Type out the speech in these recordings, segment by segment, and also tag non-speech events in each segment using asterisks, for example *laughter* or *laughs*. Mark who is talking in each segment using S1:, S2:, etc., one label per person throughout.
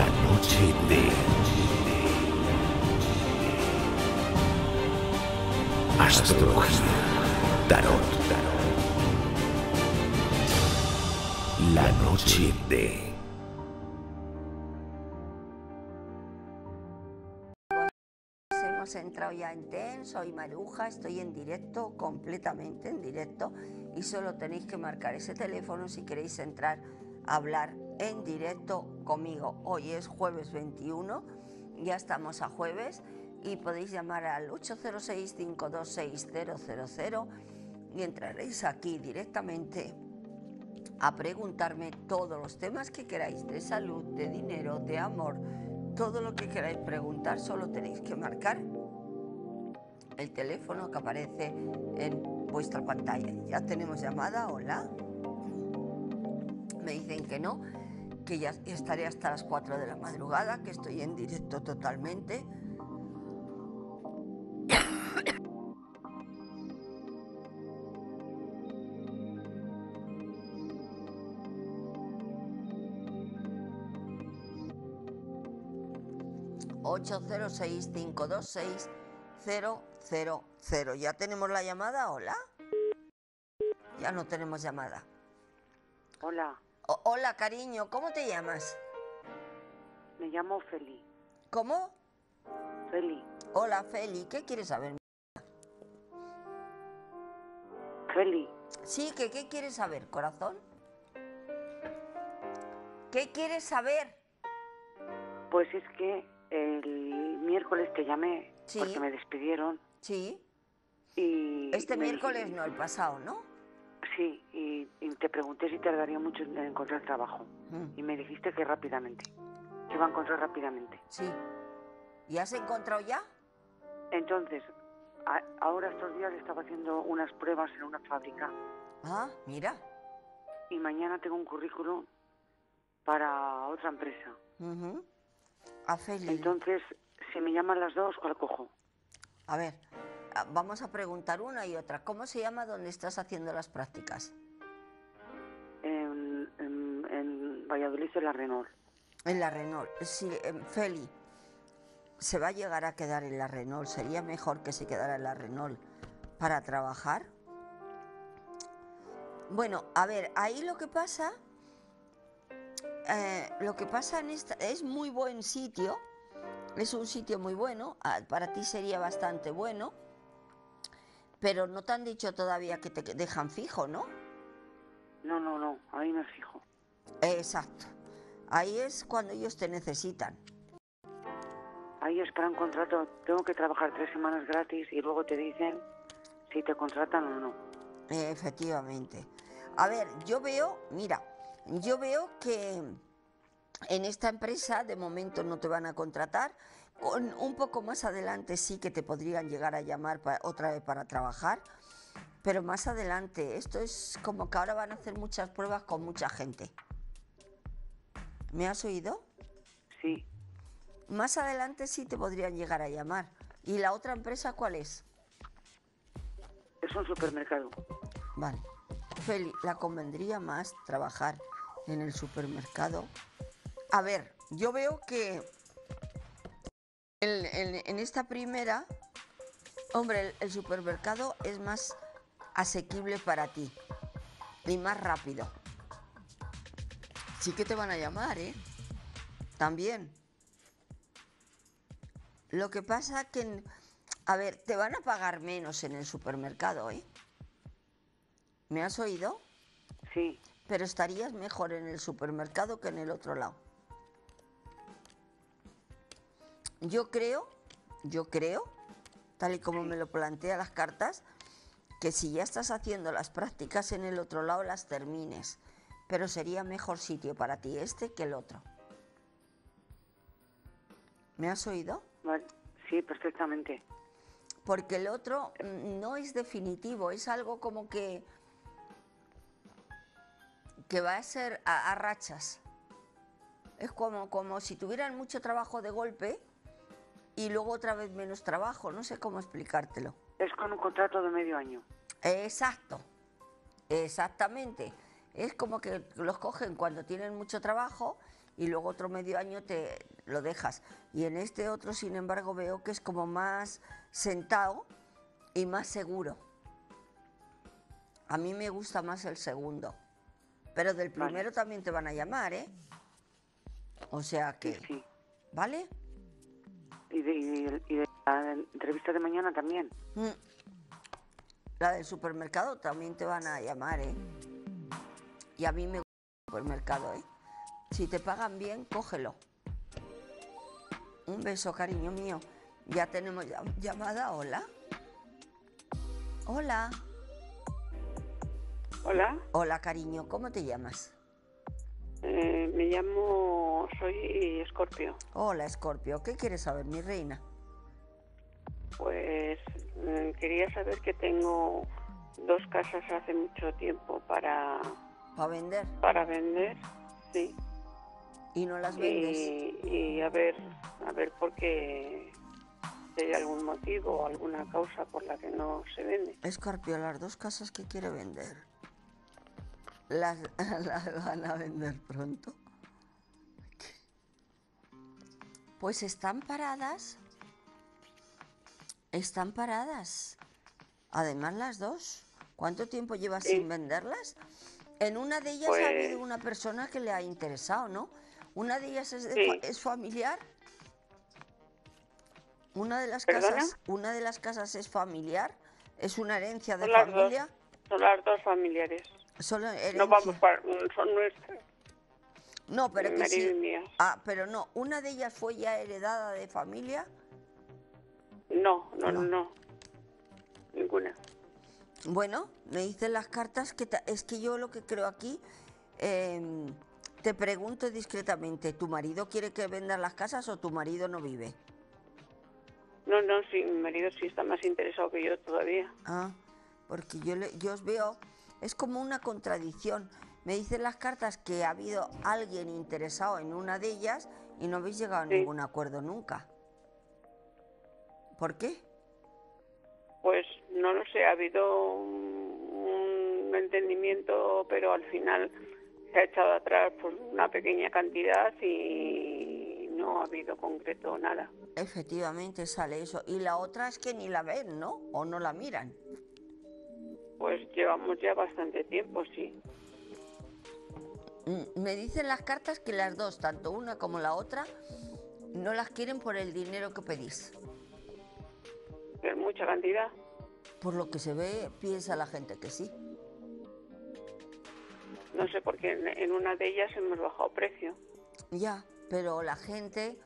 S1: La noche de... Astrología. Tarot. La noche de...
S2: Hemos entrado ya en TEN, soy Maruja, estoy en directo, completamente en directo, y solo tenéis que marcar ese teléfono si queréis entrar hablar en directo conmigo. Hoy es jueves 21, ya estamos a jueves, y podéis llamar al 806-526-000 y entraréis aquí directamente a preguntarme todos los temas que queráis de salud, de dinero, de amor, todo lo que queráis preguntar, solo tenéis que marcar el teléfono que aparece en vuestra pantalla. Ya tenemos llamada, hola. Me dicen que no, que ya estaré hasta las 4 de la madrugada, que estoy en directo totalmente. cero ¿Ya tenemos la llamada? Hola. Ya no tenemos llamada.
S3: Hola,
S2: O- hola, cariño, ¿cómo te llamas?
S3: me llamo Feli.
S2: ¿Cómo?
S3: Feli.
S2: Hola, Feli, ¿qué quieres saber?
S3: Feli,
S2: Sí, que qué quieres saber, corazón? ¿Qué quieres saber?
S3: pues es que el miércoles te llamé
S2: Sí.
S3: porque me despidieron
S2: Sí.
S3: y...
S2: Este
S3: me
S2: miércoles
S3: dijiste-
S2: no, el pasado, ¿no?
S3: Sí, y, y te pregunté si tardaría mucho en encontrar trabajo.
S2: Mm,
S3: Y me dijiste que rápidamente, que iba a encontrar rápidamente.
S2: Sí. ¿Y has encontrado ya?
S3: Entonces, a- ahora estos días estaba haciendo unas pruebas en una fábrica
S2: Ah, mira.
S3: y mañana tengo un currículum para otra empresa.
S2: Ujú. A Feli.
S3: Entonces, si me llaman las dos, ¿cuál cojo?
S2: A ver, vamos a preguntar una y otra. ¿Cómo se llama donde estás haciendo las prácticas?
S3: En, en, en Valladolid, en la Renault.
S2: En la Renault. Sí, em, Feli, se va a llegar a quedar en la Renault. Sería mejor que se quedara en la Renault para trabajar. Bueno, a ver, ahí lo que pasa, eh, lo que pasa en esta es muy buen sitio, es un sitio muy bueno, ah, para ti sería bastante bueno, pero no te han dicho todavía que te dejan fijo, ¿no?
S3: No, no, no, ahí me fijo.
S2: Exacto. Ahí es cuando ellos te necesitan.
S3: Ahí es para un contrato, tengo que trabajar tres semanas gratis y luego te dicen si te contratan o no.
S2: Efectivamente. A ver, yo veo, mira, yo veo que en esta empresa de momento no te van a contratar. Con un poco más adelante sí que te podrían llegar a llamar otra vez para trabajar, pero más adelante, esto es como que ahora van a hacer muchas pruebas con mucha gente. ¿Me has oído?
S3: Sí,
S2: Más adelante sí te podrían llegar a llamar. ¿Y la otra empresa cuál es?
S3: es un supermercado.
S2: Vale. Feli, ¿la convendría más trabajar en el supermercado? A ver, yo veo que en, en- en esta primera, hombre, el, el supermercado es más asequible para ti y más rápido. Sí que te van a llamar, ¿eh? También. Lo que pasa que, a ver, te van a pagar menos en el supermercado, ¿eh? ¿Me has oído?
S3: Sí,
S2: Pero estarías mejor en el supermercado que en el otro lado. Yo creo, yo creo, tal y como me lo plantea las cartas, que si ya estás haciendo las prácticas en el otro lado, las termines. Pero sería mejor sitio para ti este que el otro. ¿Me has oído?
S3: sí, perfectamente.
S2: porque el otro mm, no es definitivo, es algo como que que va a ser a, a rachas. Es como, como si tuvieran mucho trabajo de golpe y luego otra vez menos trabajo, no sé cómo explicártelo.
S3: Es con un contrato de medio año.
S2: Exacto, exactamente. es como que los cogen cuando tienen mucho trabajo y luego otro medio año te lo dejas. Y en este otro, sin embargo, veo que es como más sentado y más seguro. A mí me gusta más el segundo. Pero del
S3: Vale.
S2: primero también te van a llamar, ¿eh? O sea que,
S3: Sí, sí.
S2: ¿vale?
S3: Y de, y de- y de la entrevista de mañana también.
S2: Mm. La del supermercado también te van a llamar, ¿eh? Y a mí me gusta el supermercado, ¿eh? Si te pagan bien, cógelo. Un beso, cariño mío. Ya tenemos llam- llamada, hola. Hola.
S4: Hola,
S2: Hola, cariño, ¿cómo te llamas?
S4: Eh, me llamo, soy Escorpio.
S2: Hola, Escorpio, ¿qué quieres saber, mi reina?
S4: Pues mm, quería saber que tengo dos casas hace mucho tiempo para,
S2: ¿Para vender?
S4: para vender, sí.
S2: ¿Y no las vendes?
S4: Y, y a ver, a ver por qué, hay algún motivo o alguna causa por la que no se vende.
S2: Escorpio, las dos casas que quiere vender, las, *laughs* las van a vender pronto. Pues están paradas. Están paradas. Además las dos. ¿Cuánto tiempo llevas
S4: Sí.
S2: sin venderlas? En una de ellas ha
S4: Pues-
S2: habido una persona que le ha interesado, ¿no? Una de ellas es, de
S4: Sí.
S2: fa- es familiar. Una de las
S4: ¿Perdona?
S2: casas, una de las casas es familiar, es una herencia de
S4: Son las dos.
S2: familia.
S4: Son las dos familiares.
S2: Solo herencia.
S4: No vamos para, son nuestras,
S2: No, pero que sí.
S4: mías.
S2: Ah, pero no, una de ellas fue ya heredada de familia.
S4: No, no,
S2: No.
S4: no. Ninguna.
S2: Bueno, me dicen las cartas que es que yo lo que creo aquí, em, te pregunto discretamente, ¿tu marido quiere que vendas las casas o tu marido no vive?
S4: No, no, sí, mi marido sí está más interesado que yo todavía.
S2: Ah, porque yo, le- yo os veo, es como una contradicción. Me dicen las cartas que ha habido alguien interesado en una de ellas y no habéis llegado a ningún acuerdo nunca. ¿Por qué?
S4: Pues no lo sé, ha habido un, un entendimiento, pero al final se ha echado atrás por una pequeña cantidad y no ha habido concreto nada.
S2: Efectivamente sale eso. Y la otra es que ni la ven, ¿no? O no la miran.
S4: Pues llevamos ya bastante tiempo, sí.
S2: Mm, Me dicen las cartas que las dos, tanto una como la otra, no las quieren por el dinero que pedís.
S4: Es mucha cantidad.
S2: Por lo que se ve, piensa la gente que sí.
S4: No sé por qué en, en una de ellas hemos bajado precio.
S2: Ya, pero la gente,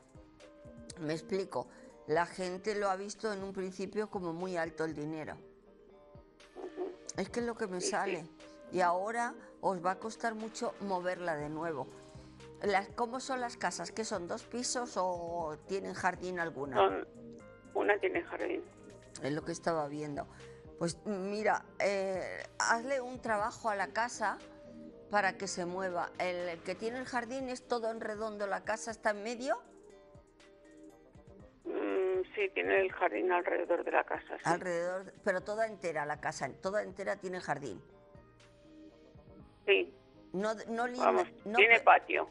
S2: me explico, la gente lo ha visto en un principio como muy alto el dinero. Es que es lo que me sale. Y ahora os va a costar mucho moverla de nuevo. Las, ¿Cómo son las casas? ¿Qué son? ¿Dos pisos o tienen jardín alguna?
S4: Una tiene jardín.
S2: Es lo que estaba viendo. Pues mira, eh, hazle un trabajo a la casa para que se mueva. El que tiene el jardín es todo en redondo, la casa está en medio,
S4: sí, tiene el jardín alrededor de la casa. sí.
S2: alrededor, pero toda entera la casa, toda entera tiene jardín.
S4: Sí,
S2: No, no,
S4: vamos,
S2: no
S4: tiene patio.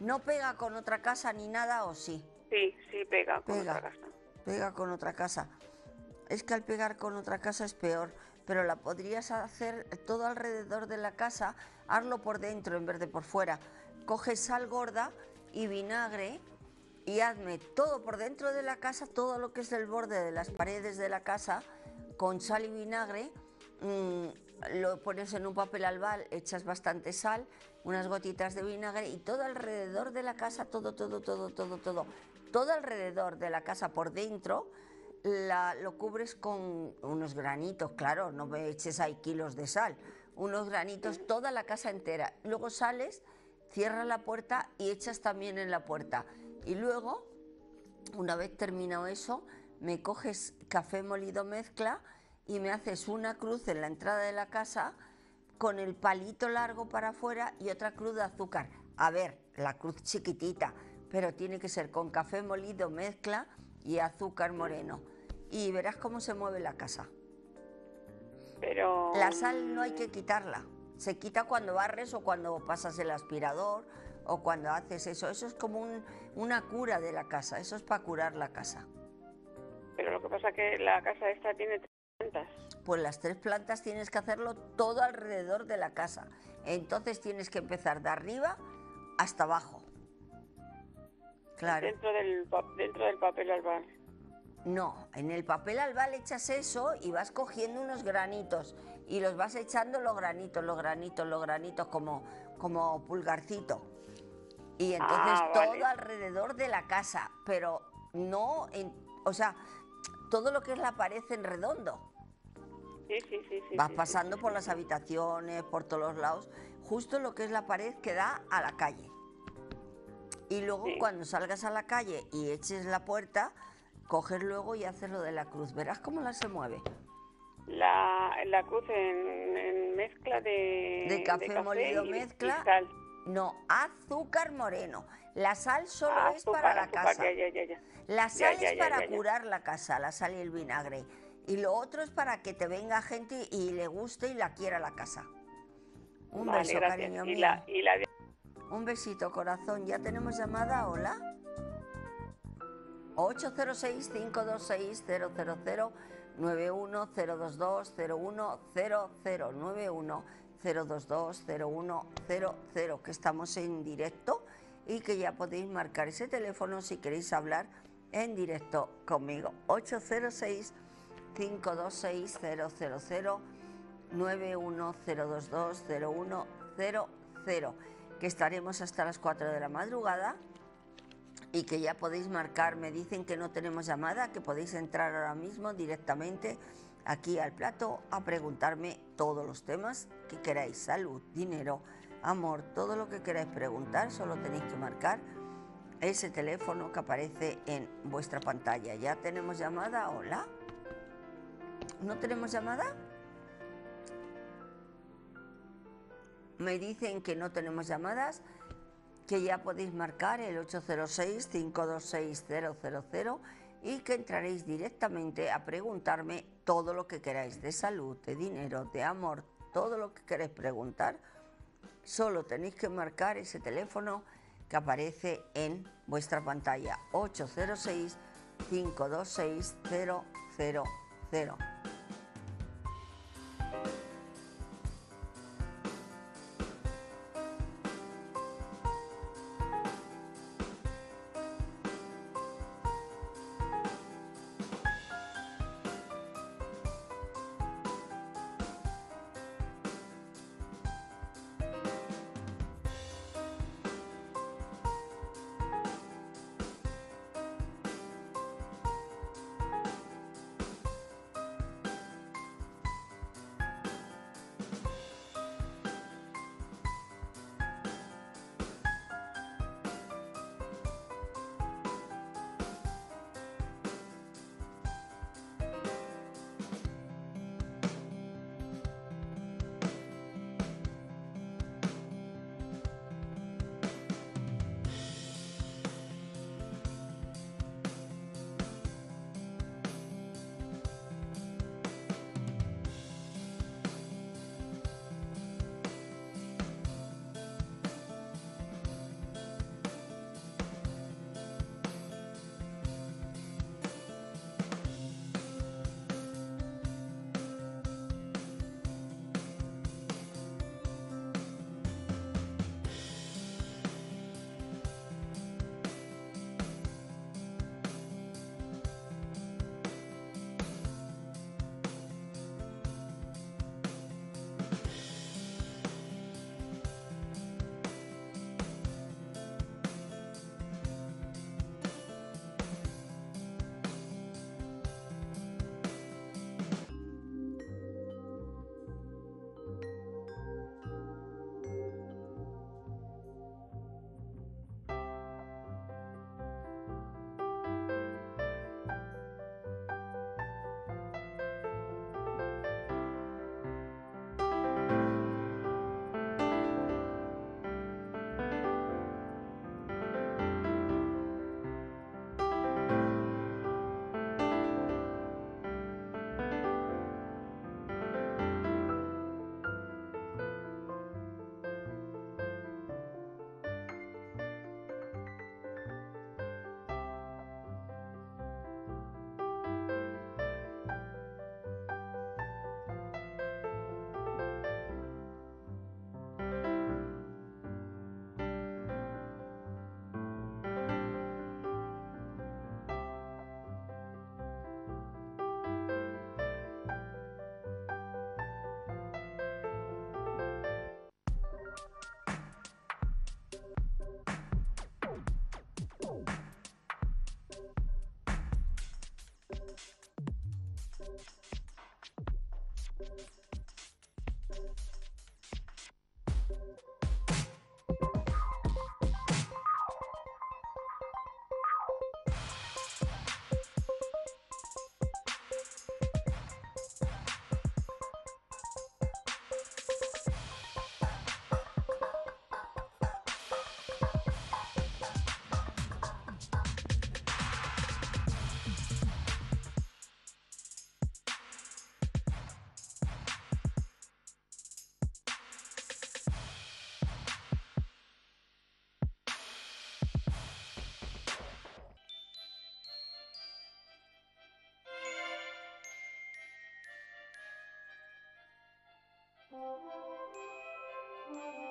S2: no pega con otra casa ni nada, o sí.
S4: Sí, sí, pega con
S2: Pega.
S4: otra casa.
S2: Pega con otra casa. Es que al pegar con otra casa es peor, pero la podrías hacer todo alrededor de la casa, hazlo por dentro en vez de por fuera. Coges sal gorda y vinagre y hazme todo por dentro de la casa, todo lo que es el borde de las paredes de la casa, con sal y vinagre. mm, lo pones en un papel albal, echas bastante sal, unas gotitas de vinagre y todo alrededor de la casa, todo, todo, todo, todo, todo, todo alrededor de la casa por dentro, la- lo cubres con unos granitos, claro, no me eches ahí kilos de sal, unos granitos, toda la casa entera. Luego sales, cierras la puerta y echas también en la puerta. Y luego, una vez terminado eso, me coges café molido mezcla y me haces una cruz en la entrada de la casa con el palito largo para afuera y otra cruz de azúcar. A ver, la cruz chiquitita, pero tiene que ser con café molido mezcla y azúcar moreno. Y verás cómo se mueve la casa.
S4: Pero
S2: La sal no hay que quitarla. Se quita cuando barres o cuando pasas el aspirador o cuando haces eso. Eso es como un- una cura de la casa, eso es para curar la casa.
S4: Pero lo que pasa que la casa esta tiene tres plantas.
S2: Pues las tres plantas tienes que hacerlo todo alrededor de la casa. Entonces tienes que empezar de arriba hasta abajo. Claro.
S4: Dentro del, dentro del papel albal.
S2: No, en el papel albal echas eso y vas cogiendo unos granitos y los vas echando los granitos, los granitos, los granitos como, como pulgarcito. Y entonces
S4: Ah, vale.
S2: todo alrededor de la casa, pero no, en, o sea, todo lo que es la pared en redondo.
S4: Sí, sí, sí, sí.
S2: Vas pasando
S4: sí,
S2: por las habitaciones, por todos los lados, justo lo que es la pared que da a la calle. Y luego cuando salgas a la calle y eches la puerta, coges luego y haces lo de la cruz. Verás cómo la se mueve.
S4: La, la cruz en, en mezcla de,
S2: De café molido
S4: y- y
S2: mezcla.
S4: sal.
S2: No, azúcar moreno. La sal solo
S4: Ah,
S2: es para la
S4: azúcar,
S2: casa.
S4: Ya, ya, ya, ya.
S2: La sal es para curar la casa, la sal y el vinagre. Y lo otro es para que te venga gente y le guste y la quiera la casa. Un
S4: Vale,
S2: beso,
S4: gracias.
S2: cariño
S4: y
S2: mío.
S4: la, y la de-
S2: Un besito, corazón. ¿Ya tenemos llamada? Hola. 806-526-000 910220100 910220100 que estamos en directo y que ya podéis marcar ese teléfono si queréis hablar en directo conmigo. 806 526 000 910220100 que estaremos hasta las 4 de la madrugada y que ya podéis marcar, me dicen que no tenemos llamada, que podéis entrar ahora mismo directamente aquí al plato a preguntarme todos los temas que queráis, salud, dinero, amor, todo lo que queráis preguntar, solo tenéis que marcar ese teléfono que aparece en vuestra pantalla. ¿Ya tenemos llamada? Hola. ¿No tenemos llamada? Me dicen que no tenemos llamadas, que ya podéis marcar el 806-526-000 y que entraréis directamente a preguntarme todo lo que queráis de salud, de dinero, de amor, todo lo que queráis preguntar. Solo tenéis que marcar ese teléfono que aparece en vuestra pantalla 806-526-000. Thank you. Thank you.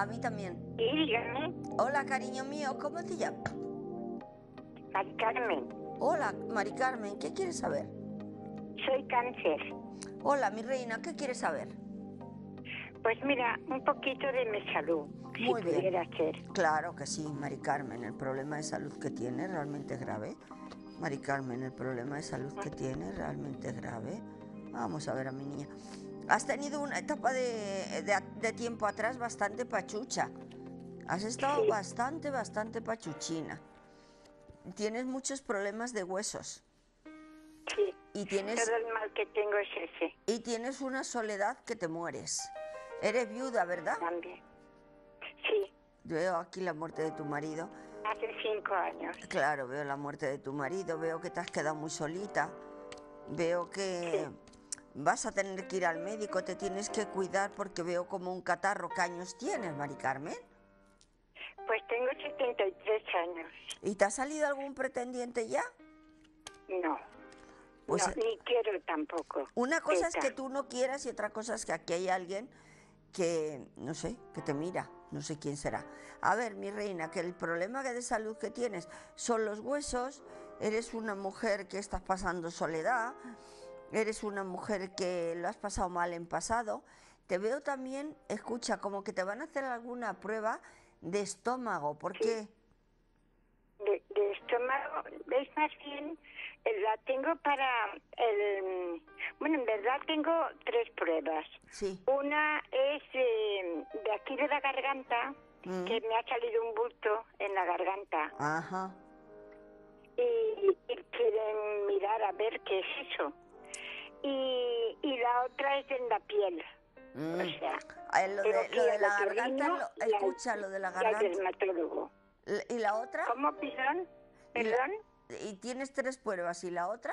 S2: A mí también.
S5: Y dígame,
S2: Hola, cariño mío, ¿cómo te llamas?
S5: Mari Carmen,
S2: Hola, Mari Carmen, ¿qué quieres saber?
S5: soy cáncer.
S2: Hola, mi reina, ¿qué quieres saber?
S5: Pues mira, un poquito de mi salud,
S2: Muy
S5: si
S2: bien.
S5: pudiera ser.
S2: Claro que sí, Mari Carmen, el problema de salud que tiene realmente es grave. Mari Carmen, el problema de salud que tiene realmente es grave. Vamos a ver a mi niña. Has tenido una etapa de, de- de tiempo atrás bastante pachucha. Has estado
S5: Sí.
S2: bastante, bastante pachuchina. Tienes muchos problemas de huesos
S5: Sí,
S2: y tienes,
S5: todo el mal que tengo es ese
S2: y tienes una soledad que te mueres. Eres viuda, ¿verdad?
S5: también. Sí,
S2: Veo aquí la muerte de tu marido.
S5: hace cinco años.
S2: Claro, veo la muerte de tu marido, veo que te has quedado muy solita, veo que vas a tener que ir al médico, te tienes que cuidar porque veo como un catarro. ¿Qué años tienes, Mari Carmen?
S5: Pues tengo 73 años.
S2: ¿Y te ha salido algún pretendiente ya?
S5: No,
S2: Pues,
S5: no, ni quiero tampoco.
S2: Una cosa es
S5: Teta.
S2: que tú no quieras y otra cosa es que aquí hay alguien que, no sé, que te mira, no sé quién será. A ver, mi reina, que el problema de salud que tienes son los huesos, eres una mujer que estás pasando soledad, eres una mujer que lo has pasado mal en pasado. Te veo también, escucha, como que te van a hacer alguna prueba de estómago. ¿Por qué?
S5: De, de estómago, es más bien, eh, la tengo para el... Bueno, en verdad tengo tres pruebas.
S2: Sí.
S5: Una es eh, de aquí de la garganta,
S2: Mm.
S5: que me ha salido un bulto en la garganta
S2: Ajá.
S5: y, y quieren mirar a ver qué es eso. Y, y la otra es en la piel.
S2: Mm.
S5: O sea,
S2: Ah, lo, de, lo de la garganta, lo-
S5: y
S2: escucha, lo de la
S5: y
S2: garganta. ¿Y la otra?
S5: ¿Cómo, perdón?
S2: Y la-
S5: ¿Perdón?
S2: Y tienes tres pruebas. ¿Y la otra?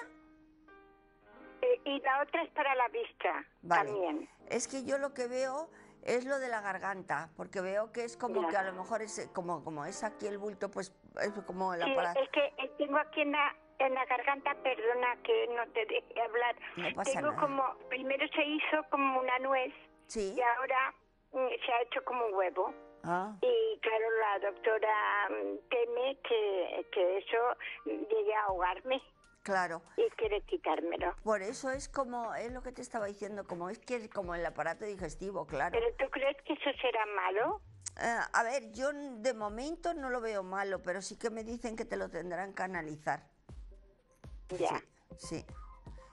S5: Eh, y la otra es para la vista
S2: Vale.
S5: también.
S2: Es que yo lo que veo es lo de la garganta, porque veo que es como
S5: Ya.
S2: que a lo mejor es como, como es aquí el bulto, pues es como el
S5: Sí, es que eh, tengo aquí en la, en la garganta, perdona que no te deje hablar.
S2: No pasa
S5: tengo
S2: nada.
S5: como, primero se hizo como una nuez
S2: Sí.
S5: y ahora mm, se ha hecho como un huevo.
S2: Ah,
S5: Y claro, la doctora mm, teme que, que eso llegue a ahogarme
S2: claro.
S5: y quiere quitármelo.
S2: Por eso es como, es lo que te estaba diciendo, como es que es como el aparato digestivo, claro.
S5: ¿Pero tú crees que eso será malo?
S2: Eh, a ver, yo de momento no lo veo malo, pero sí que me dicen que te lo tendrán que analizar.
S5: Ya.
S2: Sí.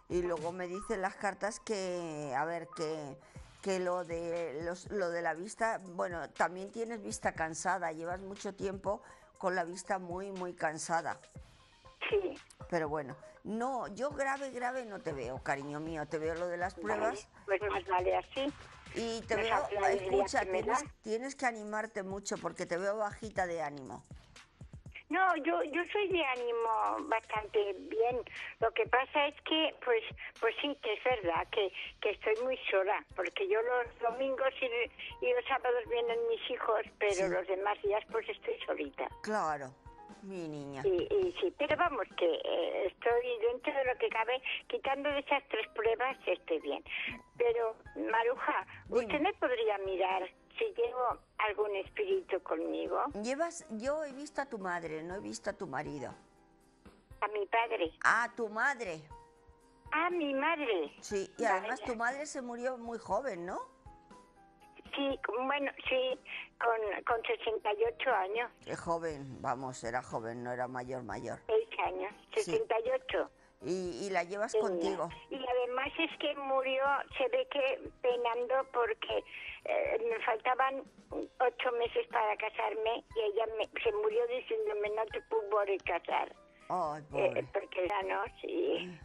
S2: Y luego me dicen las cartas que, a ver, que, que lo de los, lo de la vista, bueno, también tienes vista cansada, llevas mucho tiempo con la vista muy, muy cansada.
S5: Sí.
S2: Pero bueno, no, yo grave, grave no te veo, cariño mío, te veo lo de las pruebas
S5: Vale, Pues más vale así.
S2: y te
S5: me
S2: veo, escucha,
S5: que
S2: tienes, tienes que animarte mucho porque te veo bajita de ánimo.
S5: No, yo yo soy de ánimo bastante bien. Lo que pasa es que, pues, pues sí, que es verdad que, que estoy muy sola, porque yo los domingos y, y los sábados vienen mis hijos, pero
S2: Sí.
S5: los demás días pues estoy solita.
S2: Claro, mi niña.
S5: Y, y sí, pero vamos, que eh, estoy dentro de lo que cabe, quitando de esas tres pruebas, estoy bien. Pero, Maruja,
S2: Dime.
S5: ¿usted me podría mirar si llevo algún espíritu conmigo?
S2: Llevas, yo he visto a tu madre, no he visto a tu marido.
S5: A mi padre.
S2: A tu madre.
S5: A mi madre.
S2: Sí, y
S5: Vaya.
S2: además tu madre se murió muy joven, ¿no?
S5: Sí, bueno, sí, con, con 68 años,
S2: Es joven, vamos, era joven, no era mayor, mayor.
S5: 6 años,
S2: Sí.
S5: 68.
S2: Y, y la llevas contigo.
S5: Y además es que murió, se ve que penando porque eh, me faltaban ocho meses para casarme y ella me, se murió diciéndome no te puedo casar.
S2: Ay,
S5: Eh, porque era no, sí.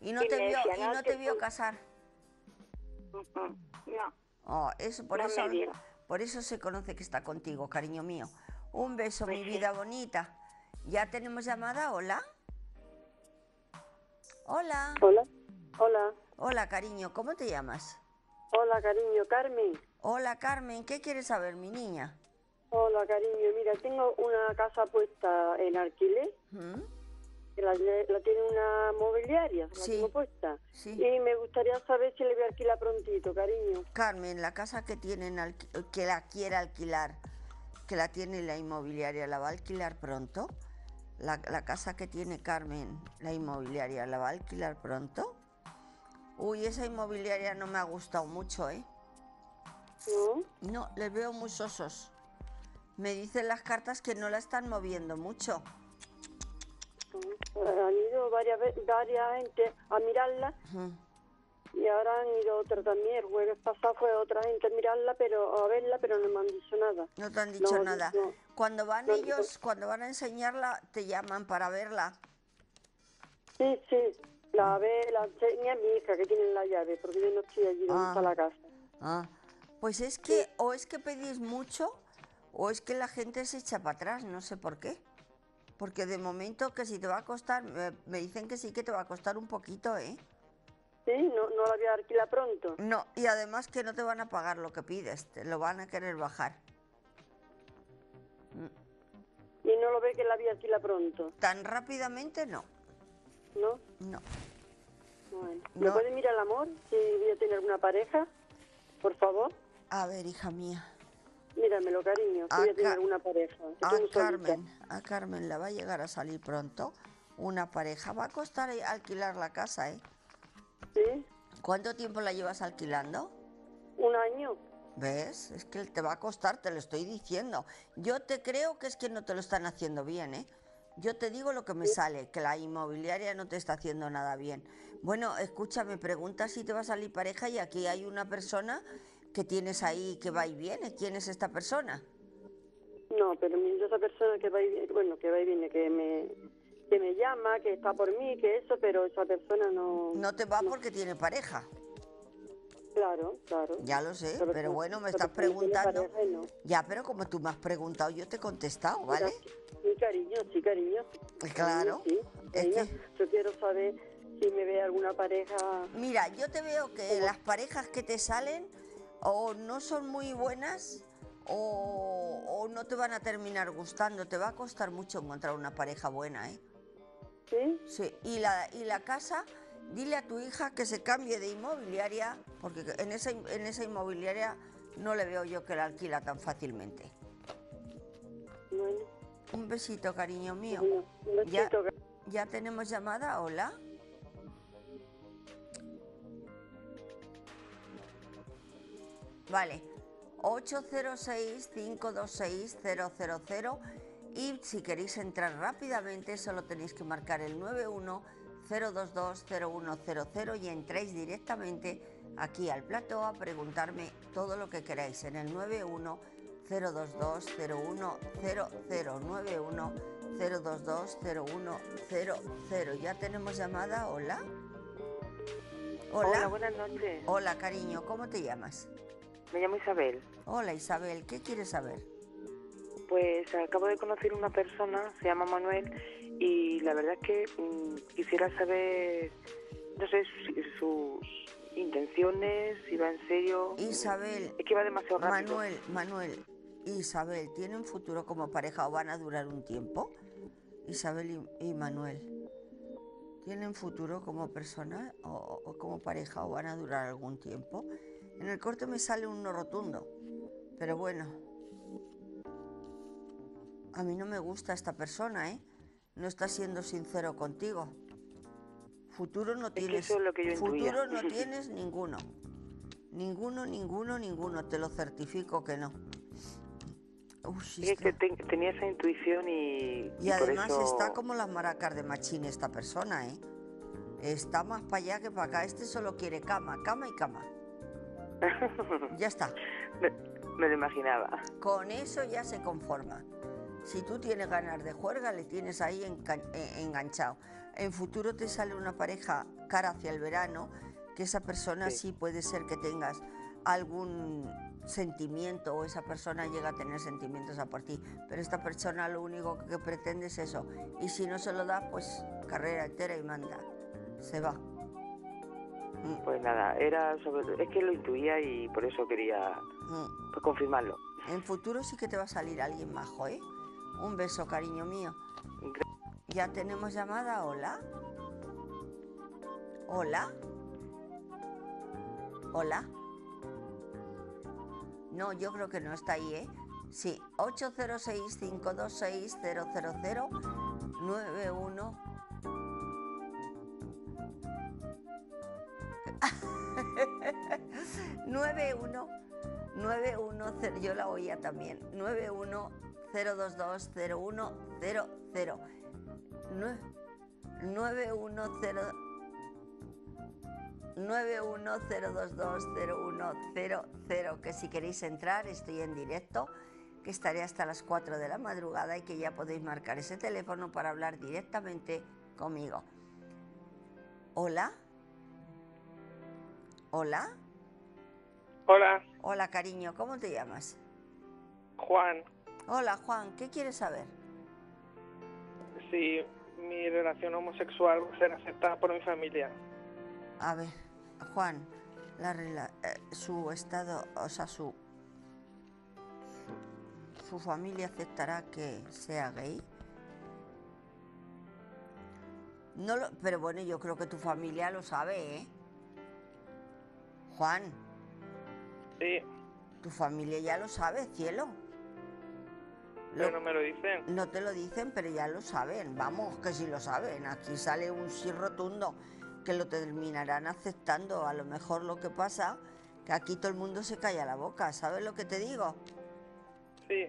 S2: Y no
S5: y
S2: te vio,
S5: decía,
S2: y
S5: "No
S2: no
S5: te
S2: te vio
S5: puedo".
S2: casar.
S5: Ujú, No,
S2: Oh, eso, por
S5: No
S2: eso, por eso se conoce que está contigo, cariño mío. Un beso,
S5: Pues
S2: mi
S5: sí.
S2: vida bonita. ¿Ya tenemos llamada? Hola. Hola.
S6: Hola, hola,
S2: Hola, cariño, ¿cómo te llamas?
S6: hola cariño, Carmen.
S2: Hola, Carmen, ¿qué quieres saber, mi niña?
S6: Hola cariño, mira, tengo una casa puesta en alquiler
S2: ¿Mm?
S6: la, la tiene una mobiliaria, la
S2: Sí.
S6: tengo puesta.
S2: Sí.
S6: Y me gustaría saber si le voy a alquilar prontito, cariño.
S2: Carmen, la casa que tienen que la quiere alquilar, que la tiene la inmobiliaria, ¿la va a alquilar pronto? La, la casa que tiene Carmen, la inmobiliaria, ¿la va a alquilar pronto? Uy, esa inmobiliaria no me ha gustado mucho, ¿eh?
S6: ¿No?
S2: No, les veo muy sosos. Me dicen las cartas que no la están moviendo mucho.
S6: Eh, Han ido varias, varias gente a mirarla y ahora han ido otra también. El jueves pasado fue otra gente a mirarla, pero a verla, pero no me han dicho nada.
S2: No te han dicho
S6: No,
S2: nada.
S6: no.
S2: Cuando van
S6: No, no.
S2: ellos, cuando van a enseñarla, te llaman para verla.
S6: Sí, sí, la ve, la enseña mi hija que tiene la llave, porque yo no estoy allí donde
S2: Ah.
S6: está la casa.
S2: Ah, pues es que o es que pedís mucho o es que la gente se echa para atrás, no sé por qué. Porque de momento que si te va a costar, me, me dicen que sí que te va a costar un poquito, ¿eh?
S6: Sí, no, no la voy a alquilar pronto.
S2: No, y además que no te van a pagar lo que pides, te lo van a querer bajar.
S6: Y no lo ve que la voy a alquilar pronto,
S2: Tan rápidamente no,
S6: ¿no?
S2: no.
S6: Bueno. ¿Me
S2: No.
S6: puede mirar el amor si voy a tener alguna pareja? Por favor.
S2: A ver, hija mía,
S6: Míramelo, cariño, si
S2: A
S6: voy a tener alguna pareja. que
S2: a
S6: muy solita.
S2: Carmen, a Carmen le va a llegar a salir pronto una pareja. Va a costar alquilar la casa, ¿eh?
S6: ¿Sí?
S2: ¿Cuánto tiempo la llevas alquilando?
S6: ¿Un año?
S2: ¿Ves? Es que te va a costar, te lo estoy diciendo. Yo te creo que es que no te lo están haciendo bien, ¿eh? Yo te digo lo que me sale, que la inmobiliaria no te está haciendo nada bien. Bueno, escúchame, pregunta si te va a salir pareja y aquí hay una persona que tienes ahí que va y viene. ¿Quién es esta persona?
S6: No, pero mi- esa persona que va y viene, bueno, que va y viene, que me, que me llama, que está por mí, que eso, pero esa persona no...
S2: No te va porque tiene pareja.
S6: Claro, claro.
S2: Ya lo sé, pero bueno, me estás preguntando.
S6: pareja y no.
S2: Ya, pero como tú me has preguntado, yo te he contestado, ¿vale?
S6: Sí, cariño, sí, cariño.
S2: Claro,
S6: Cariño, Sí,
S2: es
S6: cariño.
S2: que-
S6: Yo quiero saber si me ve alguna pareja...
S2: Mira, yo te veo que las parejas que te salen o no son muy buenas o, o no te van a terminar gustando. Te va a costar mucho encontrar una pareja buena, ¿eh?
S6: ¿Sí?
S2: Sí, y la, y la casa, dile a tu hija que se cambie de inmobiliaria, porque en esa, en esa inmobiliaria no le veo yo que la alquila tan fácilmente.
S6: Bueno,
S2: Un besito, cariño mío.
S6: bueno, un
S2: Ya,
S6: besito.
S2: ya tenemos llamada, hola. Vale, 806-526-000 y si queréis entrar rápidamente solo tenéis que marcar el 91-022-0100 y entráis directamente aquí al plató a preguntarme todo lo que queráis en el 91 022 0100 91 022 0100 ya tenemos llamada hola. Hola.
S3: Hola, buenas noches.
S2: hola cariño cómo te llamas
S3: Me llamo Isabel.
S2: hola Isabel qué quieres saber
S3: Pues acabo de conocer una persona, se llama Manuel, y la verdad es que mm, quisiera saber, no sé, sus intenciones, si va en serio.
S2: Isabel
S3: Es que va demasiado rápido.
S2: Manuel Manuel Isabel ¿tienen futuro como pareja o van a durar un tiempo? Isabel y, y Manuel ¿Tienen futuro como persona o, o como pareja o van a durar algún tiempo? En el corte me sale un no rotundo, pero bueno, a mí no me gusta esta persona, ¿eh? No está siendo sincero contigo. Futuro no tienes.
S3: eso es lo que yo intuía.
S2: futuro no *laughs* tienes ninguno. Ninguno, ninguno, ninguno. Te lo certifico que no. Uy, sí,
S3: Es que te- tenía esa intuición y,
S2: y además
S3: eso-
S2: está como las maracas de machín esta persona, ¿eh? Está más para allá que para acá. Este solo quiere cama, cama y cama. *laughs* Ya está.
S3: me, me lo imaginaba.
S2: Con eso ya se conforma. Si tú tienes ganas de juerga, le tienes ahí eh, enganchado. En futuro te sale una pareja cara hacia el verano, que esa persona sí.
S3: Sí.
S2: puede ser que tengas algún sentimiento o esa persona llega a tener sentimientos a por ti. Pero esta persona lo único que pretende es eso. Y si no se lo da, pues carrera entera y manda. Se va. Mm,
S3: Pues nada, era sobre, es que lo intuía y por eso quería
S2: mm.
S3: pues, confirmarlo.
S2: En futuro sí que te va a salir alguien majo, ¿eh? Un beso, cariño mío. Ya tenemos llamada, hola. Hola. Hola. No, yo creo que no está ahí, ¿eh? Sí, 806-526-000 91 910 yo la oía también 910220100 910 910220100 que si queréis entrar estoy en directo que estaré hasta las 4 de la madrugada y que ya podéis marcar ese teléfono para hablar directamente conmigo. Hola. Hola.
S7: Hola,
S2: Hola, cariño, ¿cómo te llamas?
S7: Juan.
S2: Hola, Juan, ¿qué quieres saber?
S7: Si mi relación homosexual va a ser aceptada por mi familia.
S2: A ver, Juan, la rela- eh, su estado, o sea, su, su, su familia aceptará que sea gay. No lo, pero bueno, yo creo que tu familia lo sabe, ¿eh? Juan,
S7: Sí,
S2: tu familia ya lo sabe, cielo.
S7: Pero no me lo dicen.
S2: No te lo dicen, pero ya lo saben. Vamos, que sí lo saben. Aquí sale un sí rotundo que lo terminarán aceptando. A lo mejor lo que pasa que aquí todo el mundo se calla la boca. ¿Sabes lo que te digo?
S7: Sí,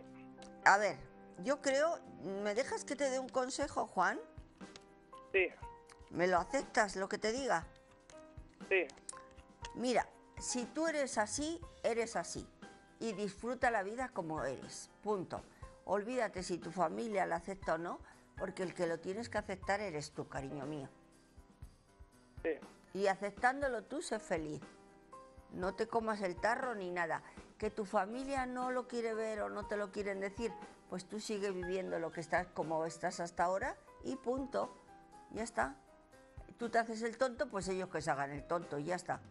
S2: A ver, yo creo. ¿Me dejas que te dé un consejo, Juan?
S7: sí,
S2: ¿Me lo aceptas lo que te diga?
S7: sí,
S2: Mira, si tú eres así, eres así. Y disfruta la vida como eres. Punto. Olvídate si tu familia la acepta o no, porque el que lo tienes que aceptar eres tú, cariño mío.
S7: sí.
S2: Y aceptándolo tú, sé feliz. No te comas el tarro ni nada. Que tu familia no lo quiere ver o no te lo quieren decir, pues tú sigue viviendo lo que estás como estás hasta ahora y punto. Ya está. Tú te haces el tonto, pues ellos que se hagan el tonto y ya está.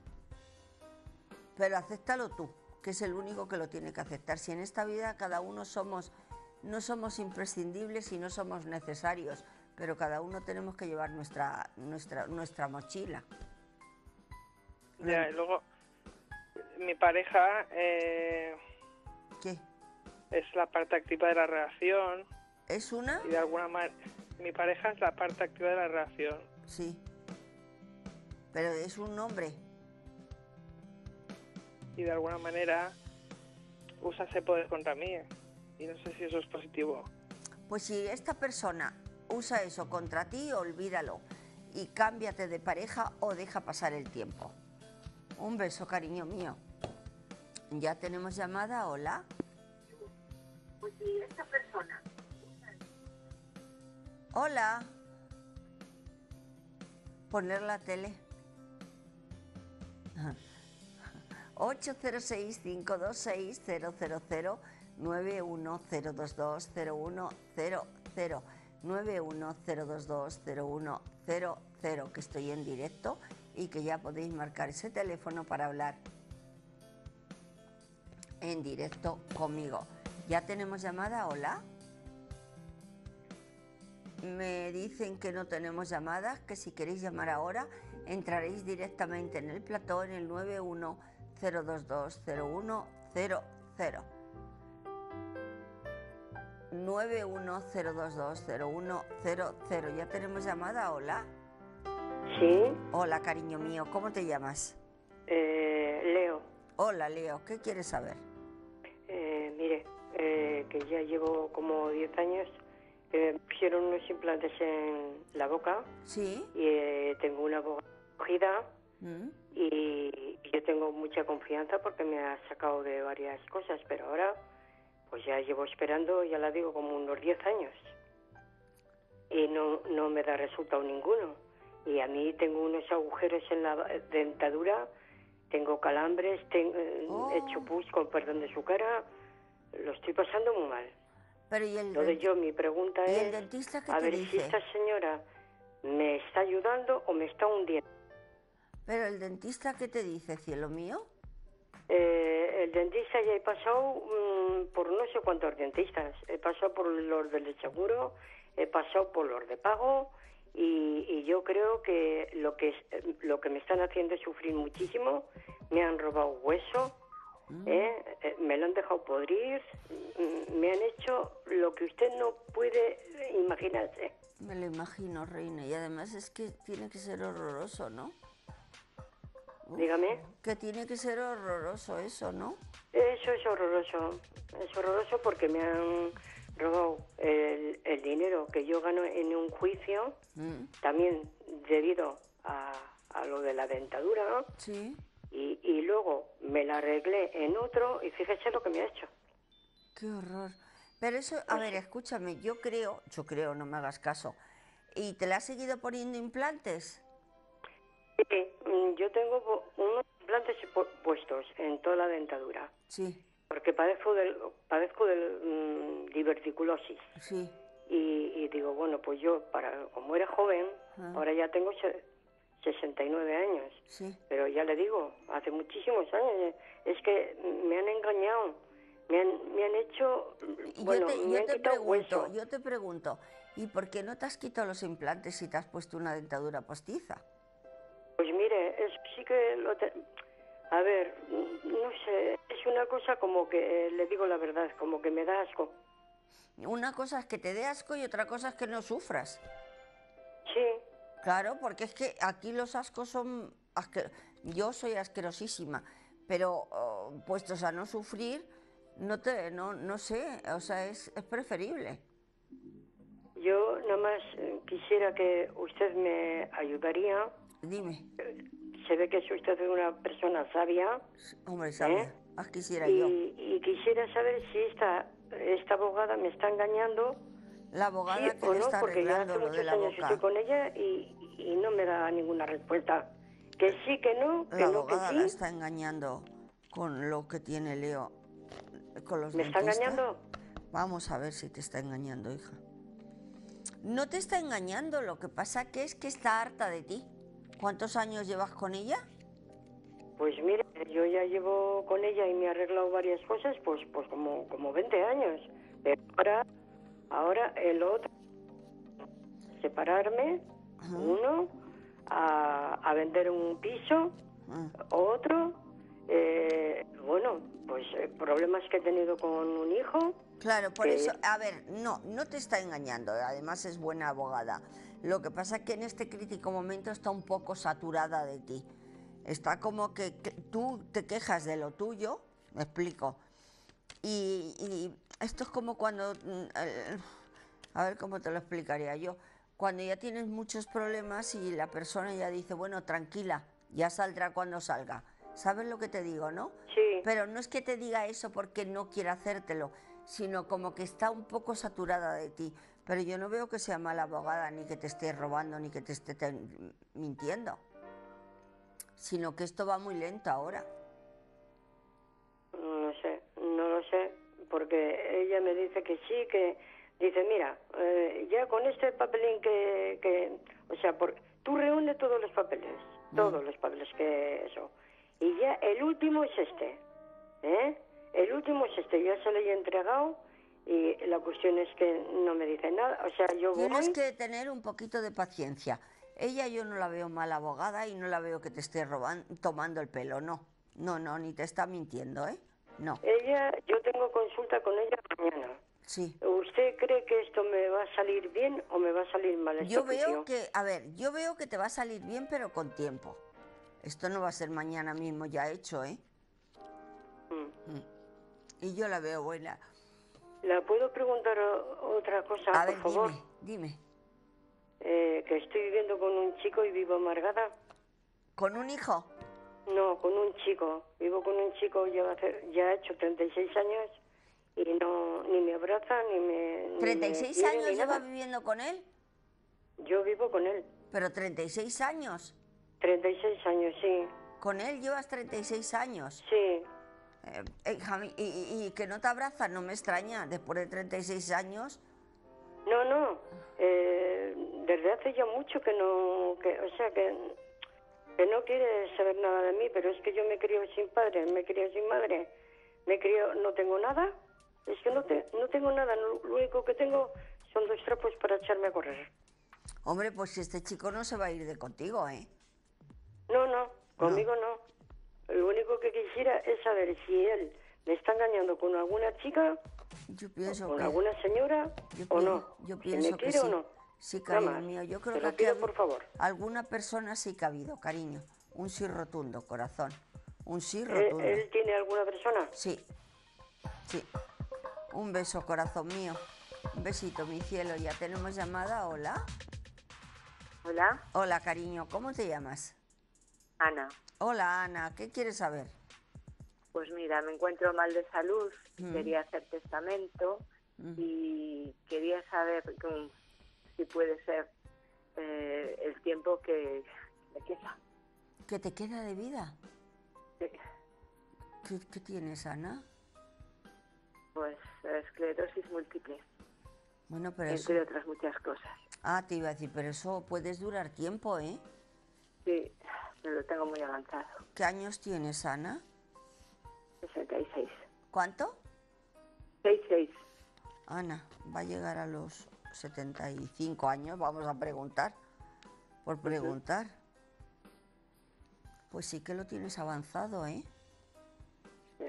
S2: Pero acéptalo tú, que es el único que lo tiene que aceptar. Si en esta vida cada uno somos, no somos imprescindibles y no somos necesarios, pero cada uno tenemos que llevar nuestra, nuestra, nuestra mochila.
S7: Ya, y luego mi pareja eh,
S2: ¿Qué?
S7: es la parte activa de la relación
S2: ¿Es una?
S7: y de alguna manera mi pareja es la parte activa de la relación.
S2: Sí. Pero es un nombre.
S7: y de alguna manera usa ese poder contra mí. Y no sé si eso es positivo.
S2: Pues si esta persona usa eso contra ti, olvídalo. Y cámbiate de pareja o deja pasar el tiempo. Un beso, cariño mío. Ya tenemos llamada, hola. Pues si esta persona. Hola. Poner la tele. *laughs* 806-526-000 910220100 910220100 que estoy en directo y que ya podéis marcar ese teléfono para hablar en directo conmigo. ¿Ya tenemos llamada? Hola. Me dicen que no tenemos llamadas, que si queréis llamar ahora entraréis directamente en el plató en el 910220100. 910220100. ¿Ya tenemos llamada? Hola.
S8: Sí,
S2: Hola, cariño mío, ¿cómo te llamas?
S8: eh, Leo,
S2: Hola, Leo, ¿qué quieres saber?
S8: eh, mire, eh, que ya llevo como 10 años, me pusieron unos implantes en la boca
S2: ¿Sí?
S8: y eh, tengo una boca cogida
S2: ¿Mm?
S8: y yo tengo mucha confianza porque me ha sacado de varias cosas, pero ahora pues ya llevo esperando, ya la digo, como unos 10 años y no, no me da resultado ninguno. Y a mí tengo unos agujeros en la dentadura, tengo calambres, tengo, eh,
S2: Oh.
S8: he hecho pus con perdón de su cara, lo estoy pasando muy mal.
S2: Pero ¿y el,
S8: Entonces yo mi pregunta
S2: ¿y
S8: es,
S2: el dentista qué
S8: a ver si esta señora me está ayudando o me está hundiendo.
S2: Pero el dentista qué te dice, cielo mío?
S8: Eh, el dentista ya he pasado mm, por no sé cuántos dentistas. He pasado por los del seguro, he pasado por los de pago y, y yo creo que lo que es- lo que me están haciendo es sufrir muchísimo. Me han robado hueso, ¿eh? Eh, me lo han dejado podrir, mm, me han hecho lo que usted no puede imaginarse.
S2: Me lo imagino, reina. Y además es que tiene que ser horroroso, ¿no?
S8: Dígame.
S2: Que tiene que ser horroroso eso, ¿no?
S8: Eso es horroroso. Es horroroso porque me han robado el, el dinero que yo gano en un juicio,
S2: Mm,
S8: también debido a, a lo de la dentadura, ¿no?
S2: Sí.
S8: Y, y luego me la arreglé en otro y fíjese lo que me ha hecho.
S2: Qué horror. Pero eso, a ver, escúchame, yo creo, yo creo, no me hagas caso. ¿Y te la has seguido poniendo implantes?
S8: Sí, mm, yo tengo unos implantes pu- puestos en toda la dentadura
S2: Sí,
S8: porque padezco del, padezco del mm, diverticulosis.
S2: sí.
S8: Y, y digo, bueno, pues yo, para como era joven,
S2: Ah.
S8: ahora ya tengo se- 69 años.
S2: Sí.
S8: Pero ya le digo, hace muchísimos años, eh, es que me han engañado, me han, me han hecho, bueno,
S2: yo te,
S8: me
S2: yo
S8: han
S2: te
S8: quitado
S2: pregunto,
S8: hueso.
S2: yo te pregunto, ¿y por qué no te has quitado los implantes si te has puesto una dentadura postiza?
S8: Pues mire, es, sí que lo te- A ver, no sé, es una cosa como que, eh, le digo la verdad, como que me da asco.
S2: Una cosa es que te dé asco y otra cosa es que no sufras.
S8: Sí,
S2: Claro, porque es que aquí los ascos son... asque- Yo soy asquerosísima, pero oh, puestos a no sufrir, no te, no, no sé, o sea, es, es preferible.
S8: yo nada más eh, quisiera que usted me ayudaría.
S2: Dime,
S8: Se ve que es usted una persona sabia.
S2: hombre, sabia,
S8: ¿Eh?
S2: ah, quisiera yo.
S8: Y, y quisiera saber si esta, esta abogada me está engañando.
S2: La abogada
S8: sí
S2: que
S8: o
S2: le
S8: no,
S2: está
S8: porque ya hace
S2: lo de la
S8: años
S2: boca.
S8: estoy con ella y, y no me da ninguna respuesta. Que sí, que no, que
S2: La
S8: no, que
S2: abogada la
S8: sí.
S2: está engañando con lo que tiene Leo, con los
S8: ¿Me está
S2: dentistas.
S8: engañando?
S2: Vamos a ver si te está engañando, hija. No te está engañando, lo que pasa que es que está harta de ti. ¿Cuántos años llevas con ella?
S8: Pues mire, yo ya llevo con ella y me he arreglado varias cosas, pues pues como, como 20 años. Pero ahora, ahora el otro, separarme, uno, a, a vender un piso,
S2: Ah,
S8: otro, eh, bueno, pues eh, problemas que he tenido con un hijo.
S2: Claro, por
S8: que-
S2: eso, a ver, no, no te está engañando, además es buena abogada. Lo que pasa es que en este crítico momento está un poco saturada de ti. Está como que, que tú te quejas de lo tuyo, me explico. Y, y esto es como cuando, mm, eh, a ver cómo te lo explicaría yo, cuando ya tienes muchos problemas y la persona ya dice, bueno, tranquila, ya saldrá cuando salga. ¿Sabes lo que te digo, no?
S8: Sí.
S2: Pero no es que te diga eso porque no quiera hacértelo, sino como que está un poco saturada de ti. Pero yo no veo que sea mala abogada, ni que te esté robando, ni que te esté te- mintiendo. Sino que esto va muy lento ahora.
S8: No sé, no lo sé, porque ella me dice que sí, que dice, mira, eh, ya con este papelín que, que o sea, por, tú reúnes todos los papeles, todos los papeles que eso, y ya el último es este, ¿eh? El último es este, ya se lo he entregado y la cuestión es que no me dice nada, o sea, yo
S2: Tienes
S8: voy,
S2: que tener un poquito de paciencia. Ella yo no la veo mala abogada y no la veo que te esté robando, tomando el pelo, no. No, no, ni te está mintiendo, ¿eh? No,
S8: ella, yo tengo consulta con ella mañana.
S2: sí.
S8: ¿Usted cree que esto me va a salir bien o me va a salir mal?
S2: Yo veo que, a ver, yo veo que te va a salir bien, pero con tiempo. Esto no va a ser mañana mismo ya hecho, ¿eh?
S8: Mm.
S2: Mm. Y yo la veo buena.
S8: ¿La puedo preguntar otra cosa,
S2: A
S8: por
S2: ver,
S8: favor?
S2: dime, dime.
S8: Eh, que estoy viviendo con un chico y vivo amargada.
S2: ¿Con un hijo?
S8: No, con un chico. Vivo con un chico ya, hace- ya ha hecho 36 años y no ni me abraza ni me... ni me
S2: ¿36 años lleva viviendo con él?
S8: Yo vivo con él.
S2: Pero 36 años.
S8: 36 años, sí.
S2: Con él llevas 36 años.
S8: Sí.
S2: Eh, eh, y, y- y que no te abraza, no me extraña. Después de 36 años,
S8: No, no. eh, desde hace ya mucho que no... Que, o sea, que, que no quiere saber nada de mí, pero es que yo me crié sin padre, me crié sin madre. Me crié... No tengo nada. Es que no, te, no tengo nada. Lo lo único que tengo Son dos trapos para echarme a correr.
S2: Hombre, pues este chico no se va a ir de contigo, ¿eh?
S8: No, no, conmigo no. Lo único que quisiera es saber si él me está engañando con alguna chica,
S2: Yo pienso
S8: con
S2: que...
S8: alguna señora
S2: yo
S8: o no.
S2: Yo
S8: si
S2: pienso que
S8: quiere
S2: sí.
S8: o no.
S2: Sí, cariño mío, yo creo
S8: Te
S2: que
S8: lo pido, por favor.
S2: alguna persona sí que ha habido, cariño. Un sí rotundo, corazón. Un sí
S8: ¿Él,
S2: rotundo.
S8: él tiene alguna persona?
S2: Sí, sí. Un beso, corazón mío. Un besito, mi cielo. Ya tenemos llamada. Hola.
S9: Hola,
S2: Hola, cariño. ¿Cómo te llamas?
S9: Ana.
S2: Hola, Ana. ¿Qué quieres saber?
S9: Pues mira, me encuentro mal de salud,
S2: Mm.
S9: quería hacer testamento
S2: Mm.
S9: y quería saber si puede ser eh, el tiempo que me queda.
S2: ¿Qué te queda de vida?
S9: Sí,
S2: ¿Qué, qué tienes, Ana?
S9: Pues esclerosis múltiple,
S2: Bueno, pero eso...
S9: entre otras muchas cosas.
S2: Ah, te iba a decir, pero eso puedes durar tiempo, ¿eh?
S9: Sí, lo tengo muy avanzado.
S2: ¿Qué años tienes, Ana?
S9: 66.
S2: ¿Cuánto?
S9: 66.
S2: Ana, va a llegar a los 75 años, vamos a preguntar. Por preguntar. Pues sí que lo tienes avanzado, ¿eh?
S9: Sí.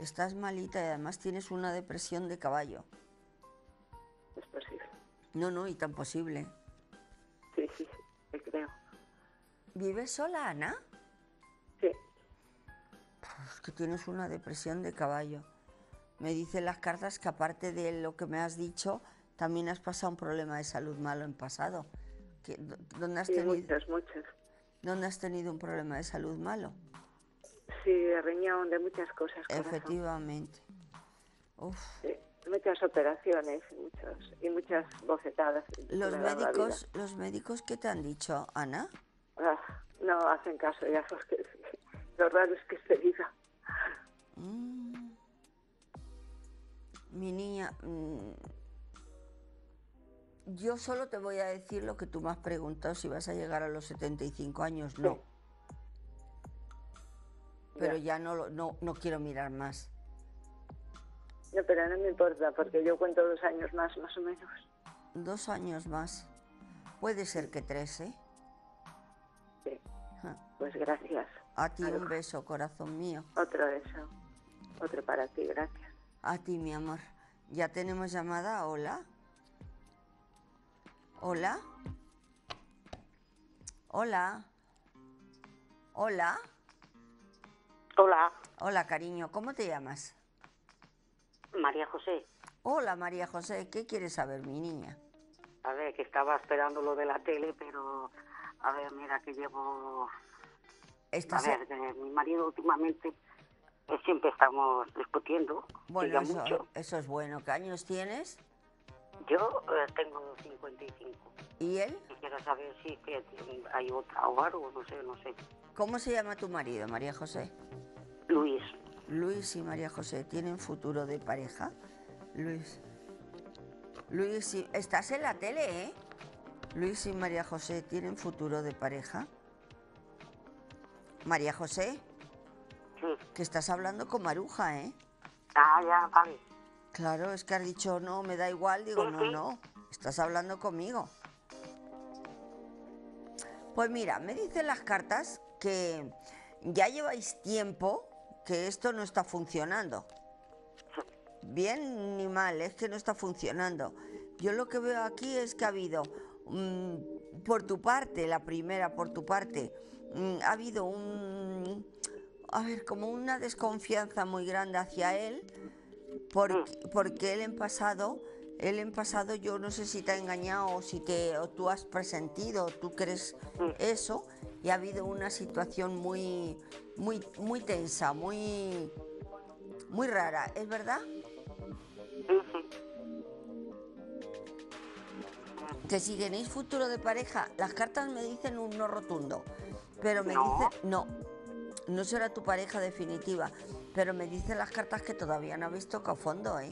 S2: Estás malita y además tienes una depresión de caballo.
S9: Es posible.
S2: No, no, y tan posible. ¿Vives sola, Ana?
S9: Sí,
S2: Pues que tienes una depresión de caballo. Me dicen las cartas que aparte de lo que me has dicho, también has pasado un problema de salud malo en pasado. ¿Qué- dó- ¿Dónde, has
S9: sí,
S2: tenido,
S9: muchos, muchos.
S2: ¿Dónde has tenido un problema de salud malo?
S9: Sí, de riñón, de muchas cosas. corazón.
S2: Efectivamente. Uf.
S9: Sí, muchas operaciones y, muchos, y muchas bocetadas.
S2: Los médicos, los médicos, ¿qué te han dicho, Ana?
S9: Ah, no hacen caso ya porque lo raro es que se diga.
S2: Mm. Mi niña, mm, yo solo te voy a decir lo que tú me has preguntado, si vas a llegar a los 75 años, no. Pero ya no, lo- no, no quiero mirar más.
S9: No, pero no me importa porque yo cuento dos años más, más o menos.
S2: Dos años más. Puede ser que tres, ¿eh?
S9: Pues gracias.
S2: A ti un beso, corazón mío.
S9: Otro de eso. Otro para ti, gracias.
S2: A ti, mi amor. Ya tenemos llamada. Hola. Hola. Hola. Hola.
S10: Hola,
S2: Hola, cariño. ¿Cómo te llamas?
S10: María José.
S2: Hola, María José. ¿Qué quieres saber, mi niña?
S10: A ver, que estaba esperando lo de la tele, pero a ver, mira que llevo... A ver, mi marido últimamente eh, siempre estamos discutiendo,
S2: Bueno,
S10: mucho.
S2: eso, es bueno. ¿Qué años tienes?
S10: Yo eh, tengo 55
S2: ¿Y él?
S10: y quiero saber si que hay otra o algo, no sé, no sé.
S2: ¿Cómo se llama tu marido, María José?
S10: Luis,
S2: Luis y María José tienen futuro de pareja. Luis. Luis. Estás en la tele, ¿eh? Luis y María José tienen futuro de pareja. María José,
S10: sí.
S2: que estás hablando con Maruja, ¿eh?
S10: Ah, ya, vale.
S2: Claro, es que has dicho no, me da igual. Digo,
S10: Sí,
S2: no,
S10: sí.
S2: no, estás hablando conmigo. Pues mira, me dicen las cartas que ya lleváis tiempo que esto no está funcionando. Bien ni mal, es que no está funcionando. Yo lo que veo aquí es que ha habido, por tu parte, la primera, por tu parte, mm, ha habido un, a ver, como una desconfianza muy grande hacia él, porque, porque él en pasado, él en pasado, yo no sé si te ha engañado o si te, o tú has presentido, o tú crees eso, y ha habido una situación muy, muy, muy tensa, muy, muy rara, ¿es verdad? Que si tenéis futuro de pareja, las cartas me dicen un no rotundo, pero me
S10: No.
S2: dicen, no, no será tu pareja definitiva, pero me dicen las cartas que todavía no habéis tocado fondo, ¿eh?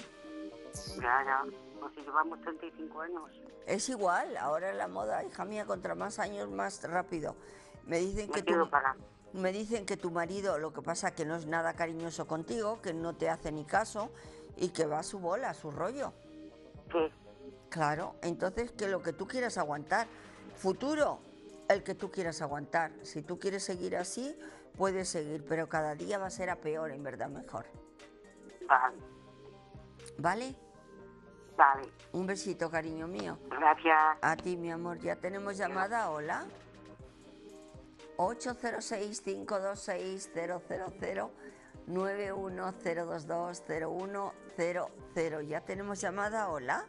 S10: Ya, ya. Pues si llevamos 35 años.
S2: Es igual, ahora es la moda, hija mía, contra más años más rápido. Me dicen que
S10: Me
S2: tu,
S10: para...
S2: me dicen que tu marido lo que pasa que no es nada cariñoso contigo, que no te hace ni caso y que va a su bola, a su rollo.
S10: Sí.
S2: Claro, entonces que lo que tú quieras aguantar. Futuro, el que tú quieras aguantar. Si tú quieres seguir así, puedes seguir, pero cada día va a ser a peor, en verdad, mejor.
S10: Vale,
S2: ¿Vale?
S10: vale.
S2: Un besito, cariño mío.
S10: Gracias.
S2: A ti, mi amor. Ya tenemos llamada. Hola. 806-526-000 910220100. Ya tenemos llamada. Hola.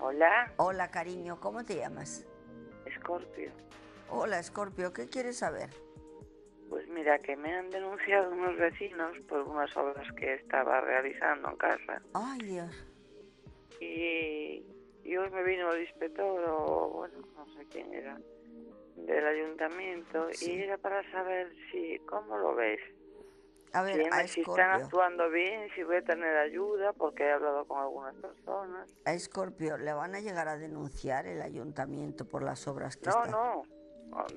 S11: Hola,
S2: Hola, cariño. ¿Cómo te llamas?
S11: Escorpio.
S2: Hola, Escorpio. ¿Qué quieres saber?
S11: Pues mira, que me han denunciado unos vecinos por unas obras que estaba realizando en casa.
S2: Ay, Dios.
S11: Y, y hoy me vino el inspector, o bueno, no sé quién era, del ayuntamiento, y era para saber si, ¿cómo lo ves?
S2: A ver,
S11: si,
S2: a
S11: si están
S2: Escorpio.
S11: actuando bien, si voy a tener ayuda, porque he hablado con algunas personas.
S2: A Escorpio, ¿le van a llegar a denunciar el ayuntamiento por las obras que
S11: No,
S2: está?
S11: no,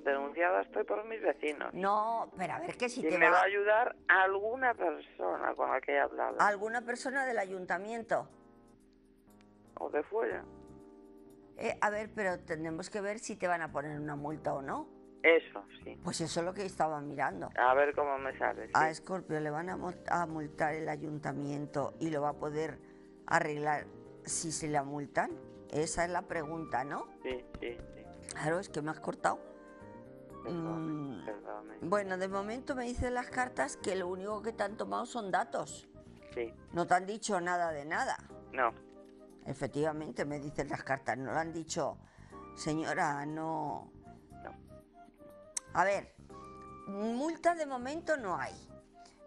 S11: denunciada estoy por mis vecinos.
S2: No, pero a ver que si
S11: y
S2: te
S11: me
S2: va...
S11: va a ayudar alguna persona con la que he hablado.
S2: ¿Alguna persona del ayuntamiento?
S11: O de fuera.
S2: Eh, a ver, pero tenemos que ver si te van a poner una multa o no.
S11: Eso, sí.
S2: Pues eso es lo que estaba mirando.
S11: A ver cómo me sale. sí.
S2: A Escorpio le van a, mul- a multar el ayuntamiento y lo va a poder arreglar si se la multan. Esa es la pregunta, ¿no?
S11: Sí, sí, sí.
S2: Claro, es que me has cortado. Mm,
S11: Perdóname.
S2: bueno, de momento me dicen las cartas que lo único que te han tomado son datos.
S11: Sí.
S2: No te han dicho nada de nada.
S11: No.
S2: Efectivamente, me dicen las cartas. No le han dicho, señora, no. A ver, multa de momento no hay.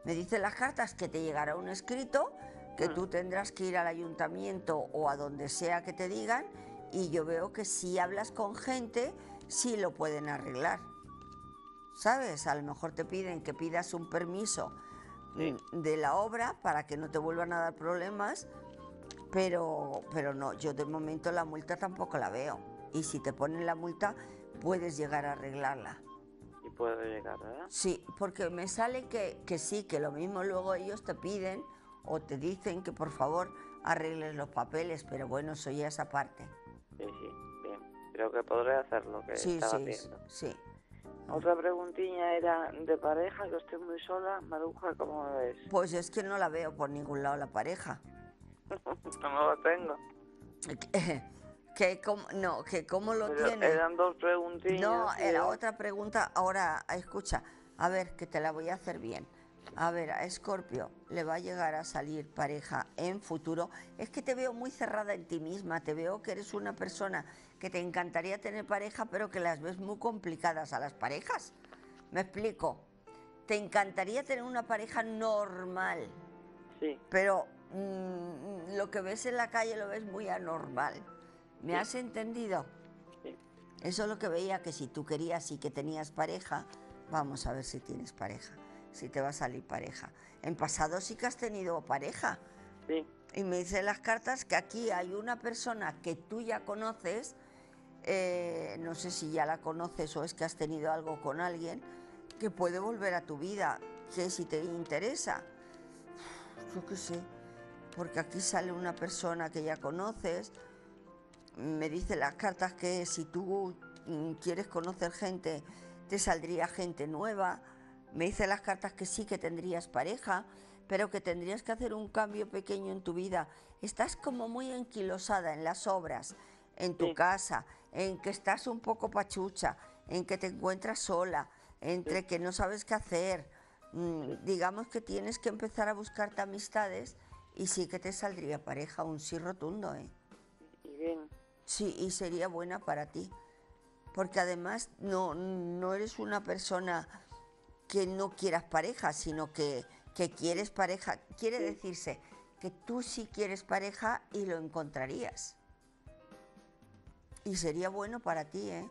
S2: Me dicen las cartas que te llegará un escrito, que tú tendrás que ir al ayuntamiento o a donde sea que te digan, y yo veo que si hablas con gente, sí lo pueden arreglar. ¿Sabes? A lo mejor te piden que pidas un permiso mm, de la obra para que no te vuelvan a dar problemas, pero, pero no, yo de momento la multa tampoco la veo. Y si te ponen la multa, puedes llegar a arreglarla.
S11: Puedo llegar, ¿verdad?
S2: Sí, porque me sale que, que sí, que lo mismo luego ellos te piden o te dicen que por favor arregles los papeles, pero bueno, eso ya esa parte.
S11: Sí, sí, bien. Creo que podré hacer lo que
S2: Sí,
S11: estaba
S2: sí,
S11: haciendo.
S2: sí.
S11: Otra preguntilla era de pareja, que estoy muy sola. Maruja, ¿cómo ves?
S2: Pues es que no la veo por ningún lado la pareja. *laughs*
S11: no lo tengo. *laughs*
S2: Que cómo, no, que cómo lo
S11: Pero
S2: tiene.
S11: Eran dos preguntillas.
S2: No, era
S11: yo-
S2: otra pregunta. Ahora, escucha, a ver, que te la voy a hacer bien. A ver, a Escorpio le va a llegar a salir pareja en futuro. Es que te veo muy cerrada en ti misma, te veo que eres una persona que te encantaría tener pareja, pero que las ves muy complicadas a las parejas. ¿Me explico? Te encantaría tener una pareja normal,
S11: Sí.
S2: pero mm, lo que ves en la calle lo ves muy anormal. ¿Me has entendido?
S11: Sí.
S2: Eso es lo que veía, que si tú querías y que tenías pareja, vamos a ver si tienes pareja, si te va a salir pareja. En pasado sí que has tenido pareja.
S11: Sí.
S2: Y me dicen las cartas que aquí hay una persona que tú ya conoces, eh, no sé si ya la conoces o es que has tenido algo con alguien, que puede volver a tu vida, que si te interesa. Yo qué sé, porque aquí sale una persona que ya conoces, me dice las cartas que si tú mm, quieres conocer gente, te saldría gente nueva. Me dice las cartas que sí que tendrías pareja, pero que tendrías que hacer un cambio pequeño en tu vida. Estás como muy enquilosada en las obras, en tu casa, en que estás un poco pachucha, en que te encuentras sola, entre que no sabes qué hacer. Mm, digamos que tienes que empezar a buscarte amistades y sí que te saldría pareja, un sí rotundo, ¿eh? Sí, y sería buena para ti. Porque además no, no eres una persona que no quieras pareja, sino que, que quieres pareja. Quiere decirse que tú sí quieres pareja y lo encontrarías. Y sería bueno para ti, ¿eh?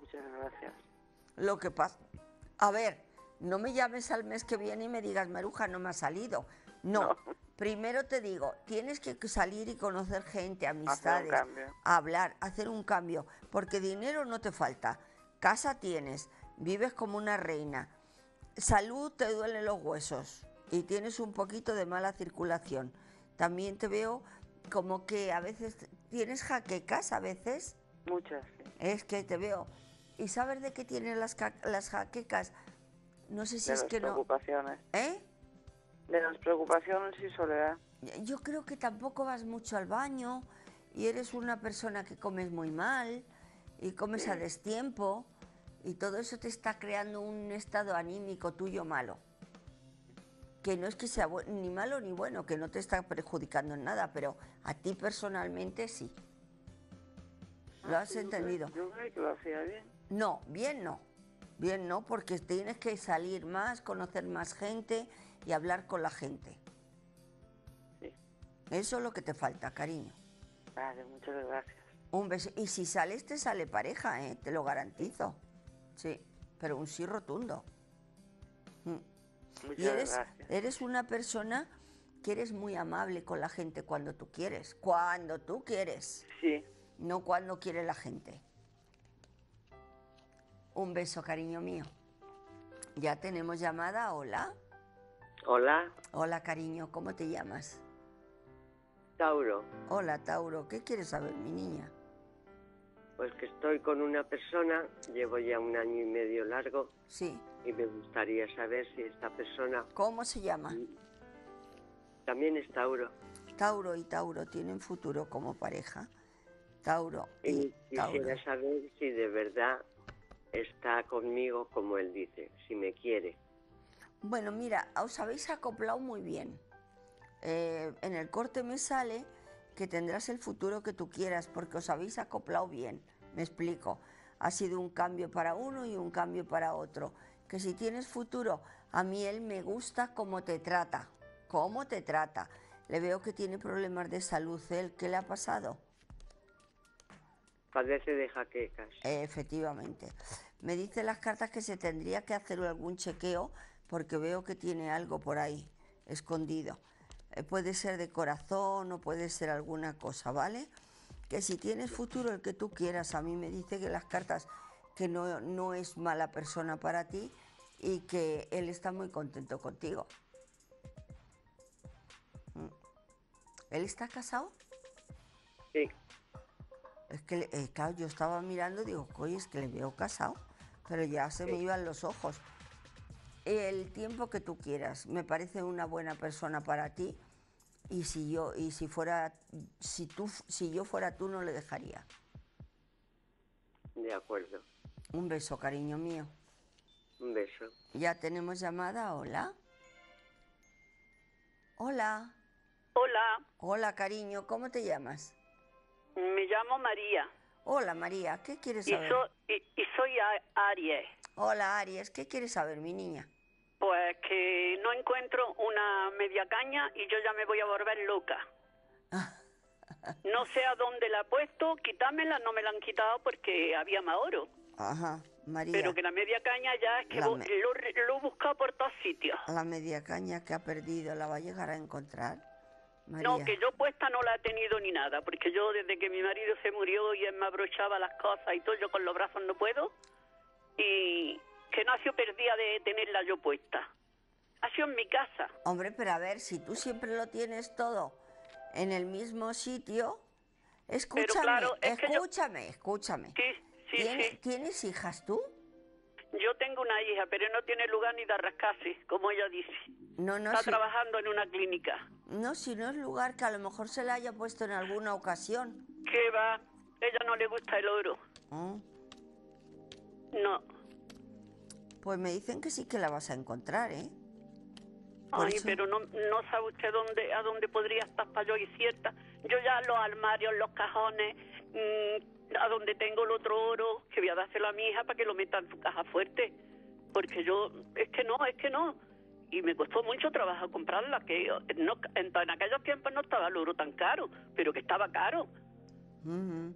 S11: Muchas gracias.
S2: Lo que pasa... A ver, no me llames al mes que viene y me digas, Maruja, no me ha salido. No. Primero te digo, tienes que salir y conocer gente, amistades, hablar, hacer un cambio, porque dinero no te falta, casa tienes, vives como una reina, salud te duelen los huesos y tienes un poquito de mala circulación. También te veo como que a veces ¿Tienes jaquecas a veces?
S11: Muchas, sí.
S2: Es que te veo. ¿Y sabes de qué tienen las, las jaquecas? No sé si
S11: de
S2: es
S11: las
S2: que no...
S11: preocupaciones.
S2: ¿Eh?
S11: De las preocupaciones y soledad.
S2: Yo creo que tampoco vas mucho al baño y eres una persona que comes muy mal y comes a destiempo y todo eso te está creando un estado anímico tuyo malo. Que no es que sea ni malo ni bueno, que no te está perjudicando en nada, pero a ti personalmente sí. ¿Lo has entendido?
S11: Yo creí que lo hacía bien.
S2: No, bien no. Bien no, porque tienes que salir más, conocer más gente y hablar con la gente. Eso es lo que te falta, cariño.
S11: Vale, muchas gracias.
S2: Un beso. Y si sales, te sale pareja, ¿eh? Te lo garantizo. Sí, pero un sí rotundo. Mm.
S11: Muchas
S2: Y eres,
S11: gracias.
S2: eres una persona que eres muy amable con la gente cuando tú quieres. Cuando tú quieres.
S11: Sí.
S2: No cuando quiere la gente. Un beso, cariño mío. Ya tenemos llamada. Hola.
S12: Hola,
S2: Hola, cariño. ¿Cómo te llamas?
S12: Tauro.
S2: Hola, Tauro. ¿Qué quieres saber, mi niña?
S12: Pues que estoy con una persona, llevo ya un año y medio largo
S2: Sí.
S12: y me gustaría saber si esta persona
S2: ¿Cómo se llama?
S12: también es Tauro.
S2: Tauro y Tauro tienen futuro como pareja. Tauro
S12: Y
S2: y Tauro.
S12: quisiera saber si de verdad está conmigo como él dice, si me quiere.
S2: Bueno, mira, os habéis acoplado muy bien. Eh, en el corte me sale que tendrás el futuro que tú quieras porque os habéis acoplado bien. Me explico. Ha sido un cambio para uno y un cambio para otro. Que si tienes futuro, a mí él me gusta cómo te trata. ¿Cómo te trata? Le veo que tiene problemas de salud. ¿Él qué le ha pasado?
S12: Padece de jaquecas.
S2: Eh, Efectivamente. Me dicen las cartas que se tendría que hacer algún chequeo porque veo que tiene algo por ahí escondido. Eh, puede ser de corazón o puede ser alguna cosa, ¿vale? Que si tienes futuro el que tú quieras, a mí me dice que las cartas que no, no es mala persona para ti y que él está muy contento contigo. Mm. ¿Él está casado?
S12: Sí.
S2: Es que, eh, claro, yo estaba mirando y digo, oye, es que le veo casado, pero ya se me iban los ojos. El tiempo que tú quieras, me parece una buena persona para ti y si yo y si fuera si tú si yo fuera tú no le dejaría.
S12: De acuerdo.
S2: Un beso, cariño mío.
S12: Un beso.
S2: Ya tenemos llamada, hola. Hola.
S13: Hola,
S2: Hola, cariño, ¿cómo te llamas?
S13: me llamo María
S2: Hola, María, ¿qué quieres
S13: y,
S2: saber?
S13: so- y, y soy Aries.
S2: Hola, Aries, ¿qué quieres saber, mi niña?
S13: Pues que no encuentro una media caña y yo ya me voy a volver loca. *laughs* No sé a dónde la he puesto, quítamela, no me la han quitado porque había más oro.
S2: Ajá, María.
S13: Pero que la media caña ya es que
S2: me-
S13: lo, lo he buscado por todos sitios.
S2: La media caña que ha perdido, ¿la va a llegar a encontrar? María.
S13: No, que yo puesta no la he tenido ni nada, porque yo desde que mi marido se murió y él me abrochaba las cosas y todo, yo con los brazos no puedo. Y que no ha sido perdida de tenerla yo puesta. Ha sido en mi casa.
S2: Hombre, pero a ver, si tú siempre lo tienes todo en el mismo sitio, escúchame,
S13: claro, es que yo-
S2: escúchame, escúchame.
S13: Sí, sí,
S2: ¿Tiene-
S13: sí.
S2: ¿Tienes hijas tú?
S13: Yo tengo una hija, pero no tiene lugar ni de rascarse, como ella dice.
S2: No, no,
S13: Está
S2: si,
S13: trabajando en una clínica.
S2: no, si no es lugar que a lo mejor se le haya puesto en alguna ocasión.
S13: ¿Qué va? Ella no le gusta el oro.
S2: Mm,
S13: No.
S2: Pues me dicen que sí que la vas a encontrar, ¿eh? Por
S13: Ay,
S2: eso-
S13: pero no, no sabe usted dónde, a dónde podría estar para yo y cierta. Yo ya los armarios, los cajones, mm, a donde tengo el otro oro, que voy a dárselo a mi hija para que lo meta en su caja fuerte. Porque yo, es que no, es que no. Y me costó mucho trabajo comprarla, que no, en, en aquellos tiempos no estaba el oro tan caro, pero que estaba caro.
S2: Ujú,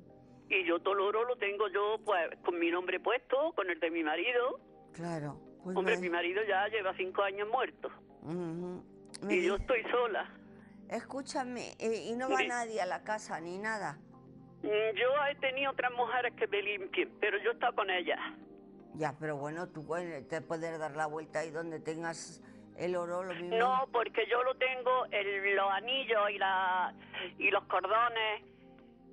S13: Y yo todo el oro lo tengo yo, pues, con mi nombre puesto, con el de mi marido.
S2: Claro. Pues
S13: Hombre, mi marido ya lleva cinco años muerto. Y yo estoy sola.
S2: Escúchame, eh, y no va
S13: Sí.
S2: nadie a la casa ni nada.
S13: Mm, Yo he tenido otras mujeres que me limpien, pero yo estado con ellas.
S2: Ya, pero bueno, tú puedes- te puedes dar la vuelta ahí donde tengas el oro, lo mismo.
S13: No, porque yo lo tengo, el- los anillos y, la, y los cordones,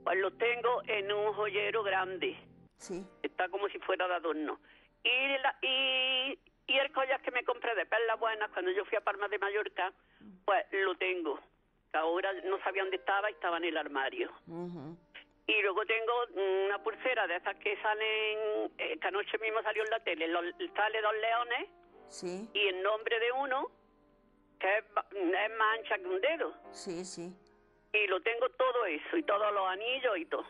S13: Pues los tengo en un joyero grande.
S2: Sí.
S13: Está como si fuera de adorno. Y, la- y, y el collar que me compré de perlas buenas cuando yo fui a Palma de Mallorca, pues lo tengo. Que Ahora no sabía dónde estaba y estaba en el armario. Y luego tengo una pulsera de esas que salen, eh, que anoche mismo salió en la tele, los- sale dos leones
S2: Sí,
S13: y el nombre de uno, que es, es más ancha que un dedo.
S2: sí, sí.
S13: Y lo tengo todo eso, y todos los anillos y todo.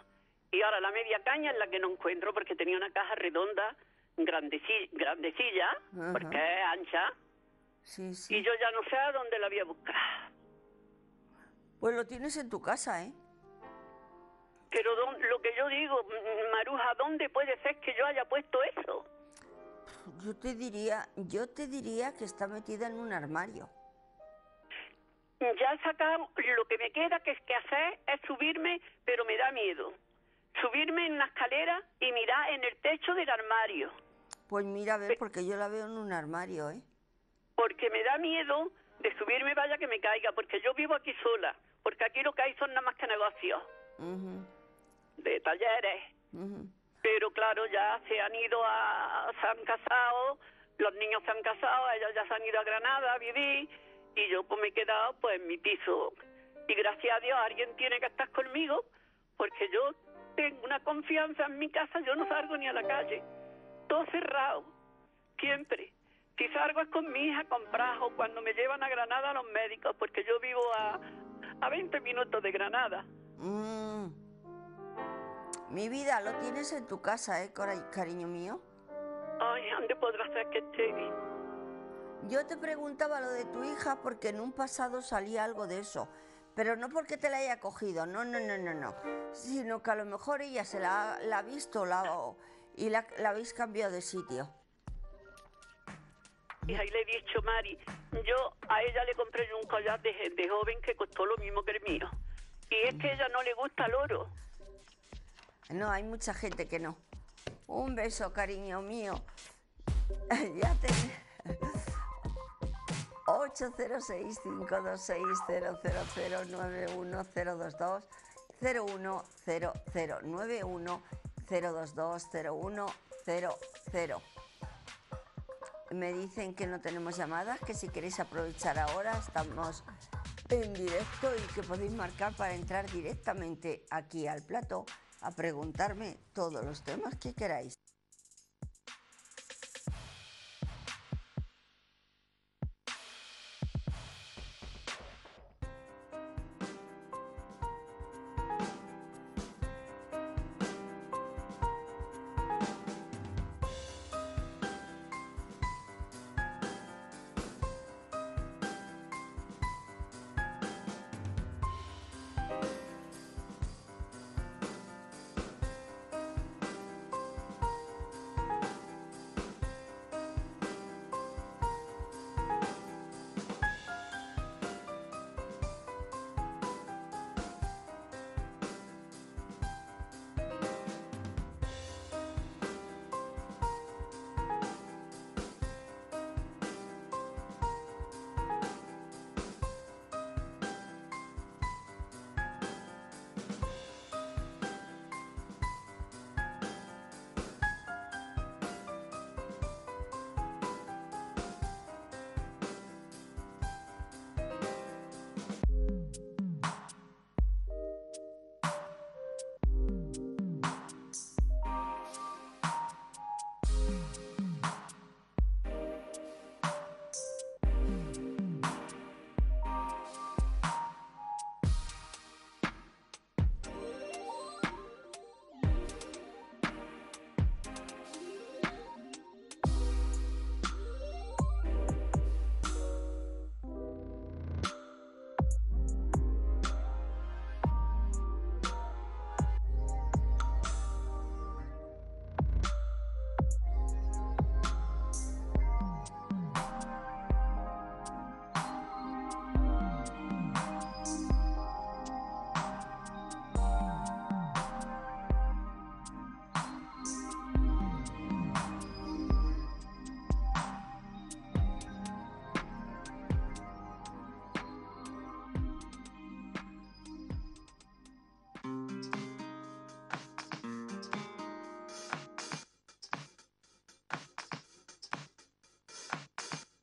S13: Y ahora la media caña es la que no encuentro porque tenía una caja redonda, grandeci- grandecilla, porque es ancha,
S2: Sí, sí.
S13: y yo ya no sé a dónde la voy a buscar.
S2: Pues lo tienes en tu casa, ¿eh?
S13: Pero don- lo que yo digo, Maruja, ¿dónde puede ser que yo haya puesto eso?
S2: Yo te diría, yo te diría que está metida en un armario.
S13: Ya he sacado, lo que me queda que, que hacer es subirme, pero me da miedo. Subirme en la escalera y mirar en el techo del armario,
S2: Pues mira, a ver, porque yo la veo en un armario, ¿eh?
S13: porque me da miedo de subirme, vaya que me caiga, porque yo vivo aquí sola, porque aquí lo que hay son nada más que negocios,
S2: Ujú,
S13: de talleres.
S2: ujú.
S13: Pero claro, ya se han ido a, se han casado, los niños se han casado, ellos ya se han ido a Granada a vivir y yo pues me he quedado pues en mi piso. Y gracias a Dios alguien tiene que estar conmigo porque yo tengo una confianza en mi casa, yo no salgo ni a la calle. Todo cerrado, siempre. Si salgo es con mi hija a comprar o cuando me llevan a Granada los médicos, porque yo vivo a, a 20 minutos de Granada.
S2: Mm. Mi vida, lo tienes en tu casa, ¿eh, cariño mío?
S13: Ay, ¿dónde podrá ser que esté?
S2: Yo te preguntaba lo de tu hija porque en un pasado salía algo de eso, pero no porque te la haya cogido, no, no, no, no, no, sino que a lo mejor ella se la, ha- la ha visto la, o- y la, la habéis cambiado de sitio.
S13: Y ahí le he dicho, Mari, yo a ella le compré un collar de, de joven que costó lo mismo que el mío. Y es que a ella no le gusta el oro.
S2: No, hay mucha gente que no. Un beso, cariño mío. *laughs* ya te... 806-526-000-91022 01091-022-010. Me dicen que no tenemos llamadas, que si queréis aprovechar ahora estamos en directo y que podéis marcar para entrar directamente aquí al plato a preguntarme todos los temas que queráis.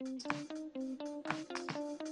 S2: Thank you.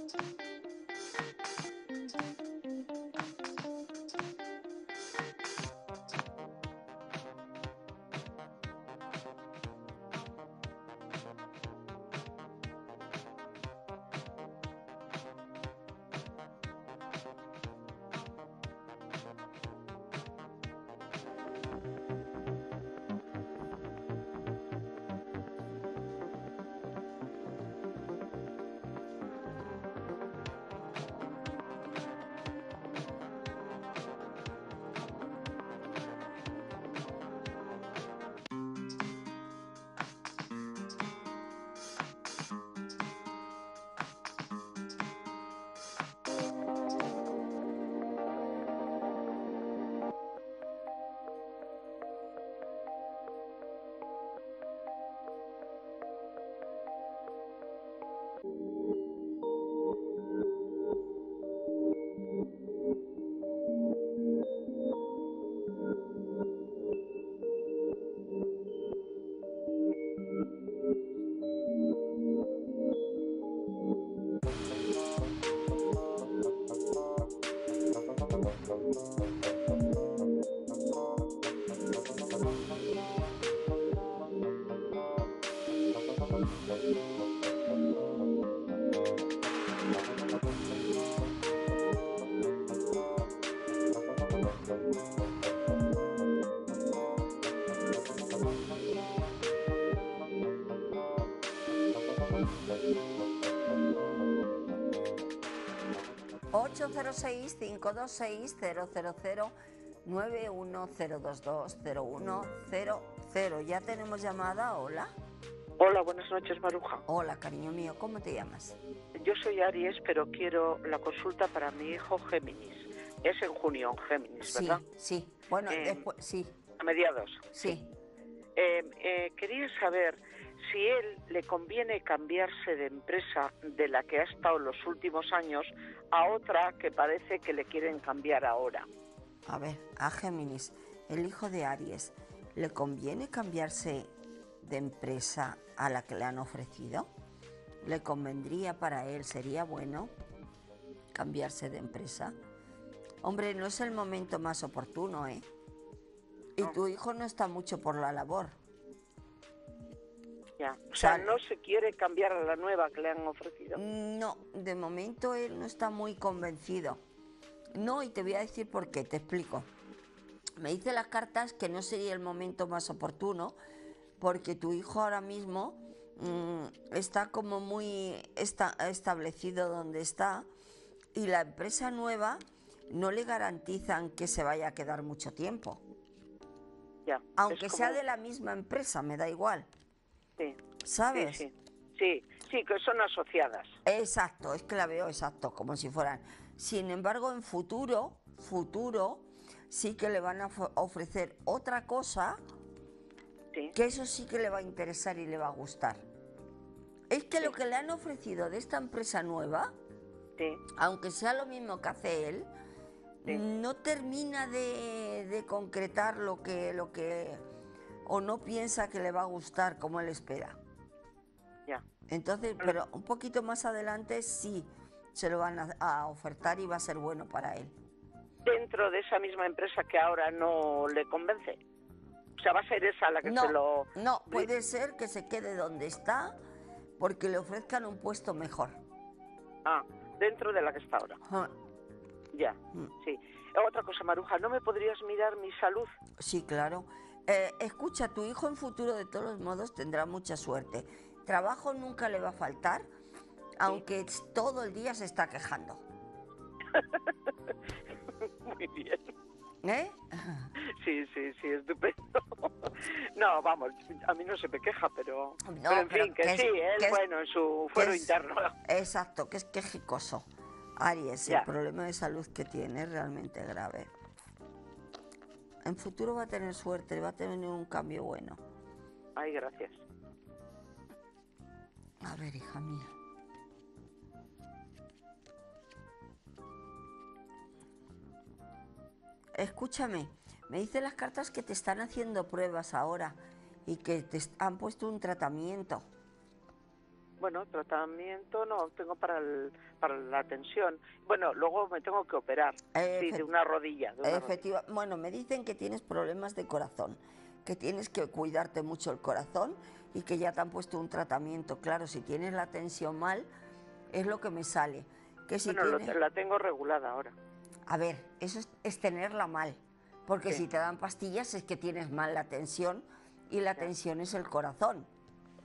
S2: 806-526-000 910220100. Ya tenemos llamada, hola.
S14: Hola, buenas noches, Maruja.
S2: Hola, cariño mío, ¿cómo te llamas?
S14: Yo soy Aries, pero quiero la consulta para mi hijo Géminis. Es en junio, Géminis,
S2: Sí,
S14: ¿verdad?
S2: sí. Bueno,
S14: Eh,
S2: después, sí,
S14: A mediados.
S2: sí.
S14: Eh, eh, quería saber si él le conviene cambiarse de empresa de la que ha estado los últimos años a otra que parece que le quieren cambiar ahora.
S2: A ver, a Géminis, el hijo de Aries, ¿le conviene cambiarse de empresa a la que le han ofrecido? ¿Le convendría para él, sería bueno cambiarse de empresa? Hombre, no es el momento más oportuno, ¿eh? Y tu hijo no está mucho por la labor.
S14: Ya. O sea,
S2: Vale.
S14: no se quiere cambiar a la nueva que le han ofrecido.
S2: No, de momento él no está muy convencido. No, y te voy a decir por qué, te explico. Me dice las cartas que no sería el momento más oportuno porque tu hijo ahora mismo mm, está como muy esta- establecido donde está y la empresa nueva no le garantizan que se vaya a quedar mucho tiempo.
S14: Ya.
S2: Aunque sea de la misma empresa, me da igual. ¿Sabes?
S14: Sí, sí. Sí, sí, que son asociadas.
S2: Exacto, es que la veo exacto, como si fueran. Sin embargo, en futuro, futuro, sí que le van a ofre- ofrecer otra cosa que eso sí que le va a interesar y le va a gustar. Es que lo que le han ofrecido de esta empresa nueva, aunque sea lo mismo que hace él, no termina de, de concretar lo que, lo que o no piensa que le va a gustar como él espera.
S14: Ya.
S2: Entonces, pero un poquito más adelante sí se lo van a, a ofertar y va a ser bueno para él.
S14: Dentro de esa misma empresa que ahora no le convence. O sea, va a ser esa la que
S2: No,
S14: se lo...
S2: no, puede ser que se quede donde está porque le ofrezcan un puesto mejor.
S14: Ah, dentro de la que está ahora.
S2: Ah,
S14: Ya, sí. Otra cosa, Maruja, ¿no me podrías mirar mi salud?
S2: Sí, claro. Eh, escucha, tu hijo en futuro de todos modos tendrá mucha suerte. Trabajo nunca le va a faltar, aunque todo el día se está quejando. *laughs*
S14: Muy bien.
S2: ¿Eh? *laughs*
S14: Sí, sí, sí, estupendo. *laughs* No, vamos, a mí no se me queja, pero,
S2: No,
S14: pero en
S2: pero
S14: fin, que,
S2: que es-
S14: sí, él,
S2: que es-
S14: bueno, en su fuero
S2: es-
S14: interno.
S2: Exacto, que es quejicoso. Aries,
S14: Ya.
S2: el problema de salud que tiene es realmente grave. En futuro va a tener suerte, va a tener un cambio bueno.
S14: Ay, gracias.
S2: A ver, hija mía. Escúchame, me dicen las cartas que te están haciendo pruebas ahora y que te han puesto un tratamiento.
S14: Bueno, tratamiento no, tengo para, el- para la tensión. Bueno, luego me tengo que operar, sí, de una rodilla. De una rodilla.
S2: Efectiva, bueno, me dicen que tienes problemas de corazón, que tienes que cuidarte mucho el corazón y que ya te han puesto un tratamiento. Claro, si tienes la tensión mal, es lo que me sale. Que si
S14: Bueno, lo-
S2: tienes-
S14: la tengo regulada ahora.
S2: A ver, eso es, es tenerla mal, porque
S14: Sí.
S2: si te dan pastillas es que tienes mal la tensión y la tensión es el corazón,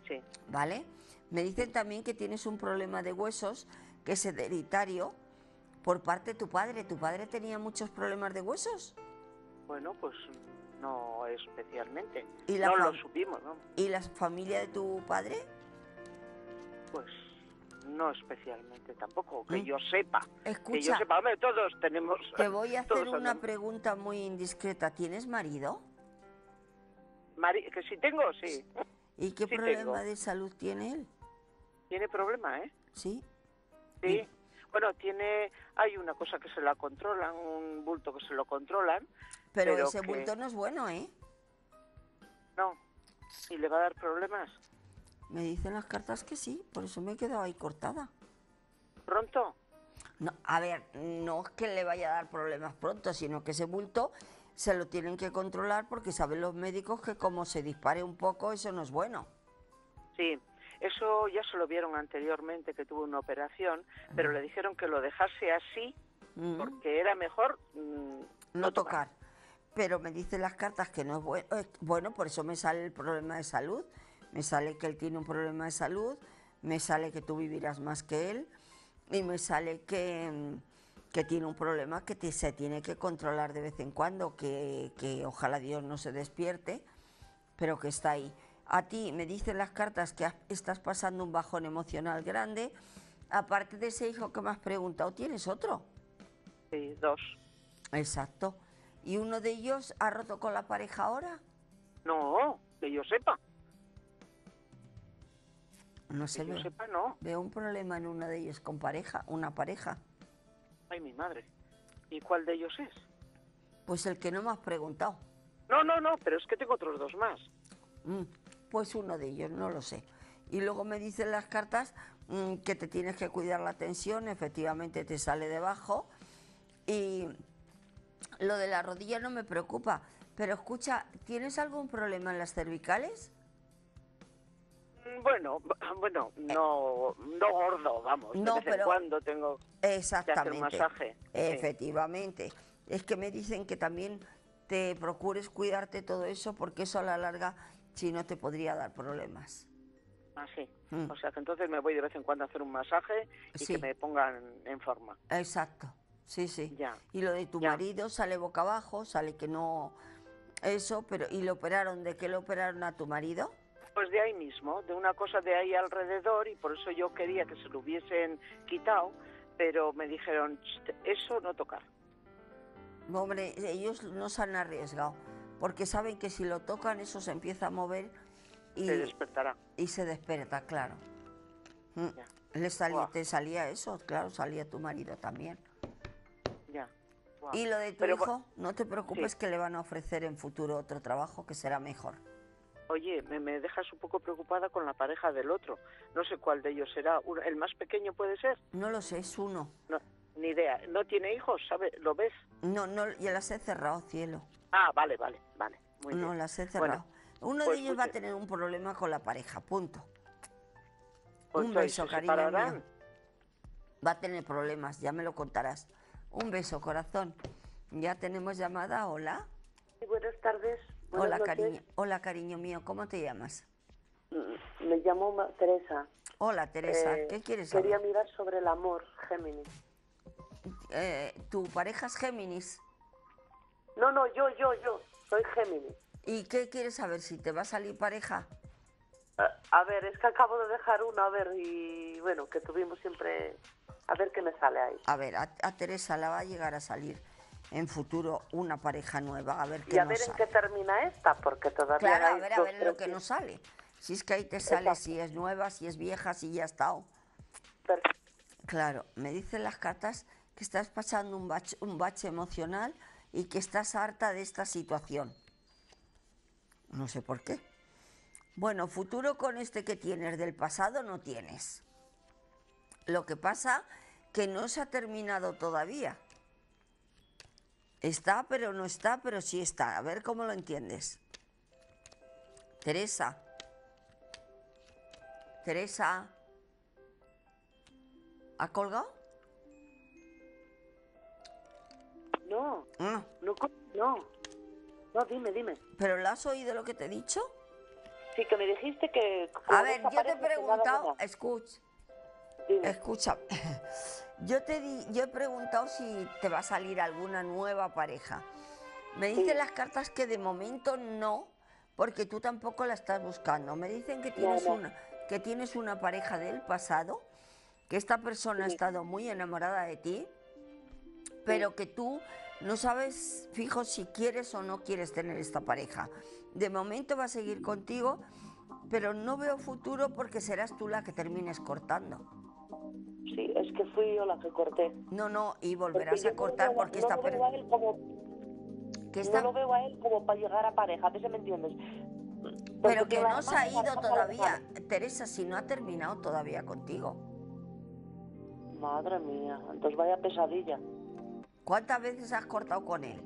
S14: Sí.
S2: ¿vale? Me dicen también que tienes un problema de huesos que es hereditario por parte de tu padre. ¿Tu padre tenía muchos problemas de huesos?
S14: Bueno, pues no especialmente.
S2: ¿Y la
S14: no lo supimos, ¿no?
S2: ¿Y la familia de tu padre?
S14: Pues no especialmente tampoco, que
S2: ¿Mm?
S14: yo sepa. Que yo
S2: Escucha.
S14: sepa, hombre, todos tenemos...
S2: Te voy a hacer una pregunta muy indiscreta. ¿Tienes marido?
S14: Mari- que si tengo, sí.
S2: ¿Y qué
S14: Sí
S2: problema
S14: tengo.
S2: de salud tiene él?
S14: Tiene problema, ¿eh?
S2: Sí.
S14: Sí. Bueno, tiene... Hay una cosa que se la controlan, un bulto que se lo controlan.
S2: Pero,
S14: Pero
S2: ese
S14: que-
S2: bulto no es bueno, ¿eh?
S14: No. ¿Y le va a dar problemas?
S2: Me dicen las cartas que sí, por eso me he quedado ahí cortada.
S14: ¿Pronto?
S2: No, a ver, no es que le vaya a dar problemas pronto, sino que ese bulto se lo tienen que controlar porque saben los médicos que como se dispare un poco, eso no es bueno.
S14: Sí. Eso ya se lo vieron anteriormente, que tuvo una operación, pero le dijeron que lo dejase así
S2: Mm.
S14: porque era mejor mm,
S2: no tocar. Pero me dicen las cartas que no es bueno. Bueno, por eso me sale el problema de salud. Me sale que él tiene un problema de salud. Me sale que tú vivirás más que él. Y me sale que, mm, que tiene un problema que te- se tiene que controlar de vez en cuando, que, que ojalá Dios no se despierte, pero que está ahí. A ti me dicen las cartas que estás pasando un bajón emocional grande. Aparte de ese hijo que me has preguntado, ¿tienes otro?
S14: Sí, dos.
S2: Exacto. ¿Y uno de ellos ha roto con la pareja ahora?
S14: No, que yo sepa.
S2: No se
S14: Que yo sepa, no.
S2: Veo un problema en uno de ellos con pareja, una pareja.
S14: Ay, mi madre. ¿Y cuál de ellos es?
S2: Pues el que no me has preguntado.
S14: No, no, no, pero es que tengo otros dos más.
S2: Mm, Pues uno de ellos, no lo sé. Y luego me dicen las cartas mm, que te tienes que cuidar la tensión, efectivamente te sale debajo. Y lo de la rodilla no me preocupa. Pero escucha, ¿tienes algún problema en las cervicales?
S14: Mm, Bueno, *laughs* bueno, no, no gordo, vamos.
S2: No,
S14: de vez
S2: pero-
S14: en cuando tengo que hacer
S2: Exactamente.
S14: masaje. sí.
S2: Efectivamente. Es que me dicen que también te procures cuidarte todo eso porque eso a la larga, si no, te podría dar problemas.
S14: Ah, sí.
S2: Mm.
S14: O sea que entonces me voy de vez en cuando a hacer un masaje y
S2: Sí.
S14: que me pongan en forma.
S2: Exacto, sí, sí.
S14: Ya.
S2: Y lo de tu
S14: Ya.
S2: marido sale boca abajo, sale que no... Eso, pero ¿y lo operaron? ¿De qué lo operaron a tu marido?
S14: Pues de ahí mismo, de una cosa de ahí alrededor y por eso yo quería que se lo hubiesen quitado, pero me dijeron, "Cht, eso no tocar.
S2: Hombre, ellos no se han arriesgado, porque saben que si lo tocan eso se empieza a mover y
S14: Se despertará.
S2: y se despierta, claro. Mm.
S14: Ya.
S2: Le salía, te salía eso, claro, salía tu marido también.
S14: Ya.
S2: Y lo de tu
S14: Pero,
S2: hijo, no te preocupes
S14: sí.
S2: que le van a ofrecer en futuro otro trabajo que será mejor.
S14: Oye, me, me dejas un poco preocupada con la pareja del otro. No sé cuál de ellos será. ¿El más pequeño puede ser?
S2: No lo sé, es uno.
S14: No, ni idea. ¿No tiene hijos? ¿Sabe? ¿Lo ves?
S2: No, no, ya las he cerrado, cielo.
S14: Ah, vale, vale, vale. Muy
S2: no,
S14: bien.
S2: las he
S14: Bueno,
S2: cerrado. Uno
S14: pues
S2: de ellos va a tener un problema con la pareja, punto.
S14: Pues
S2: un beso,
S14: ¿se
S2: cariño mío. Va a tener problemas, ya me lo contarás. Un beso, corazón. Ya tenemos llamada, hola.
S15: Sí, buenas tardes. Buenas
S2: Hola,
S15: noches.
S2: cariño. Hola, cariño mío, ¿cómo te llamas?
S15: Mm, Me llamo Teresa.
S2: Hola, Teresa,
S15: Eh,
S2: ¿qué quieres
S15: Quería
S2: saber?
S15: mirar sobre el amor, Géminis.
S2: Eh, ¿Tu pareja es Géminis?
S15: No, no, yo, yo, yo. Soy Géminis.
S2: ¿Y qué quieres saber? ¿Si te va a salir pareja?
S15: A- A ver, es que acabo de dejar una, a ver, y bueno, que tuvimos siempre... A ver qué me sale ahí.
S2: A ver, a, a Teresa la va a llegar a salir en futuro una pareja nueva, a ver qué
S15: Y a
S2: nos
S15: ver en
S2: sale.
S15: qué termina esta, porque todavía
S2: Claro, a ver, a ver lo que nos sale. Si es que ahí te sale
S15: Exacto.
S2: si es nueva, si es vieja, si ya ha estado. Claro, me dicen las cartas que estás pasando un bache, un bache emocional y que estás harta de esta situación. No sé por qué. Bueno, futuro con este que tienes del pasado no tienes. Lo que pasa que no se ha terminado todavía. Está, pero no está, pero sí está. A ver cómo lo entiendes. Teresa. Teresa. ¿Ha colgado?
S15: No,
S2: Ah,
S15: no, no. No, dime, dime.
S2: ¿Pero lo has oído lo que te he dicho?
S15: Sí, que me dijiste que...
S2: A ver, yo te he preguntado, escucha, escucha, *laughs* yo te di, yo he preguntado si te va a salir alguna nueva pareja. Me dicen las cartas que de momento no, porque tú tampoco la estás buscando. Me dicen que tienes
S15: no.
S2: una, que tienes una pareja del pasado, que esta persona ha estado muy enamorada de ti, pero que tú no sabes, fijo, si quieres o no quieres tener esta pareja. De momento va a seguir contigo, pero no veo futuro porque serás tú la que termines cortando.
S15: Sí, es que fui yo la que corté.
S2: No, no, y volverás a cortar
S15: no,
S2: porque
S15: no
S2: esta
S15: lo veo a él como no lo veo a él como para llegar a pareja, ¿a qué se me entiendes?
S2: pero que no se ha ido todavía. Teresa, si no ha terminado todavía contigo.
S15: Madre mía, entonces vaya pesadilla.
S2: ¿Cuántas veces has cortado con él?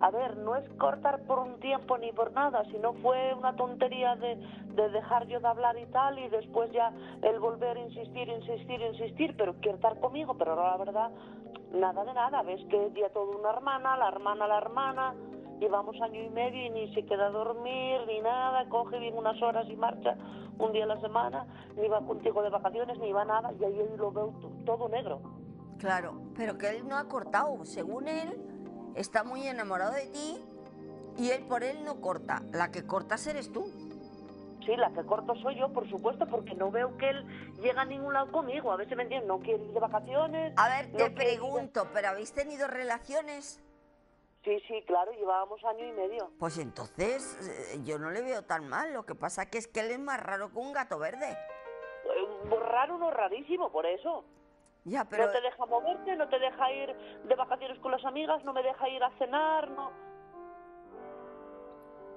S15: A ver, no es cortar por un tiempo ni por nada, sino fue una tontería de, de dejar yo de hablar y tal, y después ya el volver a insistir, insistir, insistir, pero quiere estar conmigo, pero ahora la verdad, nada de nada. Ves que día todo una hermana, la hermana, la hermana, llevamos año y medio y ni se queda a dormir, ni nada, coge bien unas horas y marcha un día a la semana, ni va contigo de vacaciones, ni va nada, y ahí lo veo todo negro.
S2: Claro, pero que él no ha cortado. Según él, está muy enamorado de ti y él por él no corta. La que cortas eres tú.
S15: Sí, la que corto soy yo, por supuesto, porque no veo que él llega a ningún lado conmigo. A si me entiendes, no quiere ir de vacaciones.
S2: A ver,
S15: no
S2: te
S15: quiere
S2: pregunto, ¿pero habéis tenido relaciones?
S15: Sí, sí, claro, llevábamos año y medio.
S2: Pues entonces eh, yo no le veo tan mal. Lo que pasa que es que él es más raro que un gato verde.
S15: Eh, Raro, no rarísimo, por eso.
S2: Ya, pero
S15: No te deja moverte, no te deja ir de vacaciones con las amigas, no me deja ir a cenar, no.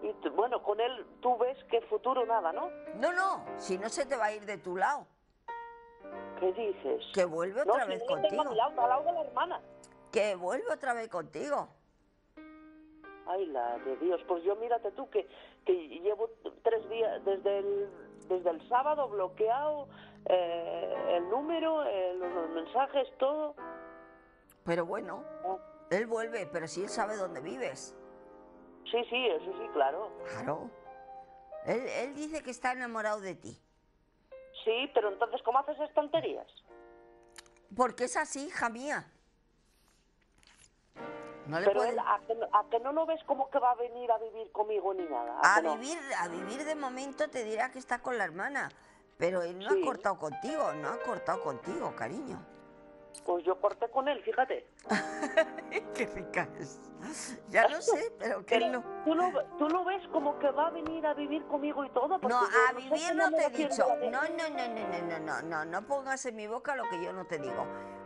S15: Y bueno, con él tú ves que futuro nada, ¿no?
S2: no, no, si no se te va a ir de tu lado.
S15: ¿Qué dices?
S2: Que vuelve
S15: No,
S2: otra
S15: si
S2: vez
S15: no tengo a
S2: contigo.
S15: mi lado, al lado de la hermana.
S2: Que vuelve otra vez contigo.
S15: Ay, la de Dios. Pues yo mírate tú que, que llevo tres días desde el, desde el sábado bloqueado eh, el número, eh, los, los mensajes, todo.
S2: Pero bueno, él vuelve, pero si él sabe dónde vives.
S15: Sí, sí, eso sí, claro.
S2: Claro. Él, él dice que está enamorado de ti.
S15: Sí, pero entonces, ¿cómo haces esas tonterías?
S2: Porque es así, hija mía. No le
S15: pero él, ¿a que, no- a que no lo ves como que va a venir a vivir conmigo ni nada?
S2: A
S15: no?
S2: vivir, a vivir de momento te dirá que está con la hermana. Pero él no
S15: Sí.
S2: ha cortado contigo, no ha cortado contigo, cariño.
S15: Pues yo corté con él, fíjate. *laughs*
S2: Qué rica es. Ya lo sé, pero que él no.
S15: ¿Tú lo, tú lo ves como que va a venir a vivir conmigo y todo?
S2: No, a vivir no te he dicho. No, no, no, no, no, no, no, no, no pongas en mi boca lo que yo no te digo.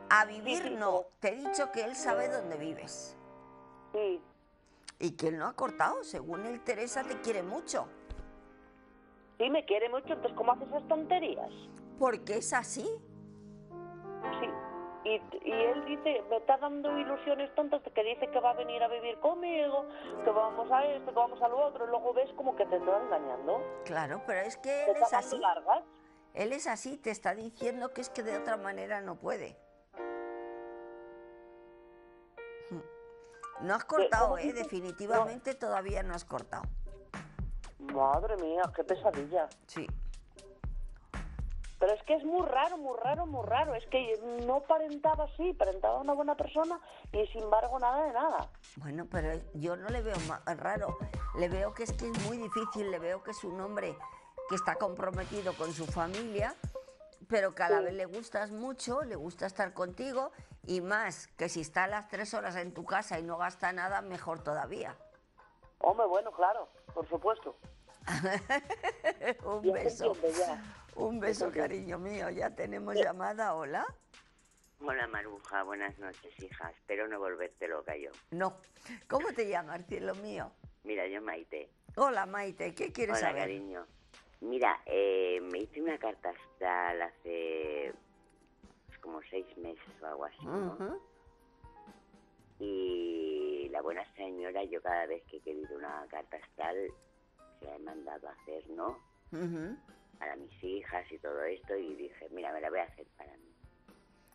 S2: A vivir
S15: sí,
S2: no. Te he dicho que él sabe dónde vives.
S15: Sí.
S2: Y que él no ha cortado. Según él, Teresa te quiere mucho.
S15: Sí, me quiere mucho, entonces ¿cómo haces esas tonterías?
S2: Porque es así.
S15: Sí. Y, y él dice, me está dando ilusiones tontas que dice que va a venir a vivir conmigo, que vamos a esto, que vamos a lo otro, y luego ves como que te está engañando.
S2: Claro, pero es que él es así.
S15: largas.
S2: Él es así, te está diciendo que es que de otra manera no puede. No has cortado,
S15: ¿cómo
S2: ¿eh? Definitivamente todavía no has cortado.
S15: Madre mía, qué pesadilla.
S2: Sí.
S15: Pero es que es muy raro, muy raro, muy raro. Es que no aparentaba así, aparentaba una buena persona y sin embargo nada de nada.
S2: Bueno, pero yo no le veo ma- raro. Le veo que es que es muy difícil, le veo que es un hombre que está comprometido con su familia, pero que a la
S15: Sí.
S2: vez le gustas mucho, le gusta estar contigo y más que si está a las tres horas en tu casa y no gasta nada, mejor todavía.
S15: Hombre, bueno, claro, por supuesto. *laughs*
S2: un
S15: Ya
S2: beso.
S15: ya.
S2: Un beso, cariño mío. Ya tenemos llamada. Hola.
S12: Hola Maruja, buenas noches, hija. Espero no volverte loca yo.
S2: No. ¿Cómo te llamas, cielo mío?
S12: Mira, yo Maite.
S2: Hola, Maite. ¿Qué quieres
S12: Hola,
S2: saber?
S12: cariño. Mira, eh, me hice una carta astral hace pues, como seis meses o algo así. Y la buena señora, yo cada vez que he querido una carta astral, se la he mandado a hacer, ¿no?
S2: Ujú.
S12: Para mis hijas y todo esto, y dije, mira, me la voy a hacer para mí.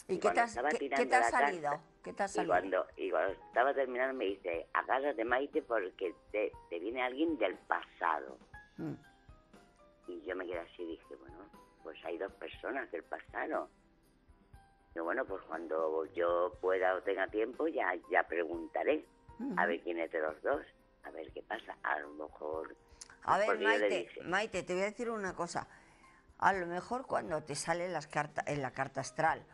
S2: ¿Y,
S12: Y
S2: qué te, has- qué- qué te ha
S12: la carta,
S2: salido? ¿Qué te ha
S12: Y cuando, y cuando estaba terminando me dice, agárrate Maite porque te, te viene alguien del pasado.
S2: Mm.
S12: Y yo me quedé así y dije, bueno, pues hay dos personas del pasado. Y bueno, pues cuando yo pueda o tenga tiempo ya, ya preguntaré a ver quién es de los dos, a ver qué pasa. A lo mejor...
S2: A ver,
S12: yo le
S2: Maite, Maite, te voy a decir una cosa. A lo mejor cuando te sale las cartas en la carta astral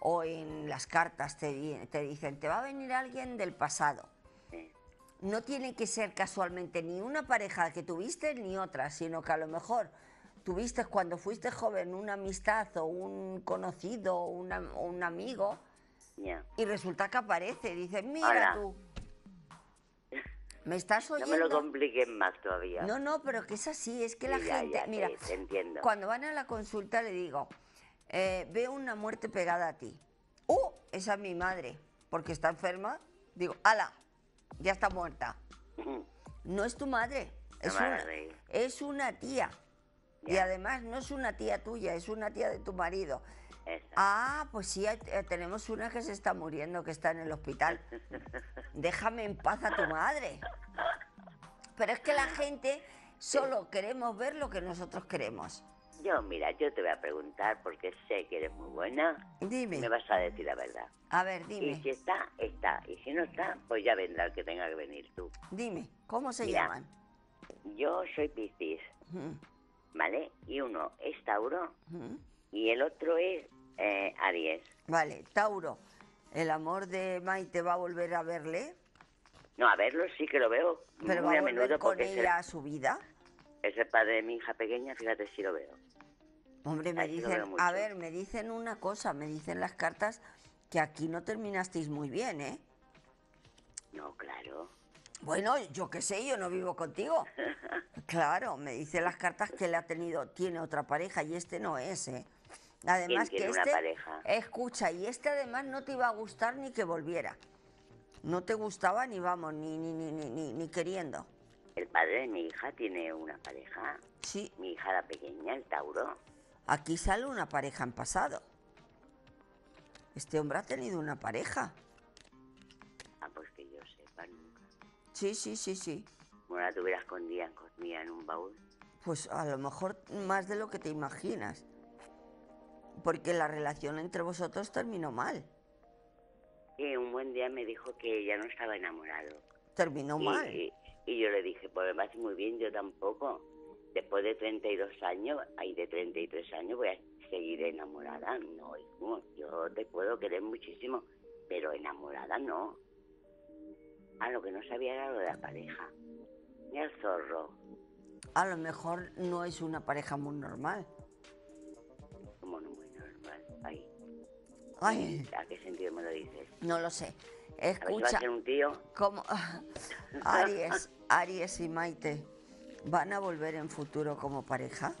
S2: o en las cartas te, di- te dicen, te va a venir alguien del pasado. No tiene que ser casualmente ni una pareja que tuviste ni otra, sino que a lo mejor tuviste cuando fuiste joven una amistad o un conocido o una- o un amigo
S12: ya.
S2: y resulta que aparece. Dices, mira
S12: Hola.
S2: tú, ¿me estás
S12: No
S2: oyendo?
S12: me lo compliquen más todavía.
S2: No, no, pero que es así, es que la
S12: ya,
S2: gente,
S12: ya,
S2: mira,
S12: te entiendo.
S2: cuando van a la consulta le digo, eh, veo una muerte pegada a ti. ¡Oh! Esa es mi madre, porque está enferma. Digo, ala, ya está muerta. *laughs* No es tu madre, es
S12: No
S2: una, es una tía. Y además no es una tía tuya, es una tía de tu marido. Ah, pues sí, eh, tenemos una que se está muriendo, que está en el hospital. Déjame en paz a tu madre. Pero es que la gente solo queremos ver lo que nosotros queremos.
S12: Yo, mira, yo te voy a preguntar porque sé que eres muy buena.
S2: Dime.
S12: Me vas a decir la verdad.
S2: A ver,
S12: Y
S2: dime.
S12: si está, está. Y si no está, pues ya vendrá el que tenga que venir tú.
S2: Dime, ¿cómo se
S12: Mira.
S2: llaman?
S12: Yo soy Piscis, ¿vale? Y uno es Tauro. Y el otro es eh, Aries.
S2: Vale, Tauro, ¿el amor de Maite va a volver a verle?
S12: No, a verlo sí que lo veo
S2: ¿Pero
S12: muy
S2: va
S12: a
S2: volver
S12: menudo
S2: con ella a su vida?
S12: es el padre de mi hija pequeña, fíjate si lo veo.
S2: Hombre, me
S12: sí
S2: dicen, a ver, me dicen una cosa, me dicen las cartas que aquí no terminasteis muy bien, ¿eh?
S12: No, claro.
S2: Bueno, yo qué sé, yo no vivo contigo. *laughs* Claro, me dicen las cartas que él ha tenido, tiene otra pareja y este no es, ¿eh? Además
S12: ¿Quién
S2: que este,
S12: pareja?
S2: escucha, y este además no te iba a gustar ni que volviera. No te gustaba ni vamos, ni, ni, ni, ni, ni, ni queriendo.
S12: El padre de mi hija tiene una pareja.
S2: Sí.
S12: Mi hija la pequeña, el Tauro.
S2: Aquí sale una pareja en pasado. Este hombre ha tenido una pareja.
S12: Ah, pues que yo sepa nunca.
S2: Sí, sí, sí, sí.
S12: Bueno, la tuviera escondida, escondida en un baúl.
S2: Pues a lo mejor más de lo que te imaginas. Porque la relación entre vosotros terminó mal.
S12: Y un buen día me dijo que ya no estaba enamorado.
S2: Terminó
S12: y,
S2: mal.
S12: y- y yo le dije, pues me muy bien, yo tampoco. Después de 32 años, ahí de 33 años, voy a seguir enamorada. No, hijo, yo te puedo querer muchísimo, pero enamorada no. Ah, lo que no sabía era lo de la pareja. Y el zorro,
S2: A lo mejor no es una pareja muy normal.
S12: como no muy.
S2: Ay,
S12: ¿A qué sentido me lo dices?
S2: no lo sé.
S12: A ver si va a
S2: Escucha,
S12: ser un tío.
S2: como *laughs* Aries, Aries y Maite van a volver en futuro como pareja.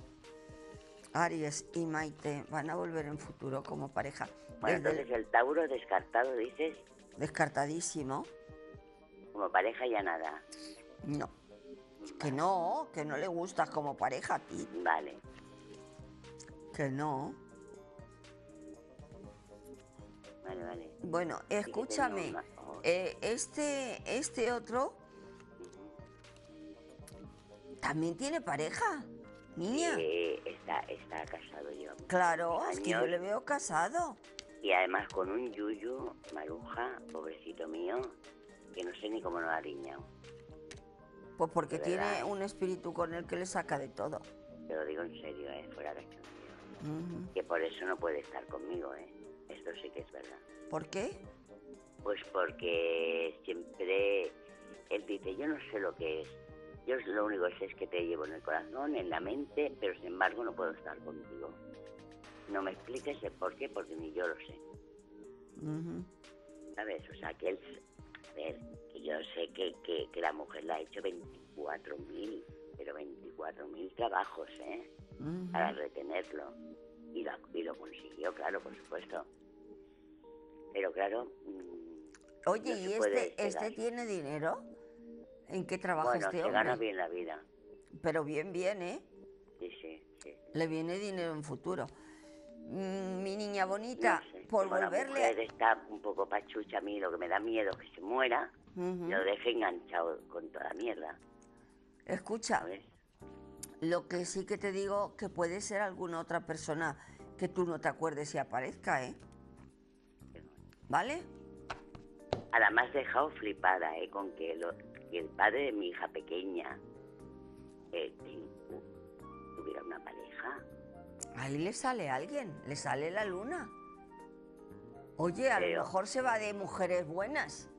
S2: Aries y Maite van a volver en futuro como pareja.
S12: Bueno,
S2: Desde
S12: entonces el Tauro descartado, dices,
S2: Descartadísimo.
S12: como pareja ya nada.
S2: No. Que no, que no le gustas como pareja a ti.
S12: Vale.
S2: Que no.
S12: Vale, vale.
S2: Bueno, escúchame.
S12: oh,
S2: eh, este, este otro también tiene pareja, niña.
S12: eh, está, está casado yo.
S2: Claro, es que yo le veo casado.
S12: Y además con un yuyu, maruja, pobrecito mío, que no sé ni cómo lo ha aliñado.
S2: Pues porque tiene
S12: verdad.
S2: un espíritu con el que le saca de todo.
S12: Te lo digo en serio, ¿eh? Fuera de cachondeo.
S2: Ujú.
S12: Que por eso no puede estar conmigo, ¿eh? Esto sí que es verdad.
S2: ¿Por qué?
S12: Pues porque siempre él dice, yo no sé lo que es. Yo lo único que sé es que te llevo en el corazón, en la mente, pero sin embargo no puedo estar contigo. No me expliques el por qué, porque ni yo lo sé. ¿Sabes? O sea, que él... A ver, que yo sé que, que, que la mujer le ha hecho 24.000, pero 24.000 trabajos, ¿eh? Para retenerlo. Y lo, y lo consiguió, claro, por supuesto. Pero claro... mm,
S2: Oye,
S12: no
S2: ¿y
S12: se
S2: este, este tiene dinero? ¿En qué trabaja
S12: Bueno,
S2: este
S12: se
S2: hombre?
S12: gana bien la vida.
S2: Pero bien, bien, ¿eh?
S12: Sí, sí, sí.
S2: Le viene dinero en futuro. Mm, mi niña bonita,
S12: No sé,
S2: por
S12: como la
S2: volverle...
S12: mujer está un poco pachucha a mí, lo que me da miedo es que se muera, lo deje enganchado con toda la mierda.
S2: Escucha, lo que sí que te digo que puede ser alguna otra persona que tú no te acuerdes y aparezca, ¿eh? ¿Vale?
S12: Has dejado flipada, ¿eh? Con que, lo- que el padre de mi hija pequeña eh, tuviera una pareja.
S2: Ahí le sale alguien, le sale la luna. Oye, a
S12: Pero-
S2: lo mejor se va de mujeres buenas.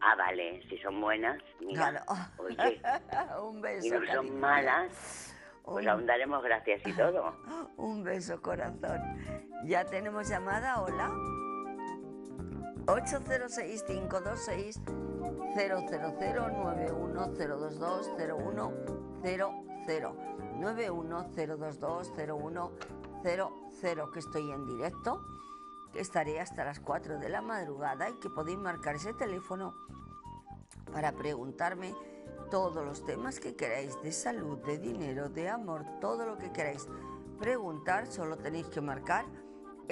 S12: Ah, vale, si son buenas, mira,
S2: Claro.
S12: oye, *laughs*
S2: Un beso.
S12: y no
S2: cariño.
S12: son malas, pues
S2: Un-
S12: aún daremos gracias y todo. *laughs*
S2: Un beso, corazón. Ya tenemos llamada, hola. 806-526-000-91022-0100. 91022-0100, que estoy en directo, que estaré hasta las 4 de la madrugada y que podéis marcar ese teléfono para preguntarme todos los temas que queráis de salud, de dinero, de amor, todo lo que queráis preguntar, solo tenéis que marcar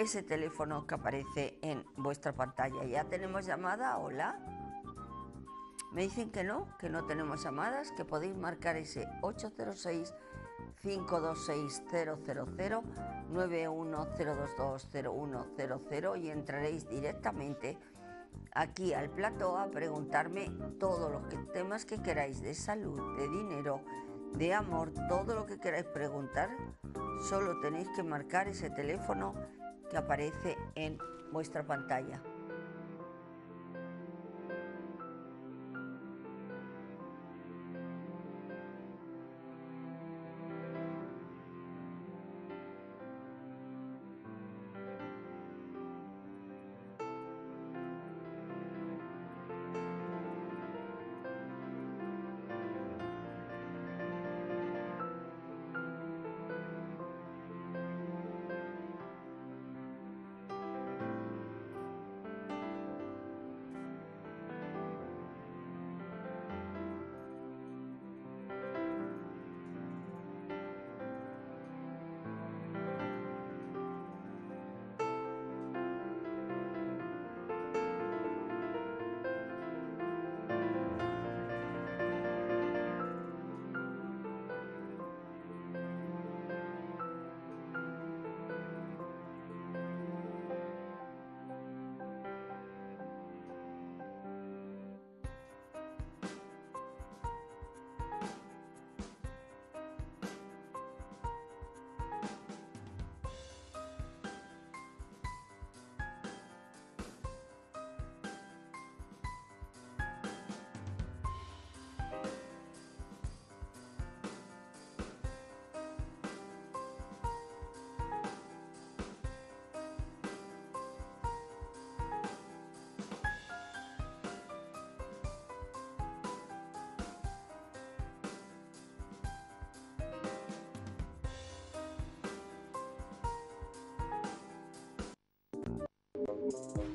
S2: ese teléfono que aparece en vuestra pantalla. ¿Ya tenemos llamada? Hola. Me dicen que no, que no tenemos llamadas, que podéis marcar ese 806 526-000 910220100 y entraréis directamente aquí al plató a preguntarme todos los que- temas que queráis de salud, de dinero, de amor, todo lo que queráis preguntar. Solo tenéis que marcar ese teléfono que aparece en vuestra pantalla. you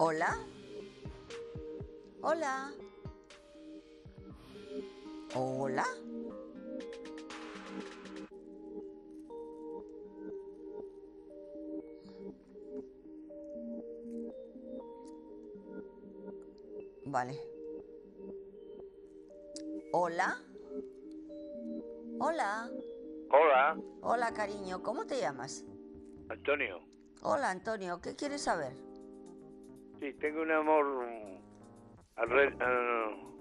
S2: Hola. Hola. Hola. Vale. Hola. Hola.
S16: Hola,
S2: Hola, cariño. ¿Cómo te llamas?
S16: Antonio.
S2: Hola, Antonio. ¿Qué quieres saber?
S16: Tengo un amor mm,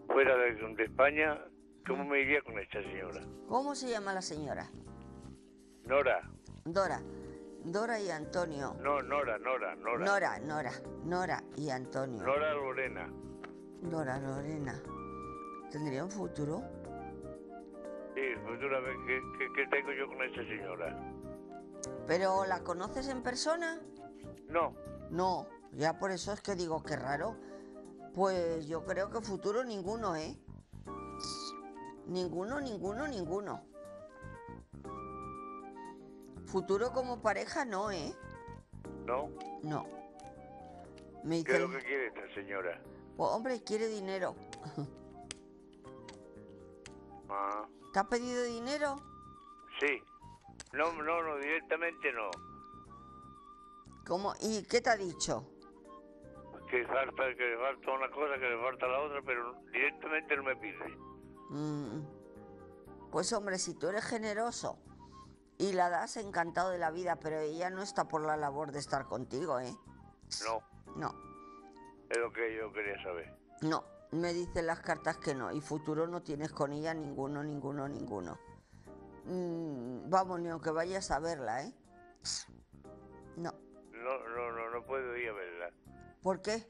S16: fuera de, de España. ¿Cómo me iría con esta señora?
S2: ¿Cómo se llama la señora?
S16: Nora.
S2: Dora. Dora y Antonio.
S16: No, Nora, Nora, Nora.
S2: Nora, Nora, Nora y Antonio.
S16: Nora Lorena.
S2: Dora Lorena. ¿Tendría un futuro?
S16: Sí, futuramente, ¿qué, qué, qué tengo yo con esta señora?
S2: ¿Pero la conoces en persona?
S16: No,
S2: No, ya por eso es que digo que raro. Pues yo creo que futuro ninguno, ¿eh? Ninguno, ninguno, ninguno. Futuro como pareja no, ¿eh?
S16: no.
S2: No. Me
S16: ¿Qué es lo que quiere esta señora?
S2: pues, hombre, quiere dinero.
S16: Ah,
S2: ¿Te ha pedido dinero?
S16: sí. No, no, no, directamente no.
S2: ¿Cómo? ¿Y qué te ha dicho?
S16: Que falta, que le falta una cosa, que le falta la otra, pero directamente no me pide.
S2: Mm. Pues hombre, si tú eres generoso y la das encantado de la vida, pero ella no está por la labor de estar contigo, ¿eh?
S16: No,
S2: No,
S16: es lo que yo quería saber.
S2: no. Me dicen las cartas que no. Y futuro no tienes con ella ninguno, ninguno, ninguno. Mm, vamos, ni aunque vayas a verla, ¿eh? No.
S16: No, no, no, no puedo ir a verla,
S2: ¿Por qué?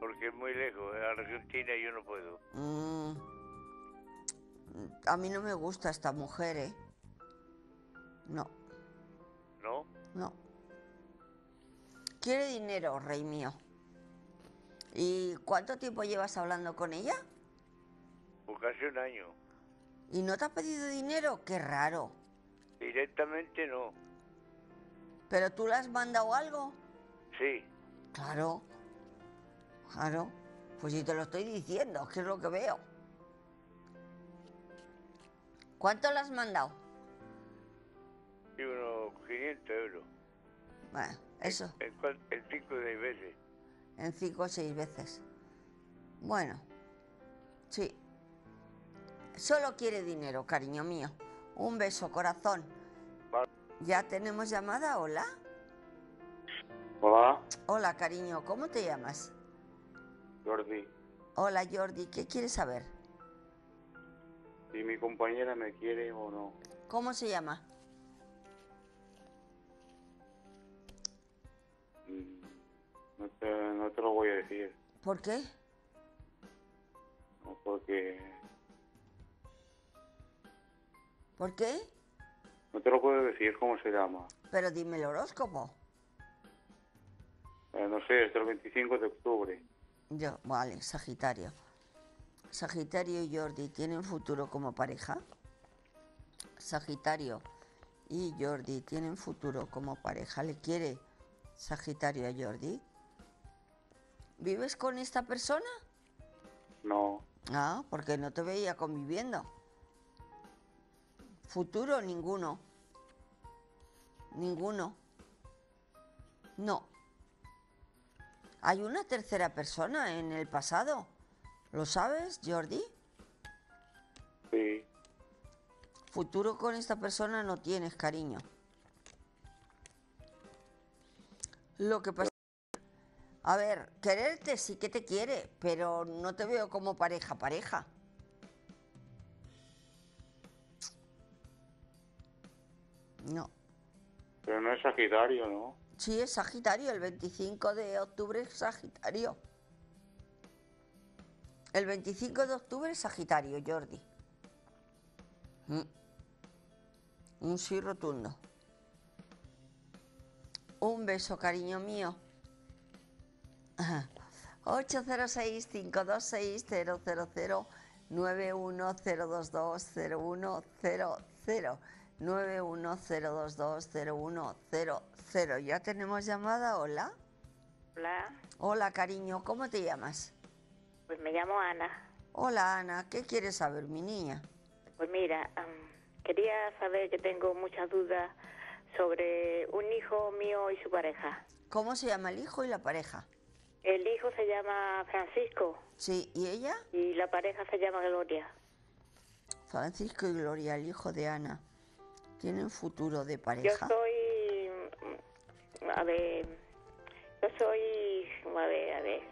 S16: porque es muy lejos, en Argentina y yo no puedo.
S2: Mm, a mí no me gusta esta mujer, ¿eh? No,
S16: ¿No?
S2: no. Quiere dinero, rey mío. ¿Y cuánto tiempo llevas hablando con ella?
S16: Pues casi un año.
S2: ¿Y no te ha pedido dinero? Qué raro.
S16: Directamente no.
S2: ¿Pero tú le has mandado algo?
S16: Sí,
S2: Claro. Claro. Pues si te lo estoy diciendo, es que es lo que veo. ¿Cuánto le has mandado?
S16: y unos 500 euros.
S2: Bueno, eso,
S16: En, en cinco o seis veces.
S2: en cinco o seis veces. Bueno, sí. Solo quiere dinero, cariño mío. Un beso, corazón. ¿Ya tenemos llamada? Hola.
S17: Hola,
S2: Hola, cariño. ¿Cómo te llamas?
S17: Jordi.
S2: Hola, Jordi. ¿Qué quieres saber?
S17: Si mi compañera me quiere o no.
S2: ¿Cómo se llama?
S17: Mm, No te, no te lo voy a decir.
S2: ¿Por qué?
S17: no, Porque
S2: ¿Por qué?
S17: no te lo puedo decir cómo se llama.
S2: Pero dime el horóscopo.
S17: Eh, no sé, es el 25 de octubre.
S2: Yo, vale, Sagitario. Sagitario y Jordi tienen futuro como pareja. Sagitario y Jordi tienen futuro como pareja. ¿Le quiere Sagitario a Jordi? ¿Vives con esta persona?
S17: No,
S2: Ah, porque no te veía conviviendo. Futuro ninguno. Ninguno. No. Hay una tercera persona en el pasado. ¿Lo sabes, Jordi?
S17: sí,
S2: Futuro con esta persona no tienes, cariño. Lo que pasa... A ver, quererte sí que te quiere, pero no te veo como pareja, pareja. No.
S17: pero no es Sagitario, ¿no?
S2: Sí, es Sagitario, el 25 de octubre es Sagitario. El 25 de octubre es Sagitario, Jordi. Mm. Un sí rotundo. Un beso, cariño mío. *laughs* 806-526-000-91022-0100. 910220100 910220100 ¿Ya tenemos llamada? Hola.
S18: Hola,
S2: Hola, cariño. ¿Cómo te llamas?
S18: pues me llamo Ana.
S2: Hola, Ana. ¿Qué quieres saber, mi niña?
S18: Pues mira, am, quería saber que tengo muchas dudas sobre un hijo mío y su pareja.
S2: ¿Cómo se llama el hijo y la pareja?
S18: El hijo se llama Francisco
S2: Sí, ¿y ella?
S18: y la pareja se llama Gloria.
S2: Francisco y Gloria, el hijo de Ana. ¿Tienen futuro de
S18: Yo
S2: pareja?
S18: soy, mm, a ver, yo soy, a ver, a ver,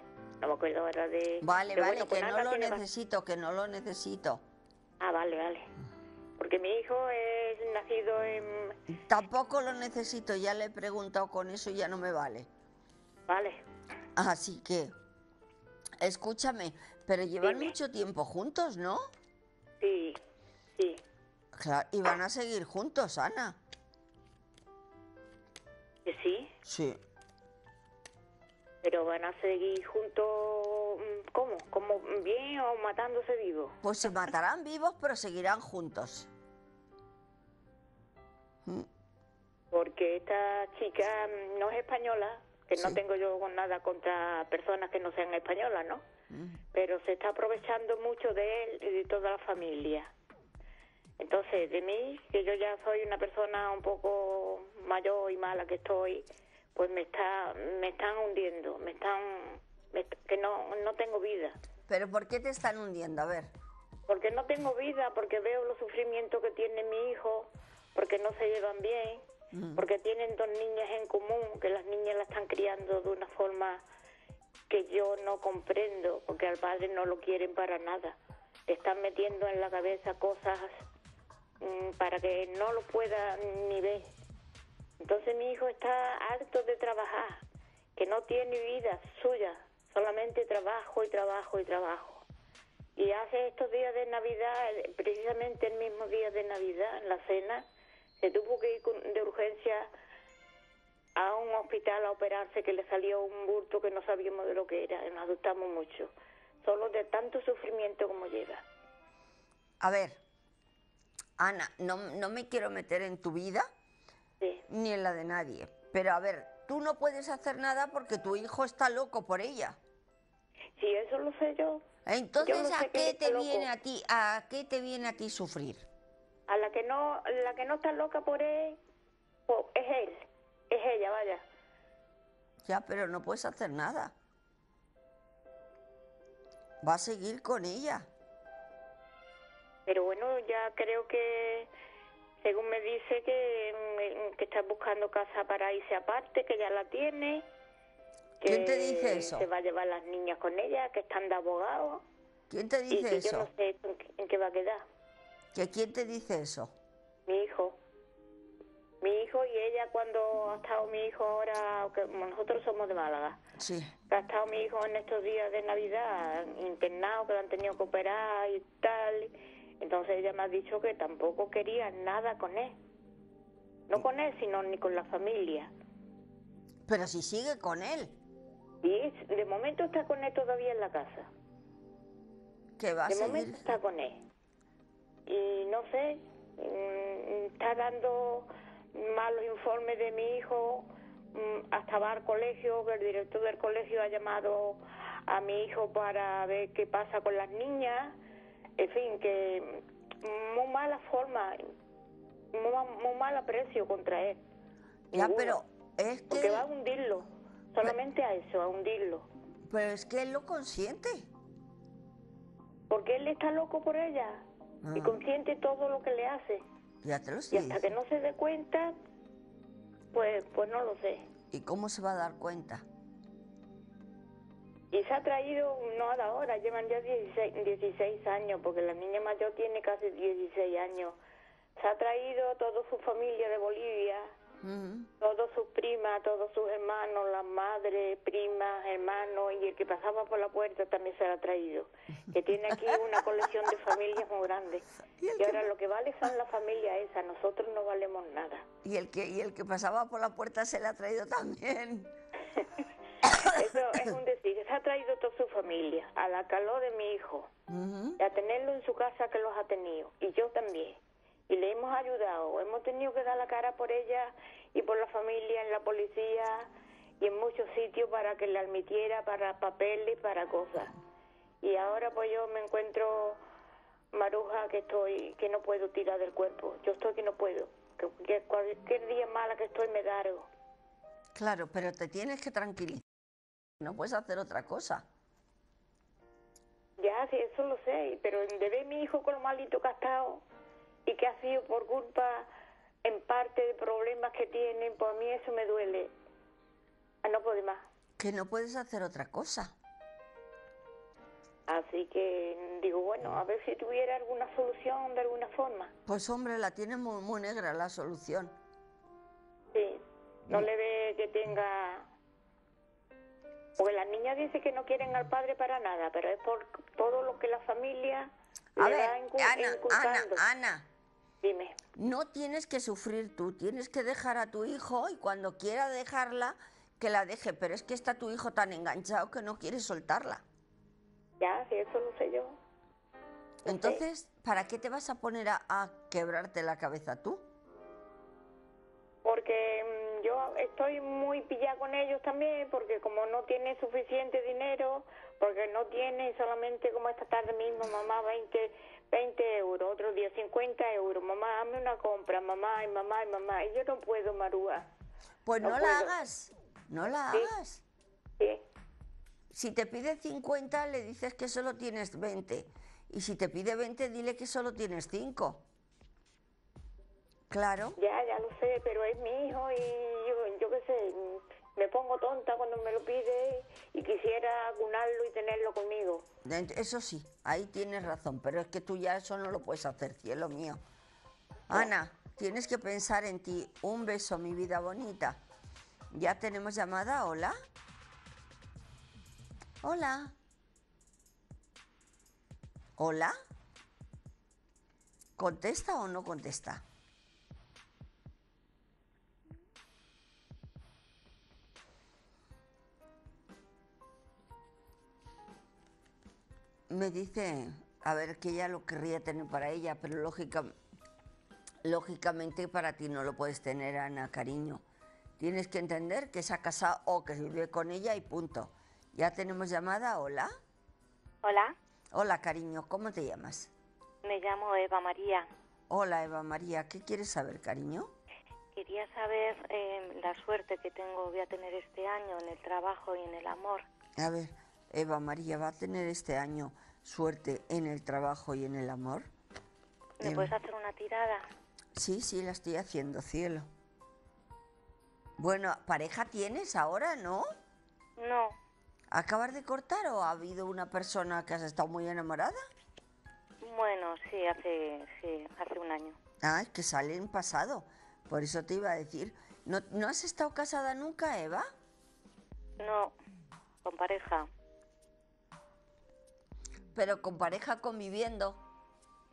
S18: no me acuerdo ahora de...
S2: Vale,
S18: de-
S2: vale,
S18: bueno, pues
S2: que no lo necesito, que no lo necesito.
S18: Ah, vale, vale. Porque mi hijo es nacido en...
S2: Tampoco lo necesito, ya le he preguntado con eso y ya no me vale.
S18: Vale.
S2: Así que, escúchame, pero llevan mucho tiempo juntos, ¿no?
S18: Sí, sí.
S2: Claro, y van a seguir juntos, Ana.
S18: ¿Que sí?
S2: Sí.
S18: Pero van a seguir juntos, mm, ¿cómo? ¿Como bien o matándose vivos?
S2: Pues se matarán vivos, pero seguirán juntos. Mm,
S18: Porque esta chica mm, no es española, que no tengo yo nada contra personas que no sean españolas, ¿no?
S2: mm.
S18: Pero se está aprovechando mucho de él y de toda la familia. Entonces, de mí, que yo ya soy una persona un poco mayor y mala que estoy, pues me está me están hundiendo, me están me- que no, no tengo vida.
S2: ¿Pero por qué te están hundiendo? A ver.
S18: Porque no tengo vida, porque veo los sufrimientos que tiene mi hijo, porque no se llevan bien,
S2: Mm.
S18: porque tienen dos niñas en común, que las niñas la están criando de una forma que yo no comprendo, porque al padre no lo quieren para nada. Le están metiendo en la cabeza cosas para que no lo pueda ni ver. Entonces mi hijo está harto de trabajar, que no tiene vida suya, solamente trabajo y trabajo y trabajo. Y hace estos días de Navidad, precisamente el mismo día de Navidad, en la cena, se tuvo que ir de urgencia a un hospital a operarse que le salió un bulto que no sabíamos de lo que era. Nos asustamos mucho. Solo de tanto sufrimiento como lleva.
S2: A ver, Ana, no, no me quiero meter en tu vida ni en la de nadie. Pero a ver, tú no puedes hacer nada porque tu hijo está loco por ella.
S18: Sí, eso lo sé yo.
S2: Entonces,
S18: Yo
S2: ¿a
S18: sé que
S2: qué te
S18: loco.
S2: viene a ti? ¿A qué te viene a ti sufrir?
S18: A la que no, la que no está loca por él, es él, es ella, vaya.
S2: Ya, pero no puedes hacer nada. Va a seguir con ella.
S18: Pero bueno, ya creo que, según me dice, que, mm, que está buscando casa para irse aparte, que ya la tiene. Que
S2: ¿Quién te dice eso?
S18: Se va a llevar las niñas con ella, que están de abogados.
S2: ¿Quién te
S18: Y
S2: dice
S18: que
S2: eso?
S18: yo no sé en qué, en qué va a quedar.
S2: ¿Que quién te dice eso?
S18: Mi hijo. Mi hijo y ella cuando ha estado mi hijo ahora, que nosotros somos de Málaga,
S2: Sí.
S18: que ha estado mi hijo en estos días de Navidad internado, que lo han tenido que operar y tal. Entonces ella me ha dicho que tampoco quería nada con él. No con él, sino ni con la familia.
S2: Pero si sigue con él,
S18: Y de momento está con él todavía en la casa.
S2: que va a
S18: de
S2: seguir.
S18: momento está con él. Y no sé, mm, está dando malos informes de mi hijo, mm, hasta va al colegio, que el director del colegio ha llamado a mi hijo para ver qué pasa con las niñas, en fin, que muy mala forma, muy, muy mal aprecio contra él.
S2: Ya,
S18: Ninguno.
S2: pero es que...
S18: Porque va a hundirlo, solamente a eso, a hundirlo.
S2: Pero es que él lo consiente.
S18: Porque él está loco por ella y
S2: Ah.
S18: consiente todo lo que le hace.
S2: Ya te lo
S18: Y
S2: sé.
S18: hasta que no se dé cuenta, pues, pues no lo sé.
S2: ¿Y cómo se va a dar cuenta?
S18: Y se ha traído, no a la hora, llevan ya 16, 16 años, porque la niña mayor tiene casi 16 años. Se ha traído toda su familia de Bolivia, todas sus primas, todos sus hermanos, las madres, primas, hermanos, y el que pasaba por la puerta también se la ha traído. Que tiene aquí una colección de familias muy grande. *laughs* Y ahora lo que vale son las familias esas, nosotros no valemos nada.
S2: Y el que, y el que pasaba por la puerta se le ha traído también. *laughs*
S18: Eso es un decir, se ha traído toda su familia, a la calor de mi hijo, y a tenerlo en su casa que los ha tenido, y yo también. Y le hemos ayudado, hemos tenido que dar la cara por ella y por la familia en la policía y en muchos sitios para que la admitiera, para papeles, para cosas. Y ahora pues yo me encuentro maruja que estoy, que no puedo tirar del cuerpo. Yo estoy que no puedo. Que, que cualquier día mala que estoy me da algo.
S2: Claro, pero te tienes que tranquilizar. No puedes hacer otra cosa.
S18: Ya, sí, eso lo sé, pero de ver mi hijo con lo malito que ha estado y que ha sido por culpa, en parte, de problemas que tienen, por mí eso me duele. A no poder más.
S2: Que no puedes hacer otra cosa.
S18: Así que digo, bueno, a ver si tuviera alguna solución de alguna forma.
S2: Pues hombre, la tienes muy, muy negra la solución.
S18: Sí, no le ve que tenga... Porque las niñas dicen que no quieren al padre para nada, pero es por todo lo que la familia
S2: A
S18: le
S2: ver,
S18: va incu-
S2: Ana, Ana,
S18: inculcando.
S2: Ana.
S18: Dime.
S2: No tienes que sufrir tú, tienes que dejar a tu hijo y cuando quiera dejarla, que la deje. Pero es que está tu hijo tan enganchado que no quiere soltarla.
S18: Ya, sí, eso lo sé yo.
S2: Entonces, ¿para qué te vas a poner a, a quebrarte la cabeza tú?
S18: Porque mm, yo estoy muy pillada con ellos también, porque como no tiene suficiente dinero, porque no tiene solamente como esta tarde mismo, mamá, 20, 20 euros, otro día 50 euros, mamá, hazme una compra, mamá, y mamá, y mamá, y yo no puedo, Marúa.
S2: Pues no,
S18: No
S2: la hagas, no la
S18: Sí.
S2: hagas.
S18: Sí.
S2: si te pide 50, le dices que solo tienes 20. Y si te pide 20, dile que solo tienes 5. Claro.
S18: Ya, ya lo sé, pero es mi hijo y yo, yo qué sé, me pongo tonta cuando me lo pide y quisiera acunarlo y tenerlo conmigo.
S2: Eso sí, ahí tienes razón, pero es que tú ya eso no lo puedes hacer, cielo mío. Ana, tienes que pensar en ti. Un beso, mi vida bonita. Ya tenemos llamada, hola. Hola. Hola. ¿Contesta o no contesta? Me dice, a ver, que ella lo querría tener para ella, pero lógica, lógicamente para ti no lo puedes tener, Ana, cariño. Tienes que entender que se ha casado o que vive con ella y punto. Ya tenemos llamada, hola.
S19: Hola,
S2: Hola, cariño, ¿cómo te llamas?
S19: me llamo Eva María.
S2: Hola, Eva María, ¿qué quieres saber, cariño?
S19: Quería saber eh, la suerte que tengo, voy a tener este año en el trabajo y en el amor.
S2: A ver, Eva María, ¿va a tener este año suerte en el trabajo y en el amor?
S19: ¿Me
S2: Eva-
S19: puedes hacer una tirada?
S2: Sí, sí, la estoy haciendo, cielo. Bueno, ¿pareja tienes ahora, no?
S19: No,
S2: ¿Acabas de cortar o ha habido una persona que has estado muy enamorada?
S19: bueno, sí, hace, sí, hace un año.
S2: Ah, es que sale en pasado. Por eso te iba a decir. ¿No, ¿no has estado casada nunca, Eva?
S19: No, con pareja.
S2: Pero con pareja conviviendo.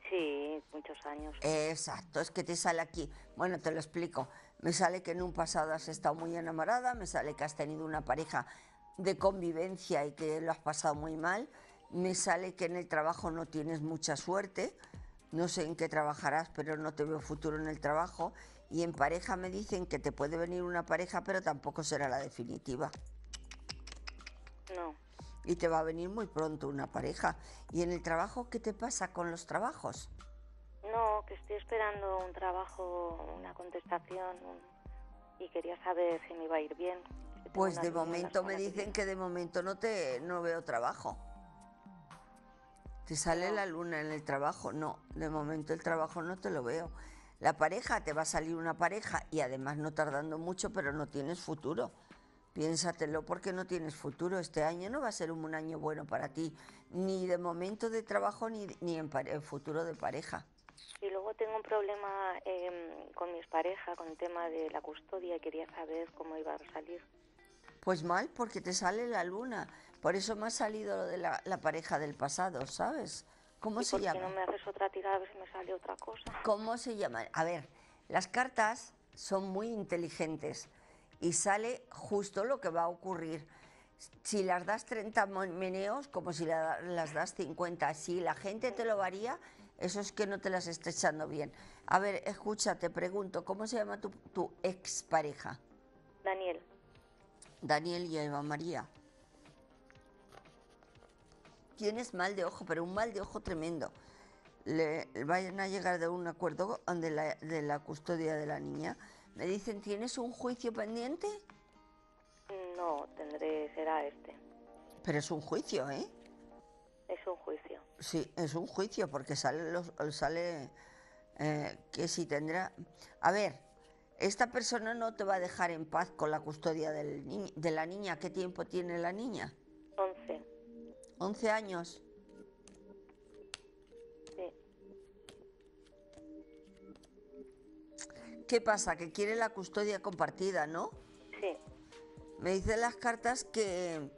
S19: Sí, muchos años.
S2: Exacto, es que te sale aquí. Bueno, te lo explico. Me sale que en un pasado has estado muy enamorada, me sale que has tenido una pareja de convivencia y que lo has pasado muy mal. Me sale que en el trabajo no tienes mucha suerte. No sé en qué trabajarás, pero no te veo futuro en el trabajo. Y en pareja me dicen que te puede venir una pareja, pero tampoco será la definitiva.
S19: No,
S2: Y te va a venir muy pronto una pareja. ¿Y en el trabajo qué te pasa con los trabajos?
S19: no, que estoy esperando un trabajo, una contestación y quería saber si me iba a ir bien.
S2: Pues de momento me
S19: que
S2: dicen que de momento no te no veo trabajo. ¿Te sale la luna en el trabajo? No, de momento el trabajo no te lo veo. La pareja, te va a salir una pareja y además no tardando mucho, pero no tienes futuro. Piénsatelo porque no tienes futuro. Este año no va a ser un año bueno para ti, ni de momento de trabajo ni, ni en, en futuro de pareja.
S19: Y luego tengo un problema em, con mis parejas, con el tema de la custodia quería saber cómo iba a salir.
S2: Pues mal, porque te sale la luna. Por eso me ha salido lo de la, la pareja del pasado, ¿sabes? ¿Cómo
S19: ¿Y
S2: se llama?
S19: no me haces otra tirada a ver si me sale otra cosa?
S2: ¿Cómo se llama? A ver, las cartas son muy inteligentes y sale justo lo que va a ocurrir. Si las das 30 mo- meneos, como si la- las das 50. Si la gente te lo varía, eso es que no te las está echando bien. A ver, escucha, te pregunto, ¿cómo se llama tu, tu expareja?
S19: Daniel,
S2: Daniel y Eva María. Tienes mal de ojo, pero un mal de ojo tremendo. Le vayan a llegar de un acuerdo de la, de la custodia de la niña. Me dicen, ¿tienes un juicio pendiente?
S19: no, tendré, será este.
S2: Pero es un juicio, ¿eh?
S19: Es un juicio.
S2: Sí, es un juicio porque sale, los, sale eh, que si tendrá... A ver, esta persona no te va a dejar en paz con la custodia del ni- de la niña. ¿Qué tiempo tiene la niña?
S19: 11.
S2: 11 años. ¿Qué pasa? Que quiere la custodia compartida, ¿no?
S19: Sí.
S2: Me dicen las cartas que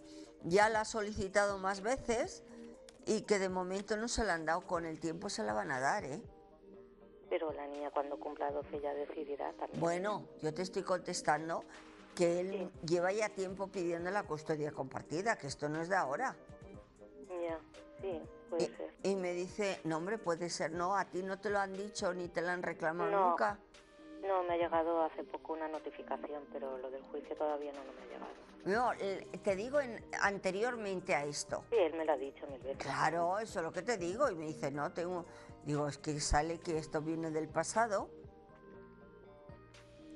S2: ya la ha solicitado más veces y que de momento no se la han dado. Con el tiempo se la van a dar, ¿eh?
S19: Pero la niña cuando cumpla 12 ya decidirá también.
S2: Bueno, yo te estoy contestando que él lleva ya tiempo pidiendo la custodia compartida, que esto no es de ahora.
S19: Ya, sí, puede ser.
S2: Y me dice, no hombre, puede ser, no, a ti no te lo han dicho ni te lo han reclamado
S19: No.
S2: nunca.
S19: No, me ha llegado hace poco una notificación, pero lo del juicio todavía no, no me ha llegado.
S2: No, te digo en- anteriormente a esto.
S19: Sí, él me lo ha dicho mil veces.
S2: Claro, eso es lo que te digo. Y me dice, no, tengo. Digo, es que sale que esto viene del pasado.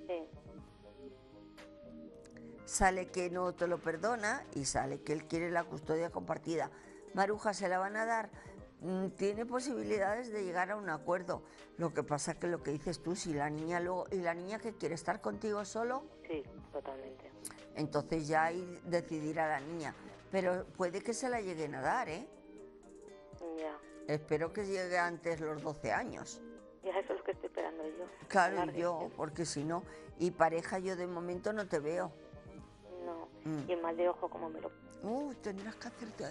S19: Sí.
S2: sale que no te lo perdona y sale que él quiere la custodia compartida. Maruja, ¿se la van a dar? Mm, Tiene posibilidades de llegar a un acuerdo. Lo que pasa que lo que dices tú, si la niña luego, y la niña que quiere estar contigo solo,
S19: Sí, totalmente.
S2: entonces ya ahí decidirá la niña. Pero puede que se la lleguen a dar, ¿eh?
S19: Ya,
S2: Espero que llegue antes los 12 años.
S19: ya eso es lo que estoy esperando yo.
S2: Claro, yo, porque si no, y pareja yo de momento no te veo.
S19: No,
S2: Mm.
S19: y el mal de ojo como me lo...
S2: Uh, tendrás que hacerte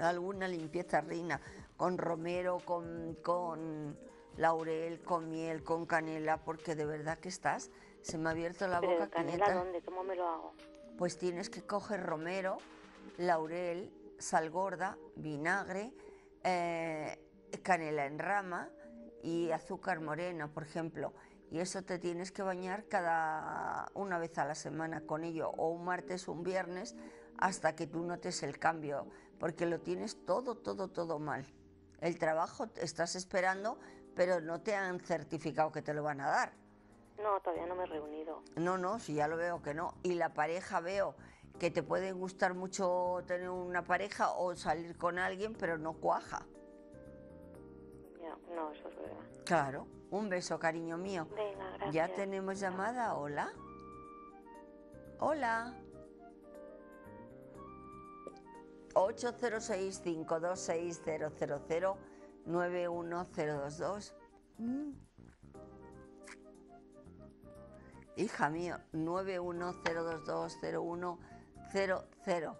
S2: alguna limpieza reina con romero, con, con laurel, con miel, con canela, porque de verdad que estás, se me ha abierto la
S19: Pero
S2: boca.
S19: ¿de canela dónde? ¿Cómo me lo hago?
S2: Pues tienes que coger romero, laurel, sal gorda, vinagre, eh, canela en rama y azúcar morena, por ejemplo. Y eso te tienes que bañar cada una vez a la semana con ello, o un martes o un viernes, hasta que tú notes el cambio, porque lo tienes todo, todo, todo mal. El trabajo estás esperando, pero no te han certificado que te lo van a dar.
S19: No, todavía no me he reunido.
S2: No, no, si ya lo veo que no. Y la pareja veo que te puede gustar mucho tener una pareja o salir con alguien, pero no cuaja.
S19: Ya, no, eso es verdad.
S2: Claro. Un beso, cariño mío.
S19: Venga, gracias.
S2: Ya tenemos llamada. Hola. Hola. 806-526-000 91022. Mm. Hija mío, 910220100.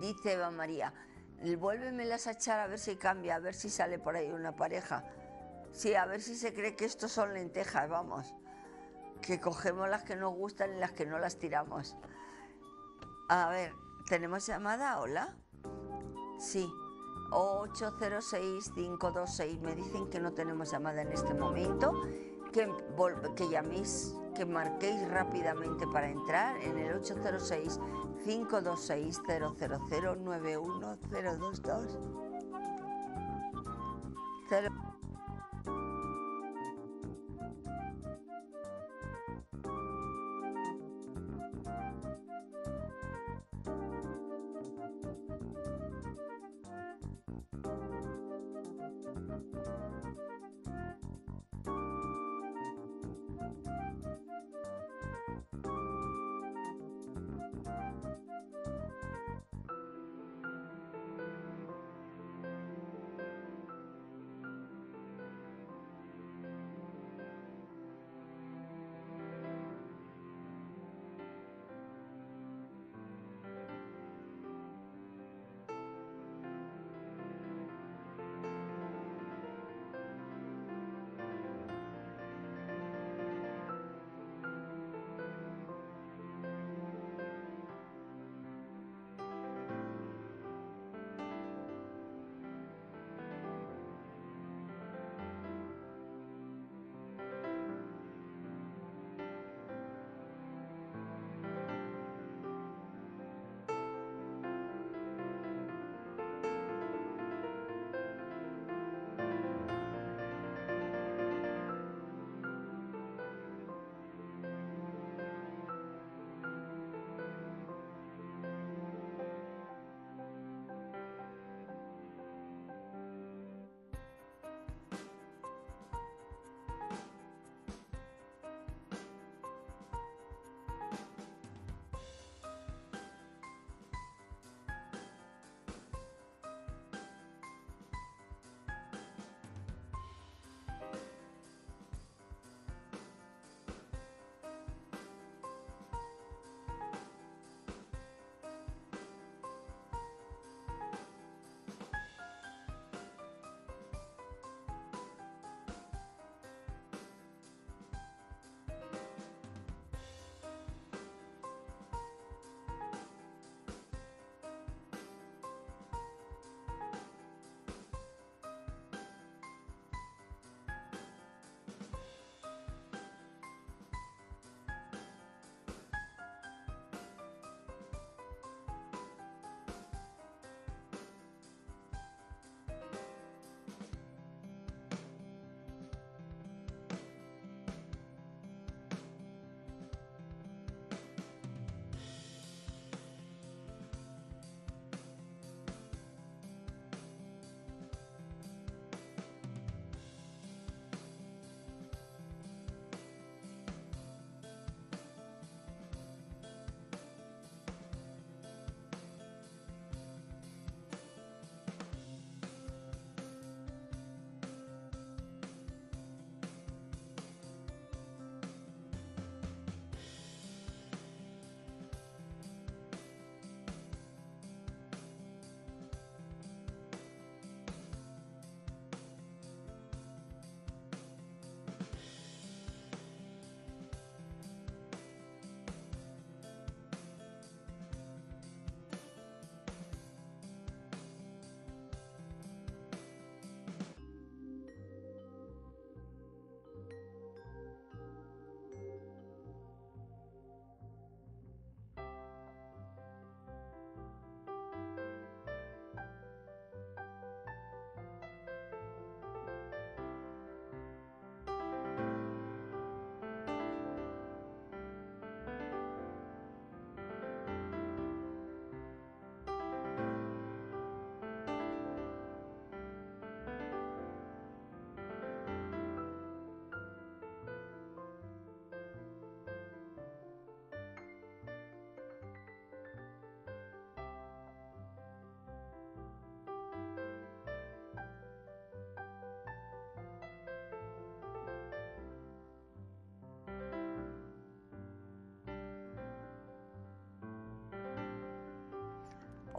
S2: Dice Eva María, vuélvemelas a echar a ver si cambia, a ver si sale por ahí una pareja. Sí, a ver si se cree que estos son lentejas, vamos. Que cogemos las que nos gustan y las que no las tiramos. A ver, ¿tenemos llamada? Hola. Sí. 806-526. Me dicen que no tenemos llamada en este momento. Que, que llaméis, que marquéis rápidamente para entrar en el 806-526-000-91022.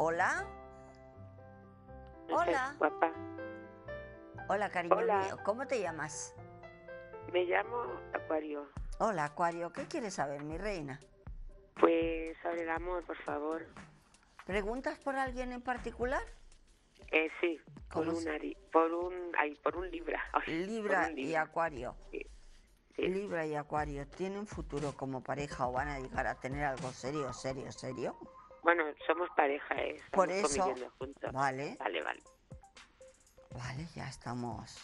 S2: Hola. Hola.
S15: Guapa.
S2: Hola, cariño
S15: Hola.
S2: mío. ¿Cómo te llamas?
S15: Me llamo Acuario.
S2: Hola, Acuario. ¿Qué quieres saber, mi reina?
S15: Pues sobre el amor, por favor.
S2: ¿Preguntas por alguien en particular?
S15: Eh, sí, por
S2: ¿Cómo
S15: un,
S2: se-
S15: ari- por un, ay, por un libra. *laughs* Ay,
S2: Libra
S15: por un
S2: y Acuario.
S15: Sí.
S2: Libra y Acuario, ¿tienen futuro como pareja o van a llegar a tener algo serio, serio, serio?
S15: Bueno, somos pareja, ¿eh? Estamos
S2: Por eso-
S15: juntos.
S2: Vale.
S15: Vale, vale,
S2: Vale, ya estamos.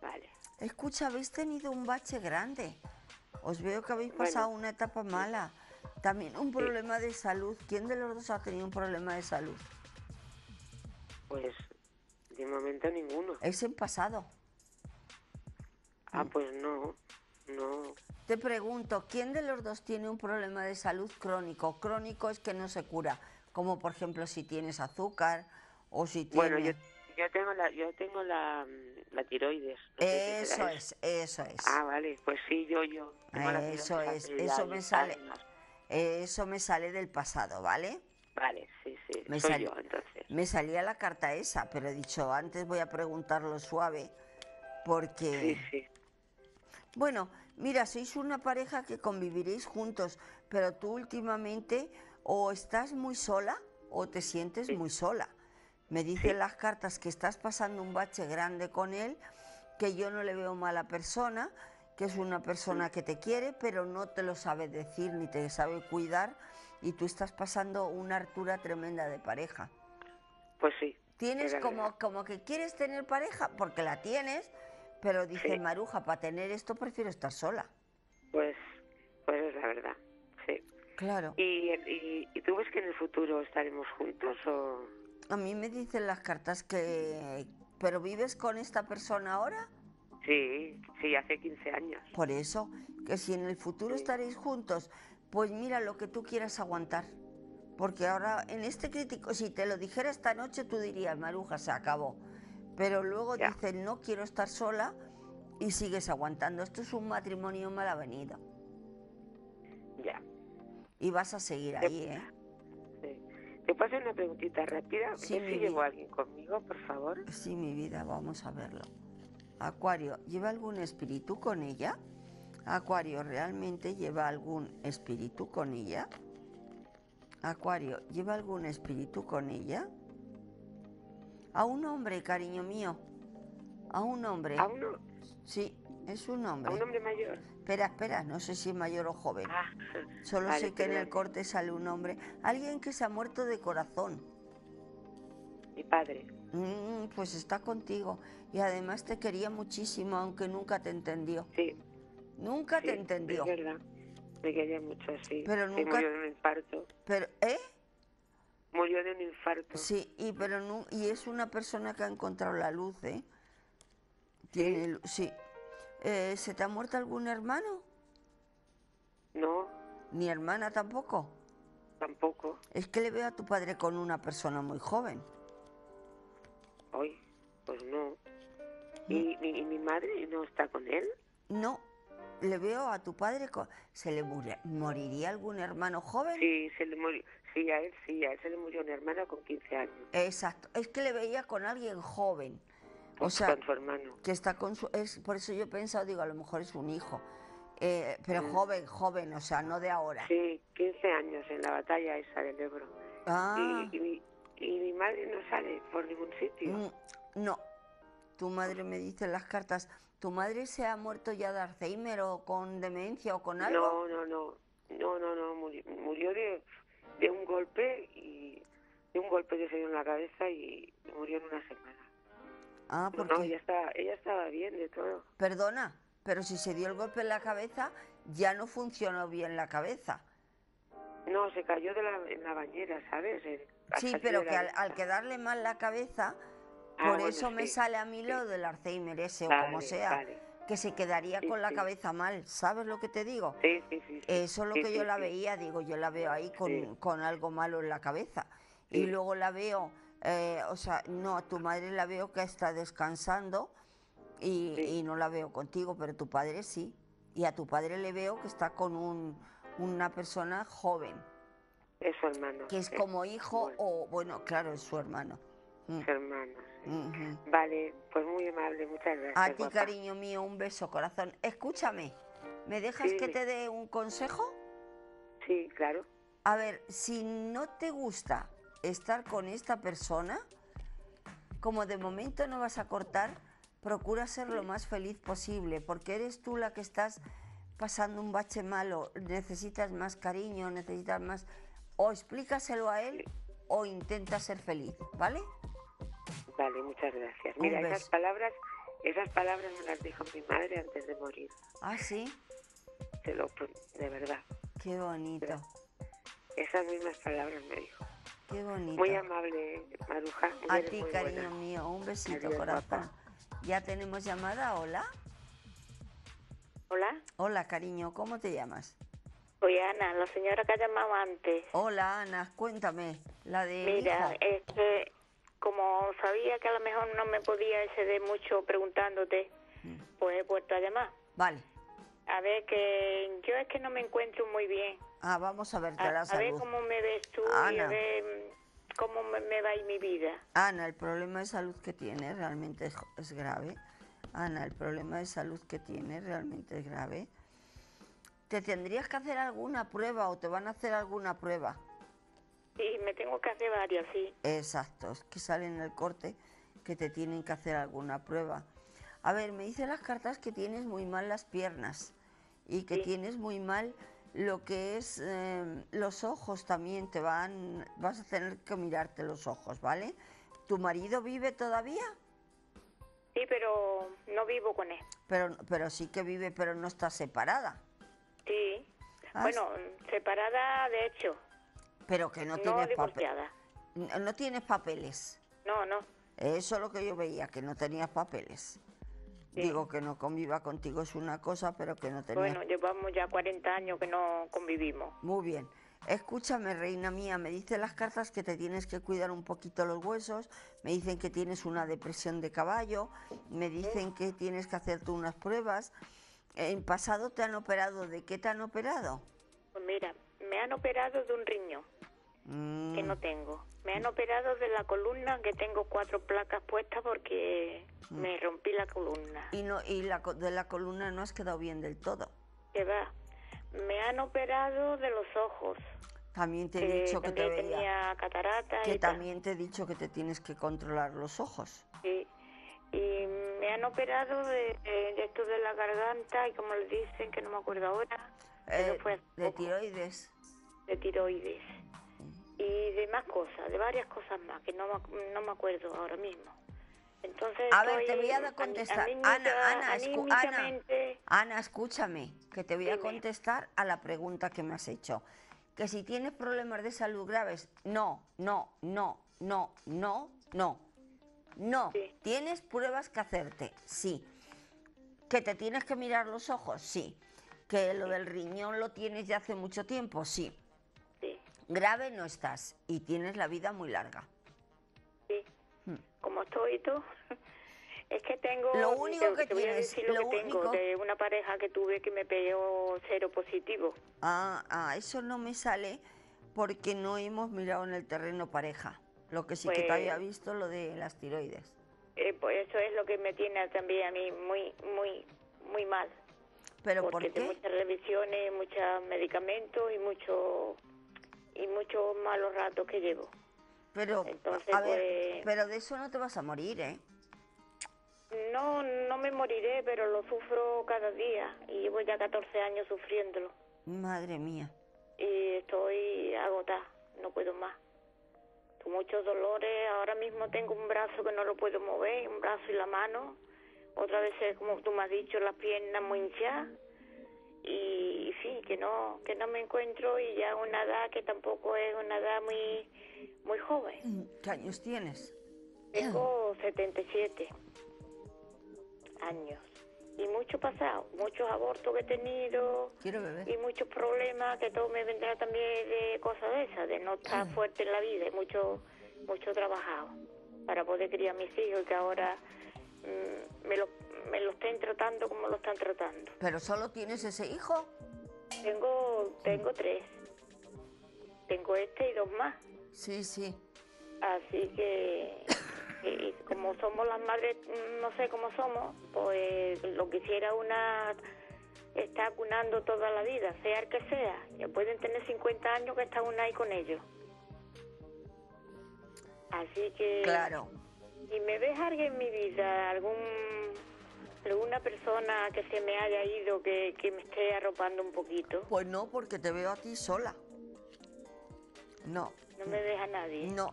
S15: vale.
S2: Escucha, habéis tenido un bache grande. Os veo que habéis
S15: Bueno.
S2: pasado una etapa mala. También un problema de salud. ¿Quién de los dos ha tenido un problema de salud?
S15: Pues de momento ninguno.
S2: Es en pasado.
S15: Ah, pues no, no.
S2: Te pregunto, ¿quién de los dos tiene un problema de salud crónico? Crónico es que no se cura, como por ejemplo si tienes azúcar o si tienes...
S15: Bueno, yo, yo tengo la, yo tengo la, la tiroides. no sé si
S2: Eso es, eso es.
S15: Ah, vale, pues sí, yo, yo. Tengo
S2: Eso es, eso me
S15: 10
S2: sale,
S15: años.
S2: eso me sale del pasado, ¿vale?
S15: Vale, sí, sí,
S2: Me
S15: soy yo, entonces.
S2: Me salía la carta esa, pero he dicho, antes voy a preguntarlo suave, porque...
S15: Sí, sí.
S2: Bueno, mira, sois una pareja que conviviréis juntos, pero tú últimamente o estás muy sola o te sientes muy sola. Me dicen las cartas que estás pasando un bache grande con él, que yo no le veo mala persona, que es una persona que te quiere, pero no te lo sabe decir ni te sabe cuidar, y tú estás pasando una hartura tremenda de pareja.
S15: Pues sí.
S2: Tienes como, como que quieres tener pareja, porque la tienes, pero dices,
S15: Sí.
S2: Maruja, para tener esto prefiero estar sola.
S15: Pues, pues es la verdad, sí.
S2: Claro.
S15: ¿Y, y, ¿Y tú ves que en el futuro estaremos juntos o...?
S2: A mí me dicen las cartas que... ¿Pero vives con esta persona ahora?
S15: Sí, sí, hace 15 años.
S2: Por eso, que si en el futuro estaréis juntos, pues mira lo que tú quieras aguantar. Porque ahora, en este crítico, si te lo dijera esta noche, tú dirías, Maruja, se acabó. Pero luego dices, no quiero estar sola y sigues aguantando. Esto es un matrimonio mal avenido.
S15: Ya.
S2: Y vas a seguir ahí, ¿eh?
S15: Sí. ¿Te puedo hacer una preguntita rápida?
S2: Sí,
S15: ¿Ves
S2: mi
S15: si llevo a alguien conmigo, por favor?
S2: Sí, mi vida, vamos a verlo. Acuario, ¿lleva algún espíritu con ella? Acuario, ¿realmente lleva algún espíritu con ella? Acuario, ¿lleva algún espíritu con ella? A un hombre, cariño mío. A un hombre.
S15: ¿A uno?
S2: Sí, es un hombre.
S15: ¿A un hombre mayor?
S2: Espera, espera, no sé si es mayor o joven.
S15: Ah,
S2: Solo
S15: vale,
S2: sé que en el corte sale un hombre. Alguien que se ha muerto de corazón.
S15: Mi padre.
S2: Mm, pues está contigo. Y además te quería muchísimo, aunque nunca te entendió.
S15: Sí.
S2: Nunca
S15: Sí,
S2: te entendió.
S15: Es verdad. Me quería mucho, sí.
S2: Pero nunca-
S15: murió de un infarto.
S2: Pero, ¿eh?
S15: Murió de un infarto.
S2: Sí, y pero no, y es una persona que ha encontrado la luz, ¿eh? Tiene, lu- sí. Eh, ¿Se te ha muerto algún hermano?
S15: No,
S2: Ni hermana tampoco.
S15: tampoco.
S2: Es que le veo a tu padre con una persona muy joven.
S15: Hoy, pues no. ¿Y, mi- y mi madre no está con él?
S2: No, le veo a tu padre con... ¿Se le muri- moriría algún hermano joven?
S15: Sí, se le. Sí, a él sí, a él se le murió una hermana con 15 años.
S2: Exacto, es que le veía con alguien joven. O
S15: Pues
S2: sea,
S15: con su hermano.
S2: que está con su... Es, por eso yo he pensado, digo, a lo mejor es un hijo. Eh, pero
S15: Mm.
S2: joven, joven, o sea, no de ahora.
S15: Sí, 15 años en la batalla esa del Ebro.
S2: Ah.
S15: Y, y mi, y mi madre no sale por ningún sitio.
S2: Mm, No, tu madre me dice en las cartas, ¿tu madre se ha muerto ya de Alzheimer o con demencia o con algo?
S15: No, no, no. No, no, no. Murió, murió de, de un golpe y de un golpe que se dio en la cabeza y murió en una semana.
S2: Ah, porque...
S15: no, ella estaba, ella estaba bien de todo.
S2: Perdona, pero si se dio el golpe en la cabeza, ya no funcionó bien la cabeza.
S15: No, se cayó de la, en la bañera, ¿sabes?
S2: Sí, pero que al, al quedarle mal la cabeza,
S15: Ah,
S2: por
S15: bueno,
S2: eso me sale a mí lo del Alzheimer ese o
S15: Vale,
S2: como sea,
S15: vale.
S2: Que se quedaría
S15: Sí,
S2: con la
S15: sí.
S2: cabeza mal, ¿sabes lo que te digo?
S15: Sí, sí, sí.
S2: Eso es lo que yo la veía, digo, yo la veo ahí con, con algo malo en la cabeza. Y luego la veo, eh, o sea, no, a tu madre la veo que está descansando y, y no la veo contigo, pero tu padre sí. Y a tu padre le veo que está con un, una persona joven.
S9: Es su hermano.
S2: Que es como hijo o, bueno, claro, es su hermano. Mm.
S9: Su hermano. Vale, pues muy amable, muchas gracias.
S2: A ti,
S9: guapa.
S2: cariño mío, un beso, corazón. Escúchame, ¿me dejas
S9: Sí,
S2: que te dé un consejo?
S9: Sí, claro.
S2: A ver, si no te gusta estar con esta persona, como de momento no vas a cortar, procura ser lo más feliz posible, porque eres tú la que estás pasando un bache malo, necesitas más cariño, necesitas más... O explícaselo a él o intenta ser feliz, ¿vale?
S9: Vale, muchas gracias. Mira, esas palabras, esas palabras me las dijo mi madre antes de morir.
S2: Ah, sí,
S9: Te lo, de verdad.
S2: qué bonito,
S9: Esas mismas palabras me dijo.
S2: qué bonito.
S9: Muy amable, Maruja.
S2: A ti, cariño
S9: buena.
S2: mío, un besito,
S9: Adiós,
S2: corazón. Ya tenemos llamada, hola.
S18: Hola,
S2: Hola, cariño, ¿cómo te llamas?
S18: soy Ana, la señora que ha llamado antes.
S2: Hola, Ana, cuéntame, la de
S18: Mira,
S2: hijo.
S18: es que como sabía que a lo mejor no me podía exceder mucho preguntándote,
S2: Mm.
S18: pues he vuelto a llamar.
S2: Vale.
S18: A ver, que yo es que no me encuentro muy bien.
S2: Ah, vamos a verte
S18: A,
S2: la
S18: a ver
S2: salud.
S18: cómo me ves tú y a
S2: Ana.
S18: ver cómo me, me va ir mi vida.
S2: Ana, el problema de salud que tiene realmente es, es grave. Ana, el problema de salud que tiene realmente es grave. ¿Te tendrías que hacer alguna prueba o te van a hacer alguna prueba?
S18: Sí, me tengo que hacer varias, sí.
S2: Exacto, es que sale en el corte que te tienen que hacer alguna prueba. A ver, me dicen las cartas que tienes muy mal las piernas y que tienes muy mal lo que es eh, los ojos también te van, vas a tener que mirarte los ojos, ¿vale? ¿Tu marido vive todavía?
S18: Sí, pero no vivo con él.
S2: Pero, pero sí que vive, pero no está separada.
S18: Sí.
S2: Ah,
S18: Bueno, separada de hecho,
S2: Pero que no,
S18: no
S2: tienes papeles.
S18: divorciada.
S2: No tienes papeles.
S18: No, no.
S2: Eso es lo que yo veía, que no tenías papeles. Digo que no conviva contigo es una cosa, pero que no tenías
S18: Bueno, llevamos ya 40 años que no convivimos.
S2: Muy bien. Escúchame, reina mía, me dicen las cartas que te tienes que cuidar un poquito los huesos, me dicen que tienes una depresión de caballo, me dicen que tienes que hacerte unas pruebas. ¿En pasado te han operado? ¿De qué te han operado?
S18: Pues mira, me han operado de un riñón que
S2: Mm,
S18: no tengo. Me han operado de la columna que tengo cuatro placas puestas porque
S2: Mm.
S18: me rompí la columna.
S2: Y, no, y la, de la columna no has quedado bien del todo.
S18: Que va. Me han operado de los ojos.
S2: También te he
S18: que
S2: dicho que te veía,
S18: tenía catarata
S2: que
S18: y tal.
S2: también te he dicho que te tienes que controlar los ojos.
S18: Sí. Y me han operado de, de- esto de la garganta y como le dicen, que no me acuerdo ahora, pero
S2: Eh,
S18: fue hace
S2: de tiroides.
S18: De tiroides. Y de más cosas, de varias cosas más, que no, no me acuerdo ahora mismo. Entonces
S2: A ver, te voy a contestar.
S18: anímica-
S2: Ana, Ana, escu- Ana, Ana, escúchame, que te voy a contestar a la pregunta que me has hecho. Que si tienes problemas de salud graves, no, no, no, no, no, no. No, tienes pruebas que hacerte, sí. Que te tienes que mirar los ojos, sí. Que lo del riñón lo tienes ya hace mucho tiempo, sí. Grave no estás y tienes la vida muy larga.
S18: como estoy tú. *laughs* Es que tengo.
S2: Lo único
S18: te,
S2: que
S18: te voy a
S2: tienes,
S18: decir lo,
S2: lo
S18: que tengo
S2: único-
S18: de una pareja que tuve que me pegó cero positivo.
S2: Ah, ah, eso no me sale porque no hemos mirado en el terreno pareja. Lo que sí que te
S18: Pues-
S2: había visto lo de las tiroides.
S18: Eh, pues eso es lo que me tiene también a mí muy, muy, muy mal.
S2: ¿Pero por
S18: porque
S2: qué?
S18: de muchas revisiones, muchos medicamentos y mucho y muchos malos ratos que llevo.
S2: Pero,
S18: Entonces,
S2: a ver,
S18: pues-
S2: pero de eso no te vas a morir, ¿eh?
S18: No, no me moriré, pero lo sufro cada día y llevo ya 14 años sufriéndolo
S2: Madre mía.
S18: y estoy agotada, no puedo más. Con muchos dolores, ahora mismo tengo un brazo que no lo puedo mover, un brazo y la mano, otra vez como tú me has dicho, las piernas muy hinchadas y, sí, que no, que no me encuentro y ya una edad que tampoco es una edad muy, muy joven.
S2: ¿Qué años tienes?
S18: Tengo 77 años y mucho pasado, muchos abortos que he tenido
S2: Quiero beber.
S18: y muchos problemas que todo me vendrá también de cosas de esas, de no estar fuerte en la vida y mucho, mucho trabajado para poder criar a mis hijos que ahora mm, me, lo, me lo estén tratando como lo están tratando.
S2: ¿Pero solo tienes ese hijo?
S18: Tengo, tengo tres. tengo este y dos más.
S2: Sí, sí.
S18: Así que, y como somos las madres, no sé cómo somos, pues lo quisiera una está cunando toda la vida, sea el que sea. Ya pueden tener 50 años que está una ahí con ellos. Así que...
S2: Claro.
S18: Si me ves alguien en mi vida, algún alguna persona que se me haya ido, que, que me esté arropando un poquito,
S2: Pues no, porque te veo a ti sola. No.
S18: no me ves a nadie.
S2: No.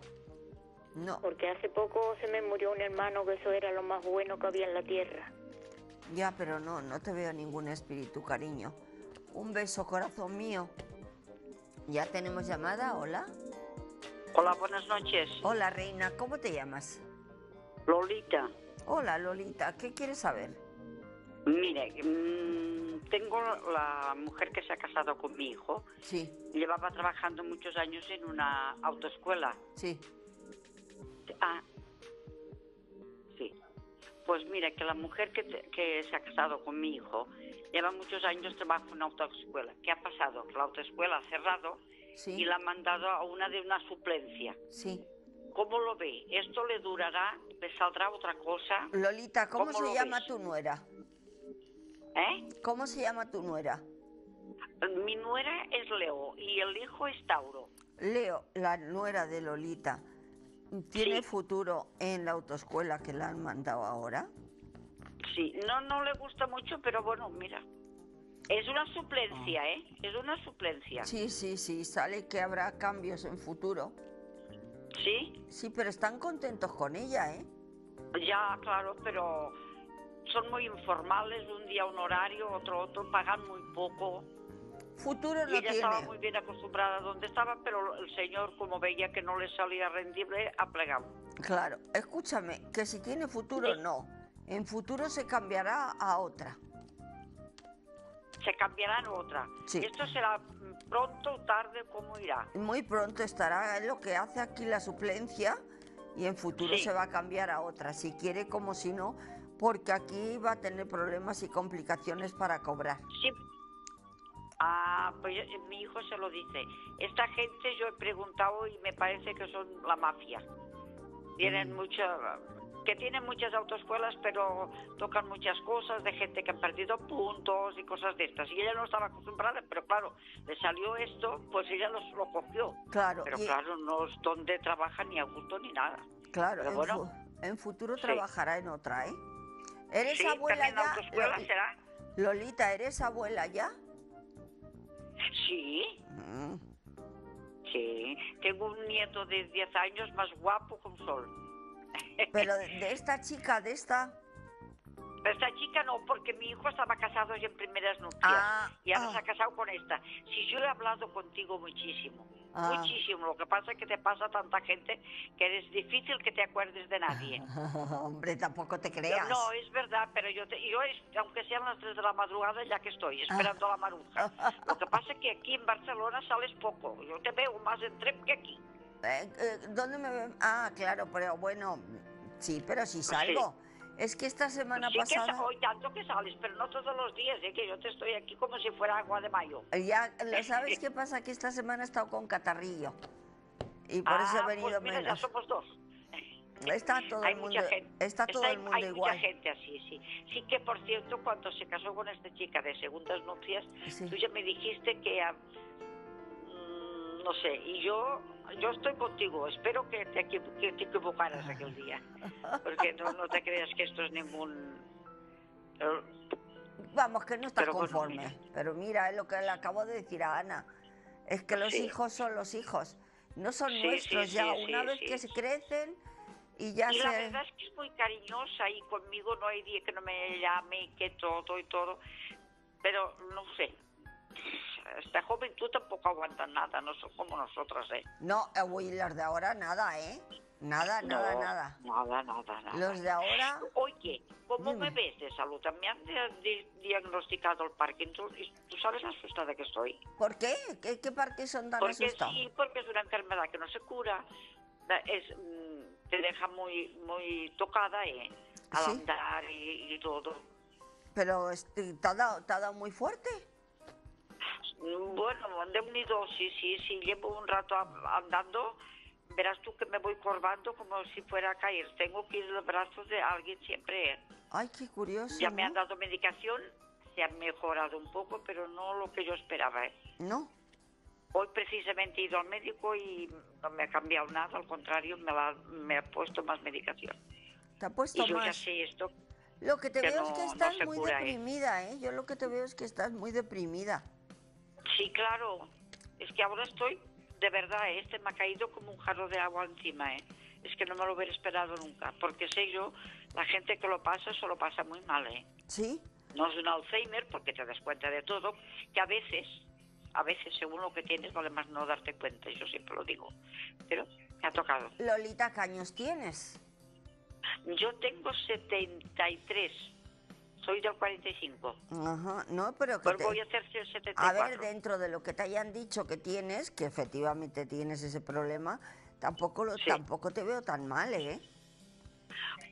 S2: No.
S18: Porque hace poco se me murió un hermano que eso era lo más bueno que había en la tierra.
S2: Ya, pero no, no te veo ningún espíritu, cariño. Un beso, corazón mío. ¿Ya tenemos llamada? Hola.
S10: Hola, buenas noches.
S2: Hola, reina. ¿Cómo te llamas?
S10: Lolita.
S2: Hola, Lolita. ¿Qué quieres saber?
S10: Mire, mm, tengo la mujer que se ha casado con mi hijo.
S2: Sí.
S10: Llevaba trabajando muchos años en una autoescuela.
S2: Sí.
S10: Ah, sí. Pues mira, que la mujer que, que se ha casado con mi hijo lleva muchos años trabajando en una autoescuela. ¿Qué ha pasado? Que la autoescuela ha cerrado
S2: Sí.
S10: y la han mandado a una de una suplencia.
S2: Sí.
S10: ¿Cómo lo ve? ¿Esto le durará? ¿Le saldrá otra cosa?
S2: Lolita, ¿cómo,
S10: ¿Cómo
S2: se llama
S10: ves?
S2: tu nuera?
S10: ¿Eh?
S2: ¿Cómo se llama tu nuera?
S10: Mi nuera es Leo y el hijo es Tauro.
S2: Leo, la nuera de Lolita, ¿tiene futuro en la autoescuela que la han mandado ahora?
S10: Sí, no, no le gusta mucho, pero bueno, mira. Es una suplencia, ¿eh? Es una suplencia.
S2: Sí, sí, sí, sale que habrá cambios en futuro.
S10: ¿Sí?
S2: Sí, pero están contentos con ella, ¿eh?
S10: Ya, claro, pero son muy informales, un día un horario, otro otro, pagan muy poco.
S2: Futuro
S10: y
S2: no
S10: ella estaba muy bien acostumbrada a donde estaba, pero el señor, como veía que no le salía rendible, ha plegado.
S2: Claro, escúchame, que si tiene futuro, no. En futuro se cambiará a otra.
S10: Se cambiará en otra.
S2: Sí.
S10: Esto será mm, pronto o tarde, ¿cómo irá?
S2: Muy pronto estará es lo que hace aquí la suplencia y en futuro
S10: Sí.
S2: se va a cambiar a otra, si quiere como si no, porque aquí va a tener problemas y complicaciones para cobrar.
S10: Sí. Ah, pues eh, mi hijo se lo dice. Esta gente yo he preguntado y me parece que son la mafia. Tienen mucha, que tienen muchas autoescuelas, pero tocan muchas cosas de gente que han perdido puntos y cosas de estas. Y ella no estaba acostumbrada, pero claro, le salió esto, pues ella los, lo cogió.
S2: Claro,
S10: Pero
S2: y-
S10: claro, no es donde trabaja ni a gusto ni nada.
S2: Claro,
S10: Pero
S2: en,
S10: bueno.
S2: fu- en futuro
S10: Sí.
S2: trabajará en otra, ¿eh? ¿Eres
S10: Sí,
S2: abuela ya?
S10: autoescuela
S2: Loli-
S10: será.
S2: Lolita, ¿eres abuela ya?
S10: Sí,
S2: Mm.
S10: sí. Tengo un nieto de 10 años más guapo que un sol.
S2: Pero de, esta chica, de esta...
S10: Esta chica no, porque mi hijo estaba casado ya en primeras nupcias
S2: Ah,
S10: y ahora
S2: ah.
S10: se ha casado con esta. Si yo he hablado contigo muchísimo,
S2: Ah.
S10: muchísimo, lo que pasa es que te pasa tanta gente que eres difícil que te acuerdes de nadie. *laughs*
S2: Hombre, tampoco te creas.
S10: No, es verdad, pero yo, te- yo es- aunque sean las 3 de la madrugada, ya que estoy esperando a la maruja. *laughs* Lo que pasa es que aquí en Barcelona sales poco. Yo te veo más en Trep que aquí.
S2: Eh, eh, ¿Dónde me ven? Ah, claro, pero bueno, sí, pero si salgo. Es que esta semana
S10: sí que
S2: pasada...
S10: sa- hoy tanto que sales, pero no todos los días, ¿eh? que yo te estoy aquí como si fuera agua de mayo.
S2: Ya, ¿lo *laughs* ¿sabes qué pasa? Que esta semana he estado con catarrillo. Y por eso he
S10: Ah,
S2: venido
S10: pues mira, ya
S2: menos.
S10: somos dos.
S2: Está *laughs* todo
S10: hay
S2: el mundo,
S10: mucha gente.
S2: está todo
S10: Está-
S2: el mundo
S10: hay
S2: igual.
S10: mucha gente así, sí. Sí que, por cierto, cuando se casó con esta chica de segundas nupcias,
S2: Sí.
S10: tú ya me dijiste que, ah, no sé, y yo yo estoy contigo. Espero que te, que te equivocaras aquel día. Porque no, no te creas que esto es ningún... eh,
S2: Vamos, que no estás
S10: Pero bueno,
S2: conforme.
S10: mira.
S2: Pero mira, es lo que le acabo de decir a Ana. Es que los
S10: Sí.
S2: hijos son los hijos. No son
S10: Sí,
S2: nuestros
S10: sí,
S2: ya. Una vez que se crecen y ya
S10: y
S2: se...
S10: la verdad es que es muy cariñosa y conmigo no hay día que no me llame y que todo y todo. Pero no sé. Esta juventud tampoco aguanta nada, no son como nosotras, ¿eh?
S2: No, uy, los de ahora nada, ¿eh? Nada, nada,
S10: No,
S2: nada.
S10: Nada, nada, nada.
S2: Los de ahora...
S10: Oye, ¿cómo me
S2: Dime.
S10: ves de salud? Me han di- di- diagnosticado el Parkinson y tú sabes la asustada que estoy.
S2: ¿Por qué? ¿Qué, qué parques son tan
S10: Porque
S2: asustados?
S10: sí, porque es una enfermedad que no se cura, es, mm, te deja muy muy tocada eh, al
S2: Sí.
S10: andar y, y todo.
S2: Pero ¿te, ha dado, ¿te ha dado muy fuerte?
S10: Mm, Bueno, de unido, sí, sí, sí, llevo un rato andando, verás tú que me voy corvando como si fuera a caer. Tengo que ir en los brazos de alguien siempre.
S2: Ay, qué curioso.
S10: Ya me han dado medicación, se ha mejorado un poco, pero no lo que yo esperaba. ¿eh?
S2: No.
S10: Hoy precisamente he ido al médico y no me ha cambiado nada, al contrario, me, la- me ha puesto más medicación.
S2: Te ha puesto
S10: y yo ya sé esto.
S2: Lo que te
S10: que
S2: veo es que estás muy
S10: cura, ¿eh?
S2: deprimida, ¿eh? Yo lo que te veo es que estás muy deprimida.
S10: Sí, claro. Es que ahora estoy, de verdad, ¿eh? este me ha caído como un jarro de agua encima, ¿eh? Es que no me lo hubiera esperado nunca, porque sé yo, la gente que lo pasa, eso lo pasa muy mal, ¿eh?
S2: ¿Sí?
S10: No es un Alzheimer, porque te das cuenta de todo, que a veces, a veces, según lo que tienes, vale más no darte cuenta, yo siempre lo digo. Pero me ha tocado.
S2: Lolita, ¿qué años tienes?
S10: Yo tengo 73, soy del 45.
S2: Ajá, no, pero que
S10: Pues
S2: te-
S10: voy a hacer 74.
S2: A ver, dentro de lo que te hayan dicho que tienes, que efectivamente tienes ese problema, tampoco lo, tampoco te veo tan mal, ¿eh?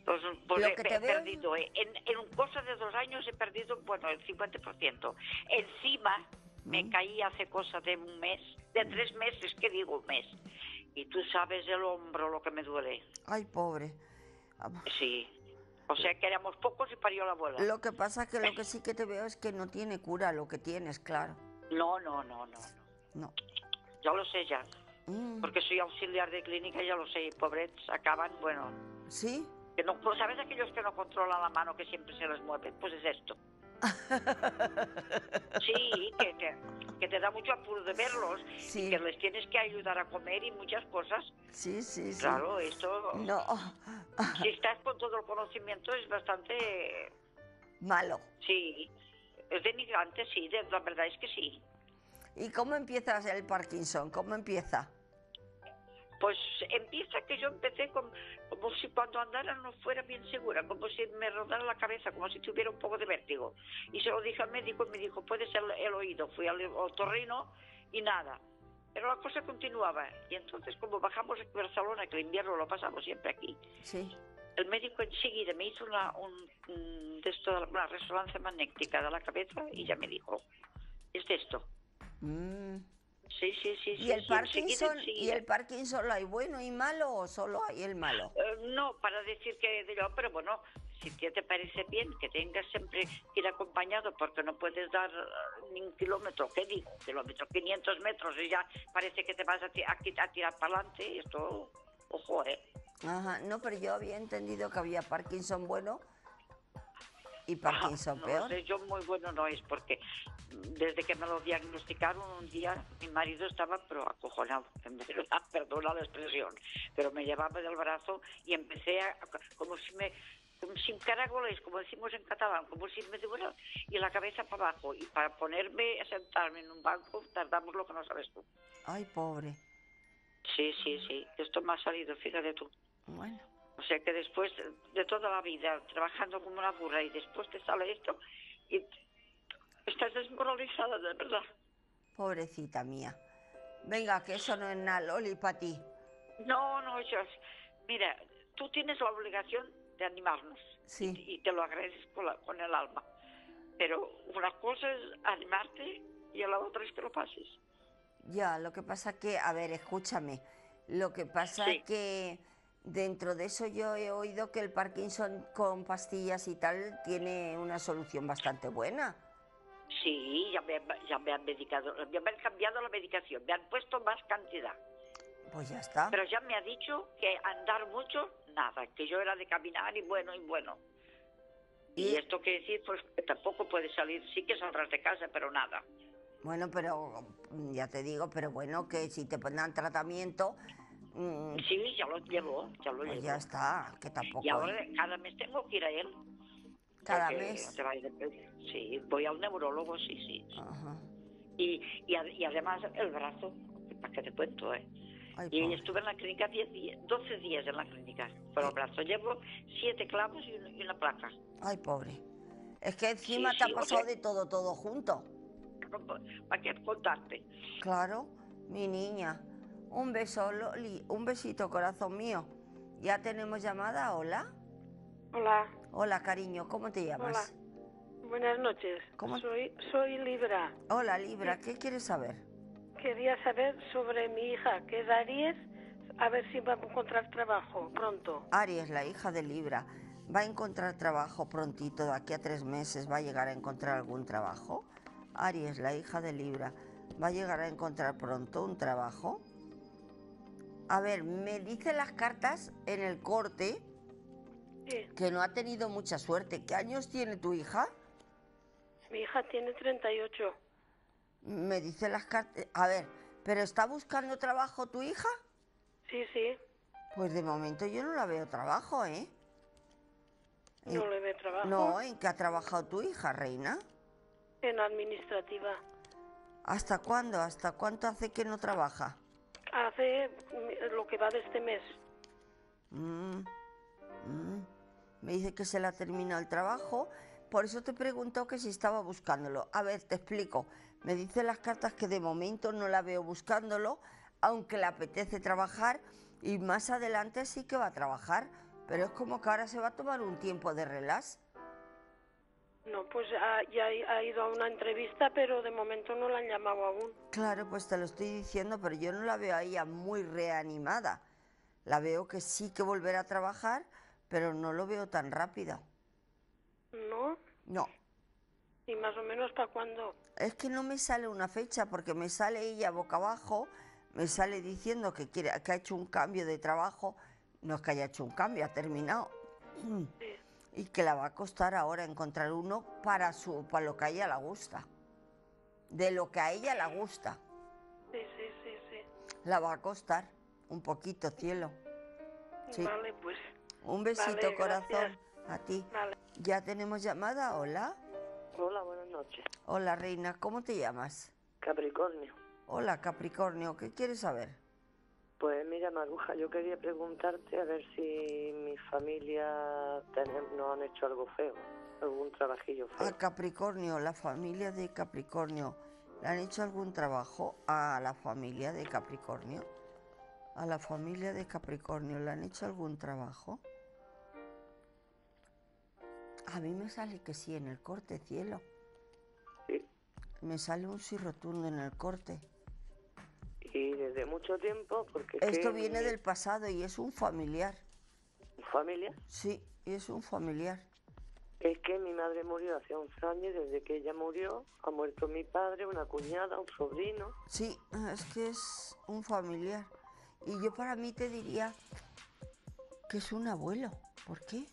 S10: Pues, pues
S2: Lo
S10: he,
S2: que
S10: he
S2: te veo-
S10: perdido, ¿eh? en, en un cosa de dos años he perdido, bueno, el 50%. Encima me
S2: Mm.
S10: caí hace cosa de un mes, de tres meses, que digo un mes. Y tú sabes el hombro lo que me duele.
S2: Ay, pobre.
S10: Sí. O sea que éramos pocos y parió la abuela.
S2: Lo que pasa que lo que sí que te veo es que no tiene cura lo que tienes, claro.
S10: No, no, no, no.
S2: No.
S10: Ya lo sé ya.
S2: Mm.
S10: Porque soy auxiliar de clínica, ya lo sé. Y pobres acaban, bueno.
S2: ¿Sí?
S10: Que no, pues, ¿Sabes aquellos que no controlan la mano que siempre se les mueve? Pues es esto. *laughs* Sí, que, que, que te da mucho apuro de verlos. y que les tienes que ayudar a comer y muchas cosas.
S2: Sí, sí, sí.
S10: Claro, esto.
S2: No.
S10: Si estás con todo el conocimiento es bastante.
S2: Malo.
S10: Sí. Es denigrante, sí, la verdad es que sí.
S2: ¿Y cómo empiezas el Parkinson? ¿Cómo empieza?
S10: Pues empieza que yo empecé con- como si cuando andara no fuera bien segura, como si me rodara la cabeza, como si tuviera un poco de vértigo. Y se lo dije al médico y me dijo, puede ser el oído. Fui al otorrino y nada. Pero la cosa continuaba. Y entonces, como bajamos a Barcelona, que el invierno lo pasamos siempre aquí,
S2: Sí.
S10: el médico enseguida me hizo una, un- un de esto, una resonancia magnética de la cabeza y ya me dijo, es de esto.
S2: Mm.
S10: Sí, sí, sí.
S2: ¿Y
S10: sí,
S2: el
S10: sí,
S2: Parkinson? ¿Y el Parkinson lo hay bueno y malo o solo hay el malo?
S10: Eh, no, para decir que yo, pero bueno, si te, parece bien que tengas siempre que ir acompañado porque no puedes dar eh, ni un kilómetro, ¿qué digo? Kilómetro, 500 metros y ya parece que te vas a, a a tirar para adelante, esto, ojo, ¿eh?
S2: Ajá, no, pero yo había entendido que había Parkinson bueno y Parkinson
S10: no
S2: peor.
S10: sé, yo muy bueno no es porque desde que me lo diagnosticaron un día mi marido estaba pero acojonado, *laughs* perdona la expresión, pero me llevaba del brazo y empecé a, como si me como sin caragoles, como decimos en catalán, como si me duela y la cabeza para abajo y para ponerme a sentarme en un banco tardamos lo que no sabes tú.
S2: Ay, pobre.
S10: Sí, sí, sí, esto me ha salido, fíjate tú.
S2: Bueno.
S10: O sea que después de toda la vida trabajando como una burra y después te sale esto y estás desmoralizada de verdad.
S2: Pobrecita mía. Venga, que eso no es nada, Loli, para ti.
S10: No, no, yo, mira, tú tienes la obligación de animarnos
S2: Sí.
S10: y, y te lo agradezco la- con el alma. Pero una cosa es animarte y a la otra es que lo pases.
S2: Ya, lo que pasa que, a ver, escúchame. Lo que pasa
S10: Sí.
S2: que dentro de eso yo he oído que el Parkinson con pastillas y tal tiene una solución bastante buena.
S10: Sí, ya me, ya me han medicado, ya me han cambiado la medicación, me han puesto más cantidad.
S2: Pues ya está.
S10: Pero ya me ha dicho que andar mucho, nada, que yo era de caminar y bueno y bueno. Y, esto quiere decir, pues que tampoco puedes salir, sí que saldrás de casa, pero nada.
S2: Bueno, pero ya te digo, pero bueno, que si te ponen tratamiento, mm,
S10: Sí, ya lo llevo, ya lo
S2: pues
S10: llevo.
S2: ya está, que tampoco.
S10: Y ahora cada mes tengo que ir a él.
S2: Cada mes.
S10: te va a ir de- Sí, voy al neurólogo, sí, sí.
S2: Ajá.
S10: Y, y, a- y además el brazo, ¿para qué te cuento, eh?
S2: Ay,
S10: y
S2: pobre.
S10: estuve en la clínica 10 días, 12 días en la clínica por el brazo. Llevo siete clavos y una, y una placa.
S2: Ay, pobre. Es que encima
S10: Sí,
S2: te
S10: sí,
S2: ha pasado de todo, todo junto.
S10: ¿Para qué contarte?
S2: Claro, mi niña. Un beso, Loli. Un besito, corazón mío. ¿Ya tenemos llamada? ¿Hola?
S20: Hola,
S2: Hola, cariño. ¿Cómo te llamas?
S20: Buenas noches.
S2: ¿Cómo?
S20: Soy, soy Libra.
S2: Hola, Libra, ¿qué quieres saber?
S20: Quería saber sobre mi hija, que es Aries, a ver si va a encontrar trabajo pronto.
S2: Aries, la hija de Libra, ¿va a encontrar trabajo prontito? ¿De aquí a tres meses va a llegar a encontrar algún trabajo? Aries, la hija de Libra, ¿va a llegar a encontrar pronto un trabajo? A ver, me dicen las cartas en el corte
S20: Sí.
S2: que no ha tenido mucha suerte. ¿Qué años tiene tu hija?
S20: Mi hija tiene 38.
S2: Me dicen las cartas... A ver, ¿pero está buscando trabajo tu hija?
S20: Sí, sí.
S2: Pues de momento yo no la veo trabajo, ¿eh?
S20: No
S2: En-
S20: le ve trabajo.
S2: No, ¿en qué ha trabajado tu hija, reina?
S20: En administrativa.
S2: ¿Hasta cuándo? ¿Hasta cuánto hace que no trabaja?
S20: Hace mm, lo que va de este mes.
S2: Mm, mm. Me dice que se le ha terminado el trabajo, por eso te preguntó que si estaba buscándolo. A ver, te explico. Me dicen las cartas que de momento no la veo buscándolo, aunque le apetece trabajar y más adelante sí que va a trabajar, pero es como que ahora se va a tomar un tiempo de relax.
S20: No, pues ha- ya ha ha ido a una entrevista, pero de momento no la han llamado aún.
S2: Claro, pues te lo estoy diciendo, pero yo no la veo a ella muy reanimada. La veo que sí que volverá a trabajar, pero no lo veo tan rápido.
S20: ¿No?
S2: No,
S20: ¿Y más o menos para cuándo?
S2: es que no me sale una fecha porque me sale ella boca abajo, me sale diciendo que quiere, que ha hecho un cambio de trabajo, no es que haya hecho un cambio, ha terminado. Y que la va a costar ahora encontrar uno para su, para lo que a ella le gusta. De lo que a ella le gusta.
S20: Sí, sí, sí, sí.
S2: La va a costar un poquito, cielo. Sí.
S20: Vale, pues.
S2: Un besito,
S20: Vale,
S2: corazón. A ti.
S20: Vale.
S2: ¿Ya tenemos llamada? Hola.
S21: Hola, buenas noches.
S2: Hola, reina. ¿Cómo te llamas?
S21: Capricornio.
S2: Hola, Capricornio. ¿Qué quieres saber?
S21: Pues mira, Maruja, yo quería preguntarte a ver si mi familia nos han hecho algo feo, algún trabajillo feo.
S2: A Capricornio, la familia de Capricornio. ¿Le han hecho algún trabajo a la familia de Capricornio? ¿A la familia de Capricornio le han hecho algún trabajo? A mí me sale que sí en el corte, cielo. Me sale un sí rotundo en el corte.
S21: Y desde mucho tiempo, porque es
S2: Esto viene
S21: mi
S2: del pasado y es un familiar.
S21: familia,
S2: Sí, es un familiar.
S21: es que mi madre murió hace 11 años y desde que ella murió ha muerto mi padre, una cuñada, un sobrino.
S2: Sí, es que es un familiar. Y yo para mí te diría que es un abuelo. ¿Por qué?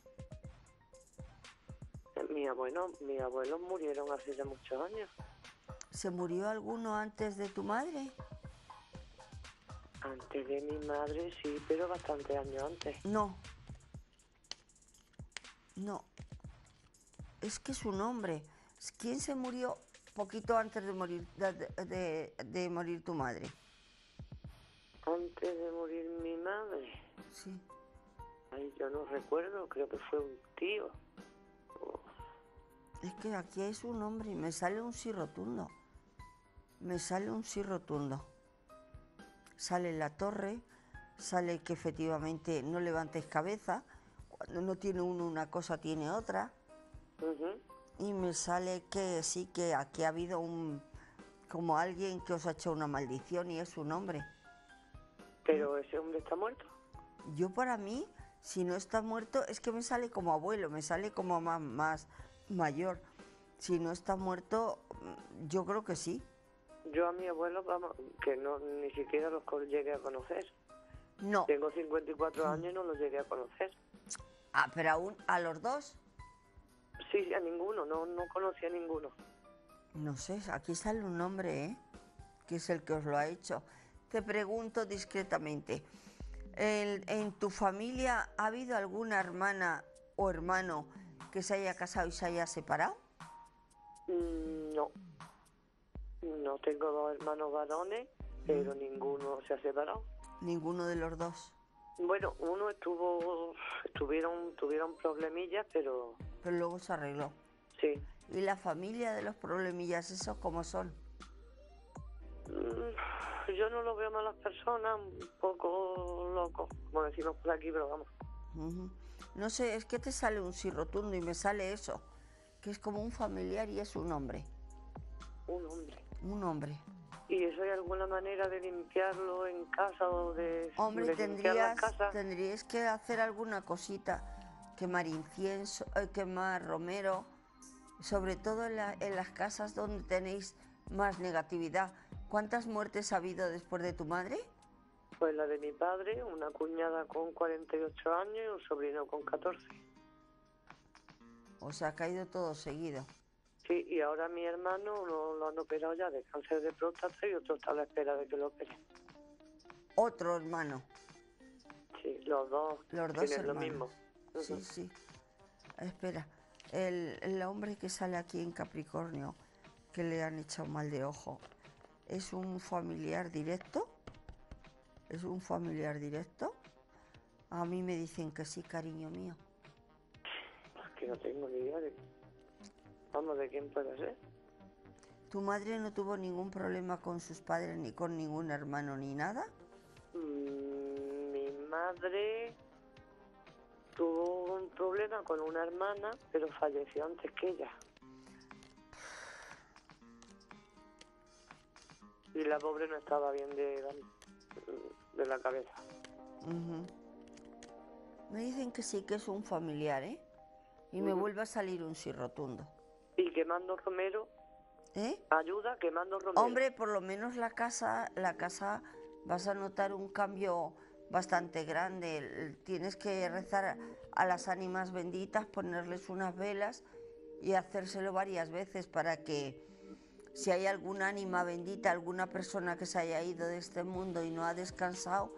S21: Mi abuelo, mis abuelos murieron hace ya muchos años.
S2: ¿Se murió alguno antes de tu madre?
S21: Antes de mi madre sí, pero bastante años antes.
S2: No. No. Es que es un hombre. ¿Quién se murió poquito antes de morir de, de- de morir tu madre?
S21: Antes de morir mi madre.
S2: Sí.
S21: Ay, yo no recuerdo, creo que fue un tío.
S2: Es que aquí es un hombre y me sale un sí rotundo. Me sale un sí rotundo. Sale la torre, sale que efectivamente no levantes cabeza. Cuando no tiene uno una cosa, tiene otra. Y me sale que sí, que aquí ha habido un. como alguien que os ha hecho una maldición y es un hombre.
S21: Pero ese hombre está muerto.
S2: Yo para mí, si no está muerto, es que me sale como abuelo, me sale como más, más mayor. Si no está muerto, mm, yo creo que sí.
S21: Yo a mi abuelo, vamos, que no ni siquiera los llegué a conocer.
S2: No.
S21: Tengo 54 años y no los llegué a conocer.
S2: Ah, pero aún a los dos.
S21: Sí, sí, a ninguno, no, no conocí a ninguno.
S2: No sé, aquí sale un nombre, ¿eh? Que es el que os lo ha hecho. Te pregunto discretamente, ¿en, en tu familia ha habido alguna hermana o hermano que se haya casado y se haya separado?
S21: Mm, No. No tengo dos hermanos varones, pero ninguno se ha separado.
S2: Ninguno de los dos.
S21: Bueno, uno estuvo, estuvieron, tuvieron problemillas, pero
S2: Pero luego se arregló.
S21: sí.
S2: ¿Y la familia de los problemillas, esos cómo son?
S21: Mm, Yo no lo veo malas personas, un poco loco, como decimos por aquí, pero vamos.
S2: No sé, es que te sale un sí rotundo y me sale eso, que es como un familiar y es un hombre.
S21: Un hombre.
S2: Un hombre.
S21: ¿Y eso hay alguna manera de limpiarlo en casa o de,
S2: Hombre,
S21: de
S2: tendrías,
S21: casa?
S2: tendríais que hacer alguna cosita, quemar incienso, eh, quemar romero, sobre todo en, la- en las casas donde tenéis más negatividad. ¿Cuántas muertes ha habido después de tu madre?
S21: Pues la de mi padre, una cuñada con 48 años y un sobrino con 14.
S2: O sea, ha caído todo seguido.
S21: Sí, y ahora mi hermano lo, lo han operado ya de cáncer de próstata y otro está a la espera de que lo operen.
S2: Otro hermano.
S21: Sí, los dos
S2: Los dos
S21: tienen lo
S2: hermanos.
S21: mismo.
S2: Sí, sí. Espera, el, el hombre que sale aquí en Capricornio, que le han echado mal de ojo, ¿es un familiar directo? ¿Es un familiar directo? A mí me dicen que sí, cariño mío.
S21: Es que no tengo ni idea de... Vamos, de quién puede ser.
S2: ¿Tu madre no tuvo ningún problema con sus padres, ni con ningún hermano, ni nada?
S21: Mm, mi madre tuvo un problema con una hermana, pero falleció antes que ella. Y la pobre no estaba bien de, la- de la cabeza.
S2: Me dicen que sí, que es un familiar, ¿eh? Y me vuelve a salir un sí rotundo.
S21: Y quemando romero,
S2: ¿Eh?
S21: ayuda quemando romero.
S2: Hombre, por lo menos la casa, la casa vas a notar un cambio bastante grande. Tienes que rezar a las ánimas benditas, ponerles unas velas y hacérselo varias veces para que si hay alguna ánima bendita, alguna persona que se haya ido de este mundo y no ha descansado,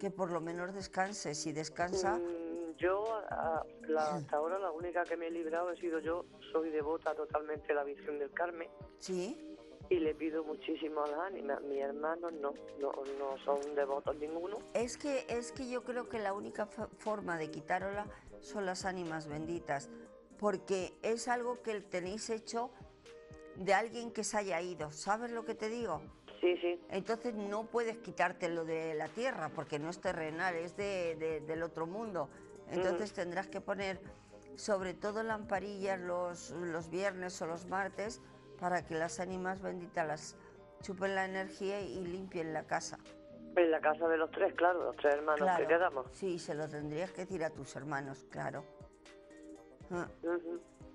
S2: que por lo menos descanse. Si descansa,
S21: Mm, yo, a- la- hasta ahora, la única que me he librado he sido yo. Soy devota totalmente de la Virgen del Carmen.
S2: Sí.
S21: Y le pido muchísimo a las ánimas. Mis hermanos no, no, no son devotos ninguno.
S2: Es que, es que yo creo que la única fo- forma de quitárosla son las ánimas benditas, porque es algo que tenéis hecho de alguien que se haya ido, ¿sabes lo que te digo?
S21: Sí, sí.
S2: Entonces no puedes quitártelo de la tierra, porque no es terrenal, es de, de- del otro mundo. Entonces tendrás que poner sobre todo lamparillas los, los viernes o los martes para que las ánimas benditas las chupen la energía y limpien la casa.
S21: En la casa de los tres, claro, los tres hermanos
S2: Claro,
S21: que quedamos.
S2: Sí, se lo tendrías que decir a tus hermanos, claro. Ah.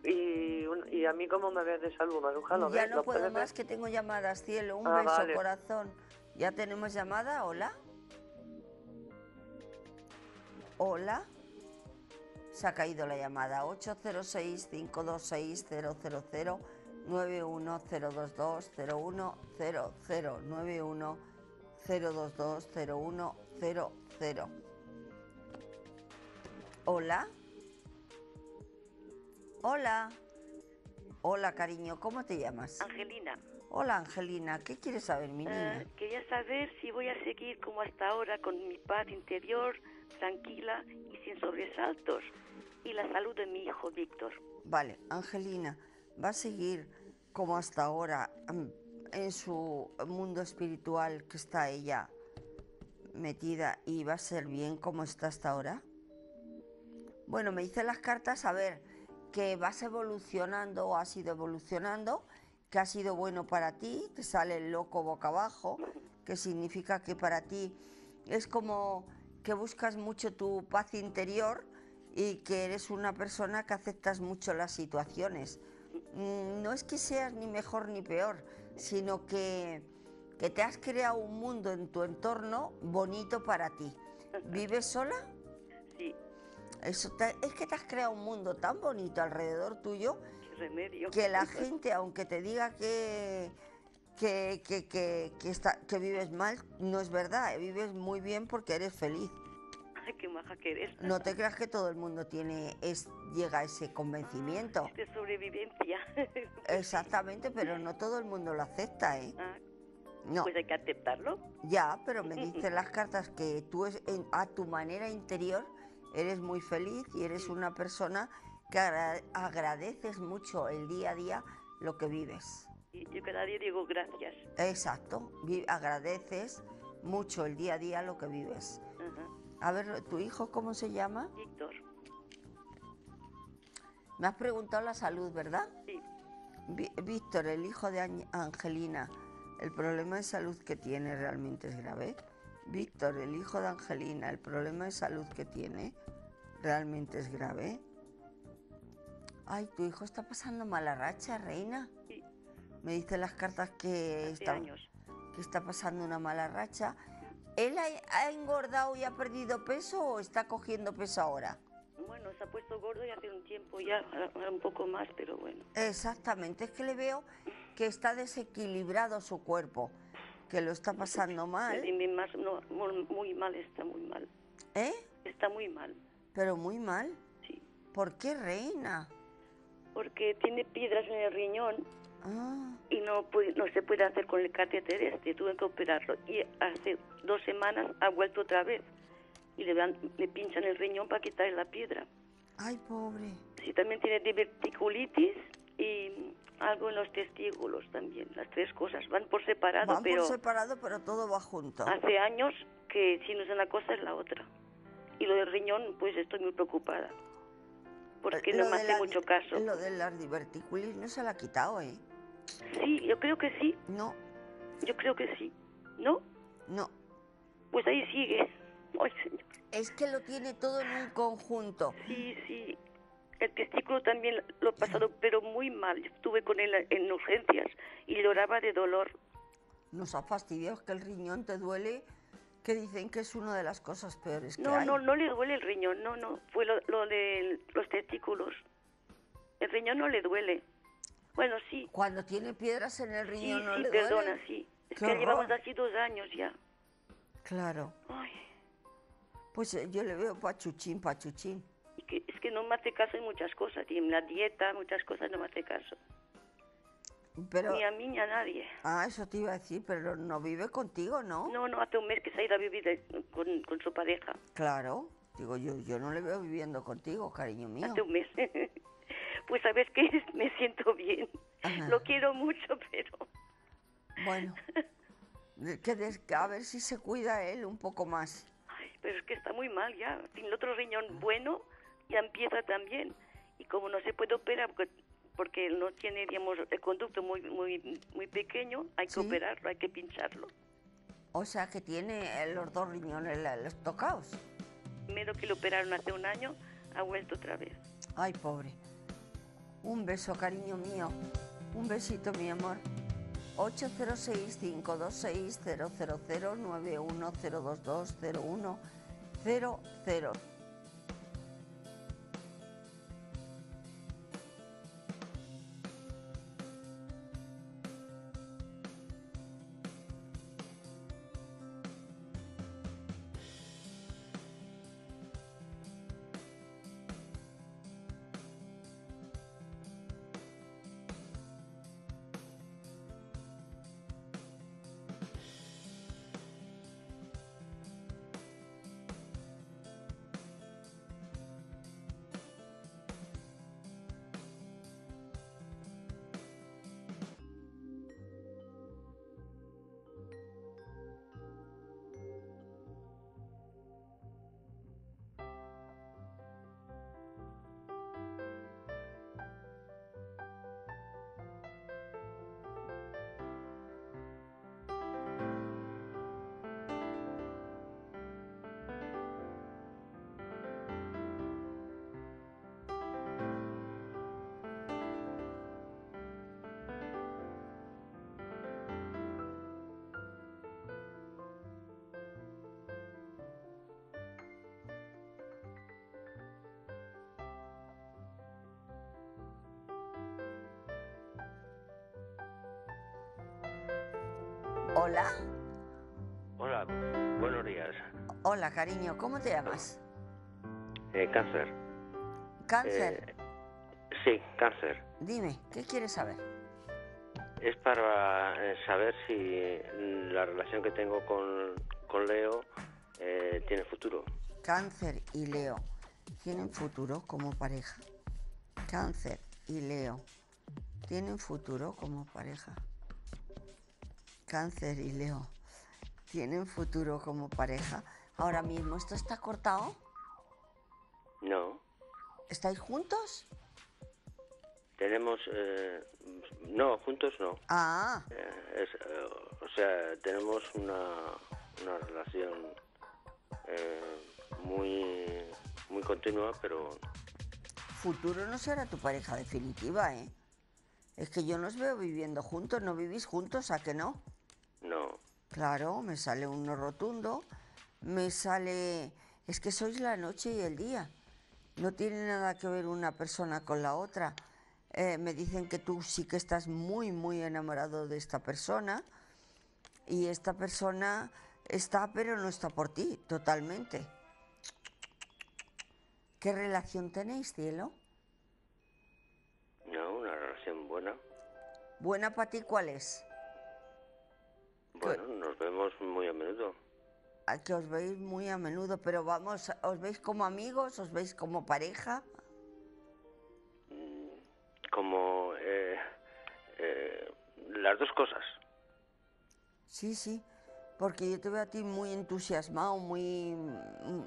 S21: Y, y a mí, ¿cómo me ves de salud, Maruja? ¿Lo
S2: ya
S21: ves?
S2: no
S21: ¿Lo
S2: puedo más que tengo llamadas, cielo. Un
S21: Ah,
S2: beso,
S21: vale.
S2: corazón. ¿Ya tenemos llamada? ¿Hola? ¿Hola? Se ha caído la llamada. 806-526-000 91022-010 91022-0100 ¿Hola? Hola. Hola, cariño, ¿cómo te llamas?
S22: Angelina,
S2: Hola, Angelina, ¿qué quieres saber, mi niña?
S22: eh, quería saber si voy a seguir como hasta ahora con mi paz interior, tranquila y sin sobresaltos, y la salud de mi hijo Víctor.
S2: Vale, Angelina, va a seguir como hasta ahora mm, en su mundo espiritual que está ella metida y va a ser bien como está hasta ahora. Bueno, me dicen las cartas, a ver, que vas evolucionando o has ido evolucionando, que ha sido bueno para ti, te sale el loco boca abajo, que significa que para ti es como que buscas mucho tu paz interior y que eres una persona que aceptas mucho las situaciones. Mm, No es que seas ni mejor ni peor, sino que, que te has creado un mundo en tu entorno bonito para ti. *laughs* ¿Vives sola? Eso te- es que te has creado un mundo tan bonito alrededor tuyo
S22: remedio.
S2: que la *laughs* gente, aunque te diga que, que, que, que, que está, que vives mal, no es verdad, vives muy bien porque eres feliz.
S22: Ay, qué maja que eres.
S2: No te creas que todo el mundo tiene es, llega a ese convencimiento.
S22: De sobrevivencia. *laughs*
S2: Exactamente, pero no todo el mundo lo acepta, ¿eh?
S22: Ah,
S2: No.
S22: Pues hay que aceptarlo.
S2: Ya, pero me *laughs* dicen las cartas que tú es- en- a tu manera interior eres muy feliz y eres una persona que agra- agradeces mucho el día a día lo que vives.
S22: Y yo cada día digo gracias.
S2: Exacto, agradeces mucho el día a día lo que vives. A ver, ¿tu hijo cómo se llama?
S22: Víctor.
S2: Me has preguntado la salud, ¿verdad?
S22: Sí.
S2: Víctor, el hijo de Angelina, ¿el problema de salud que tiene realmente es grave? Víctor, el hijo de Angelina, ¿el problema de salud que tiene realmente es grave? Ay, tu hijo está pasando mala racha, reina.
S22: Sí.
S2: Me dicen las cartas que
S22: Hace
S2: está,
S22: años.
S2: que está pasando una mala racha. ¿Él ha, ha engordado y ha perdido peso o está cogiendo peso ahora?
S22: Bueno, se ha puesto gordo ya hace un tiempo ya, un poco más, pero bueno.
S2: Exactamente, es que le veo que está desequilibrado su cuerpo, que lo está pasando mal,
S22: mi más, no, muy, muy mal, está muy mal.
S2: ¿eh?
S22: Está muy mal.
S2: Pero muy mal.
S22: Sí.
S2: ¿Por qué, reina?
S22: Porque tiene piedras en el riñón
S2: Ah,
S22: y no, puede- no se puede hacer con el catéter este, tuve que operarlo. Y hace dos semanas ha vuelto otra vez y le, dan- le pinchan el riñón para quitarle la piedra.
S2: ay, pobre.
S22: Sí, también tiene diverticulitis y algo en los testículos también. Las tres cosas van por separado,
S2: Van
S22: pero
S2: por separado, pero todo va junto.
S22: hace años que si no es una cosa es la otra. Y lo del riñón, pues estoy muy preocupada. Porque
S2: Eh,
S22: no me hace
S2: la-
S22: mucho caso.
S2: Lo de diverticulis no se la ha quitado, ¿eh?
S22: Sí, yo creo que sí.
S2: No.
S22: Yo creo que sí. ¿No?
S2: No.
S22: Pues ahí sigue. *laughs* Ay, señor.
S2: Es que lo tiene todo en un conjunto.
S22: Sí, sí. El testículo también lo he pasado, pero muy mal. Yo Estuve con él en urgencias y lloraba de dolor.
S2: Nos ha fastidiado que el riñón te duele, que dicen que es una de las cosas peores que
S22: No,
S2: hay.
S22: no, no le duele el riñón, no, no. Fue lo, lo de los testículos. El riñón no le duele. Bueno, sí.
S2: Cuando tiene piedras en el
S22: Sí,
S2: riñón no
S22: sí,
S2: le
S22: perdona,
S2: duele.
S22: sí. Es
S2: Qué
S22: que llevamos
S2: horror.
S22: así dos años ya.
S2: Claro.
S22: Ay,
S2: Pues eh, yo le veo pachuchín, pachuchín.
S22: No me hace caso en muchas cosas. Y en la dieta, muchas cosas no me hace caso.
S2: Pero,
S22: Ni a mí ni a nadie.
S2: ah, eso te iba a decir, pero no vive contigo, ¿no?
S22: No, no, hace un mes que se ha ido a vivir de- con, con su pareja.
S2: Claro. Digo, yo, yo no le veo viviendo contigo, cariño mío.
S22: Hace un mes. *laughs* pues sabes que *laughs* me siento bien.
S2: Ajá.
S22: Lo quiero mucho, *laughs* pero
S2: Bueno, que des- a ver si se cuida él un poco más.
S22: pero es que está muy mal ya. Tiene el otro riñón bueno, ya empieza también. Y como no se puede operar porque, porque no tiene, digamos, el conducto muy muy muy pequeño, hay que
S2: Sí.
S22: operarlo, hay que pincharlo.
S2: O sea, que tiene eh, los dos riñones los tocados.
S22: Primero que lo operaron hace un año, ha vuelto otra vez.
S2: Ay, pobre. Un beso, cariño mío. Un besito, mi amor. 806-526-000-910220100. Hola.
S23: Hola, buenos días.
S2: Hola, cariño. ¿Cómo te llamas?
S23: Eh, cáncer.
S2: Cáncer.
S23: Eh, sí, cáncer.
S2: Dime, ¿qué quieres saber?
S23: Es para eh, saber si la relación que tengo con, con Leo eh, tiene futuro.
S2: Cáncer y Leo tienen futuro como pareja. Cáncer y Leo tienen futuro como pareja. Cáncer y Leo tienen futuro como pareja. Ahora mismo, ¿esto está cortado?
S23: No,
S2: ¿Estáis juntos?
S23: tenemos, eh, no, juntos no.
S2: Ah,
S23: Eh, es, eh, o sea, tenemos una, una relación eh, muy, muy continua, pero
S2: futuro no será tu pareja definitiva, ¿eh? Es que yo no os veo viviendo juntos, no vivís juntos, ¿a que no?
S23: No.
S2: Claro, me sale uno rotundo, me sale... Es que sois la noche y el día. No tiene nada que ver una persona con la otra. Eh, me dicen que tú sí que estás muy, muy enamorado de esta persona y esta persona está, pero no está por ti, totalmente. ¿Qué relación tenéis, cielo?
S23: No, una relación buena.
S2: ¿Buena para ti cuál es?
S23: Bueno, nos vemos muy a menudo.
S2: A que os veis muy a menudo, pero vamos, ¿os veis como amigos? ¿Os veis como pareja?
S23: Como eh, eh, las dos cosas.
S2: Sí, sí, porque yo te veo a ti muy entusiasmado, muy... mm,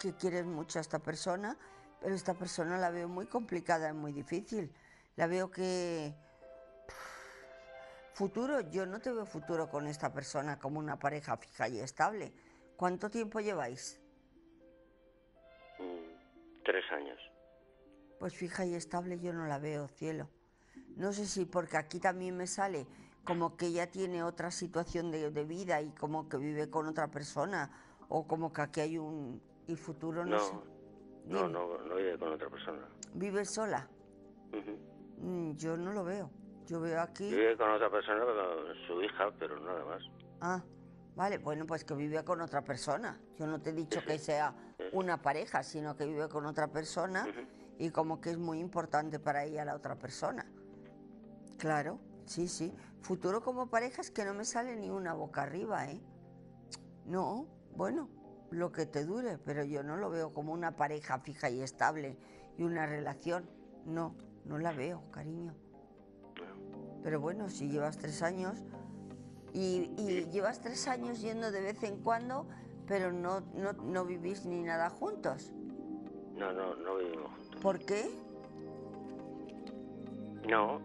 S2: que quieres mucho a esta persona, pero esta persona la veo muy complicada y muy difícil. La veo que... Futuro, yo no te veo futuro con esta persona como una pareja fija y estable. ¿Cuánto tiempo lleváis?
S23: Mm, tres años.
S2: Pues fija y estable yo no la veo, cielo. No sé si porque aquí también me sale como que ella tiene otra situación de, de vida y como que vive con otra persona o como que aquí hay un y futuro no,
S23: No,
S2: sé.
S23: no, no, no vive con otra persona.
S2: ¿Vive sola? Mm, yo no lo veo. Yo veo aquí...
S23: Vive con otra persona, su hija, pero nada más.
S2: Ah, vale, bueno, pues que vive con otra persona. Yo no te he dicho que sea una pareja, sino que vive con otra persona y como que es muy importante para ella la otra persona. Claro, sí, sí. Futuro como pareja es que no me sale ni una boca arriba, ¿eh? No, bueno, lo que te dure, pero yo no lo veo como una pareja fija y estable y una relación. No, no la veo, cariño. Pero bueno, si llevas tres años y, y llevas tres años yendo de vez en cuando, pero no, no, no vivís ni nada juntos.
S23: No, no, no vivimos juntos.
S2: ¿Por qué?
S23: No,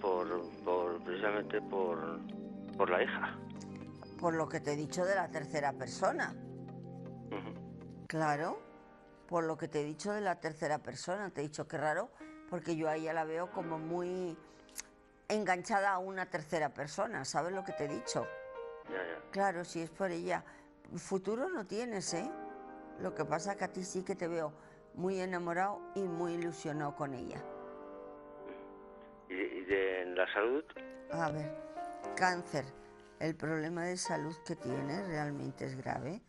S23: por, por precisamente por, por la hija.
S2: Por lo que te he dicho de la tercera persona. Claro, por lo que te he dicho de la tercera persona. Te he dicho que raro, porque yo a ella la veo como muy enganchada a una tercera persona. ¿Sabes lo que te he dicho?
S23: Ya, ya.
S2: Claro, si es por ella. Futuro no tienes, ¿eh? Lo que pasa es que a ti sí que te veo muy enamorado y muy ilusionado con ella.
S23: ¿Y, y de la salud?
S2: A ver, cáncer. El problema de salud que tiene realmente es grave.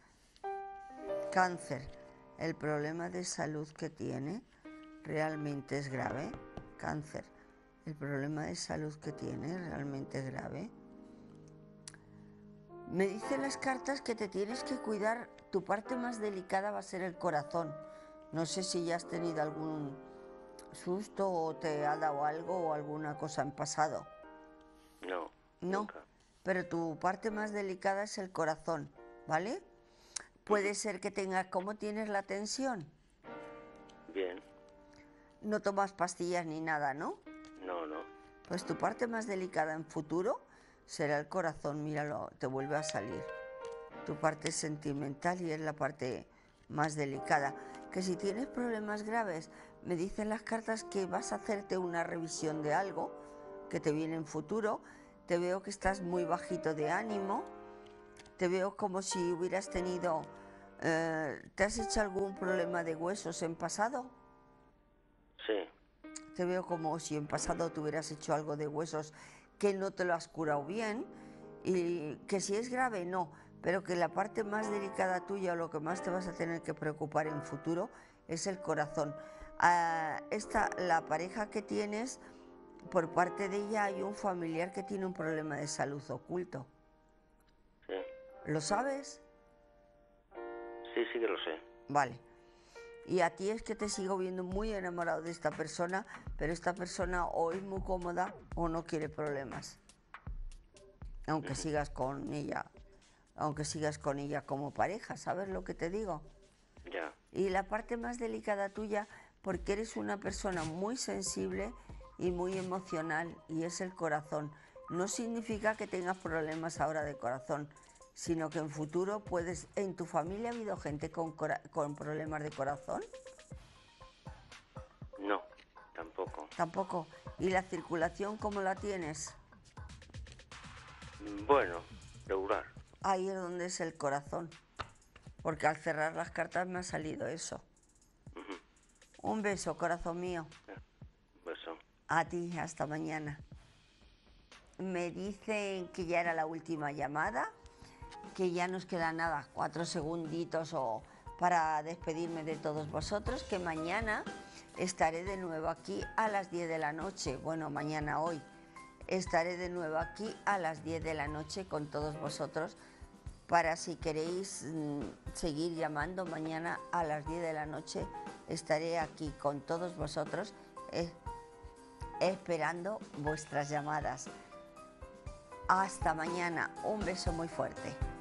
S2: Cáncer. El problema de salud que tiene realmente es grave. Cáncer. El problema de salud que tiene realmente es grave. Me dicen las cartas que te tienes que cuidar. Tu parte más delicada va a ser el corazón. No sé si ya has tenido algún susto o te ha dado algo o alguna cosa en pasado.
S23: No.
S2: No, pero tu parte más delicada es el corazón, ¿vale? Puede ser que tengas, ¿cómo tienes la tensión?
S23: Bien.
S2: No tomas pastillas ni nada, no. Pues tu parte más delicada en futuro será el corazón, míralo, te vuelve a salir. Tu parte sentimental y es la parte más delicada. Que si tienes problemas graves, me dicen las cartas que vas a hacerte una revisión de algo que te viene en futuro. Te veo que estás muy bajito de ánimo. Te veo como si hubieras tenido... eh, ¿Te has hecho algún problema de huesos en pasado?
S23: Sí.
S2: Te veo como si en pasado te hubieras hecho algo de huesos que no te lo has curado bien y que si es grave no, pero que la parte más delicada tuya o lo que más te vas a tener que preocupar en futuro es el corazón. Ah, esta, la pareja que tienes, por parte de ella hay un familiar que tiene un problema de salud oculto.
S23: Sí.
S2: ¿Lo sabes?
S23: Sí, sí que lo sé.
S2: Vale. Y a ti es que te sigo viendo muy enamorado de esta persona, pero esta persona o es muy cómoda o no quiere problemas. Aunque sigas con ella, aunque sigas con ella como pareja, ¿sabes lo que te digo?
S23: Ya.
S2: Y la parte más delicada tuya, porque eres una persona muy sensible y muy emocional y es el corazón. No significa que tengas problemas ahora de corazón, sino que en futuro puedes... ¿En tu familia ha habido gente con, con problemas de corazón?
S23: No, tampoco.
S2: Tampoco. ¿Y la circulación cómo la tienes?
S23: Bueno, regular.
S2: Ahí es donde es el corazón. Porque al cerrar las cartas me ha salido eso. Un beso, corazón mío.
S23: Beso.
S2: A ti, hasta mañana. Me dicen que ya era la última llamada, que ya nos queda nada, cuatro segunditos o para despedirme de todos vosotros, que mañana estaré de nuevo aquí a las 10 de la noche. Bueno, mañana hoy. Estaré de nuevo aquí a las 10 de la noche con todos vosotros para si queréis mm, seguir llamando mañana a las 10 de la noche. Estaré aquí con todos vosotros eh, esperando vuestras llamadas. Hasta mañana. Un beso muy fuerte.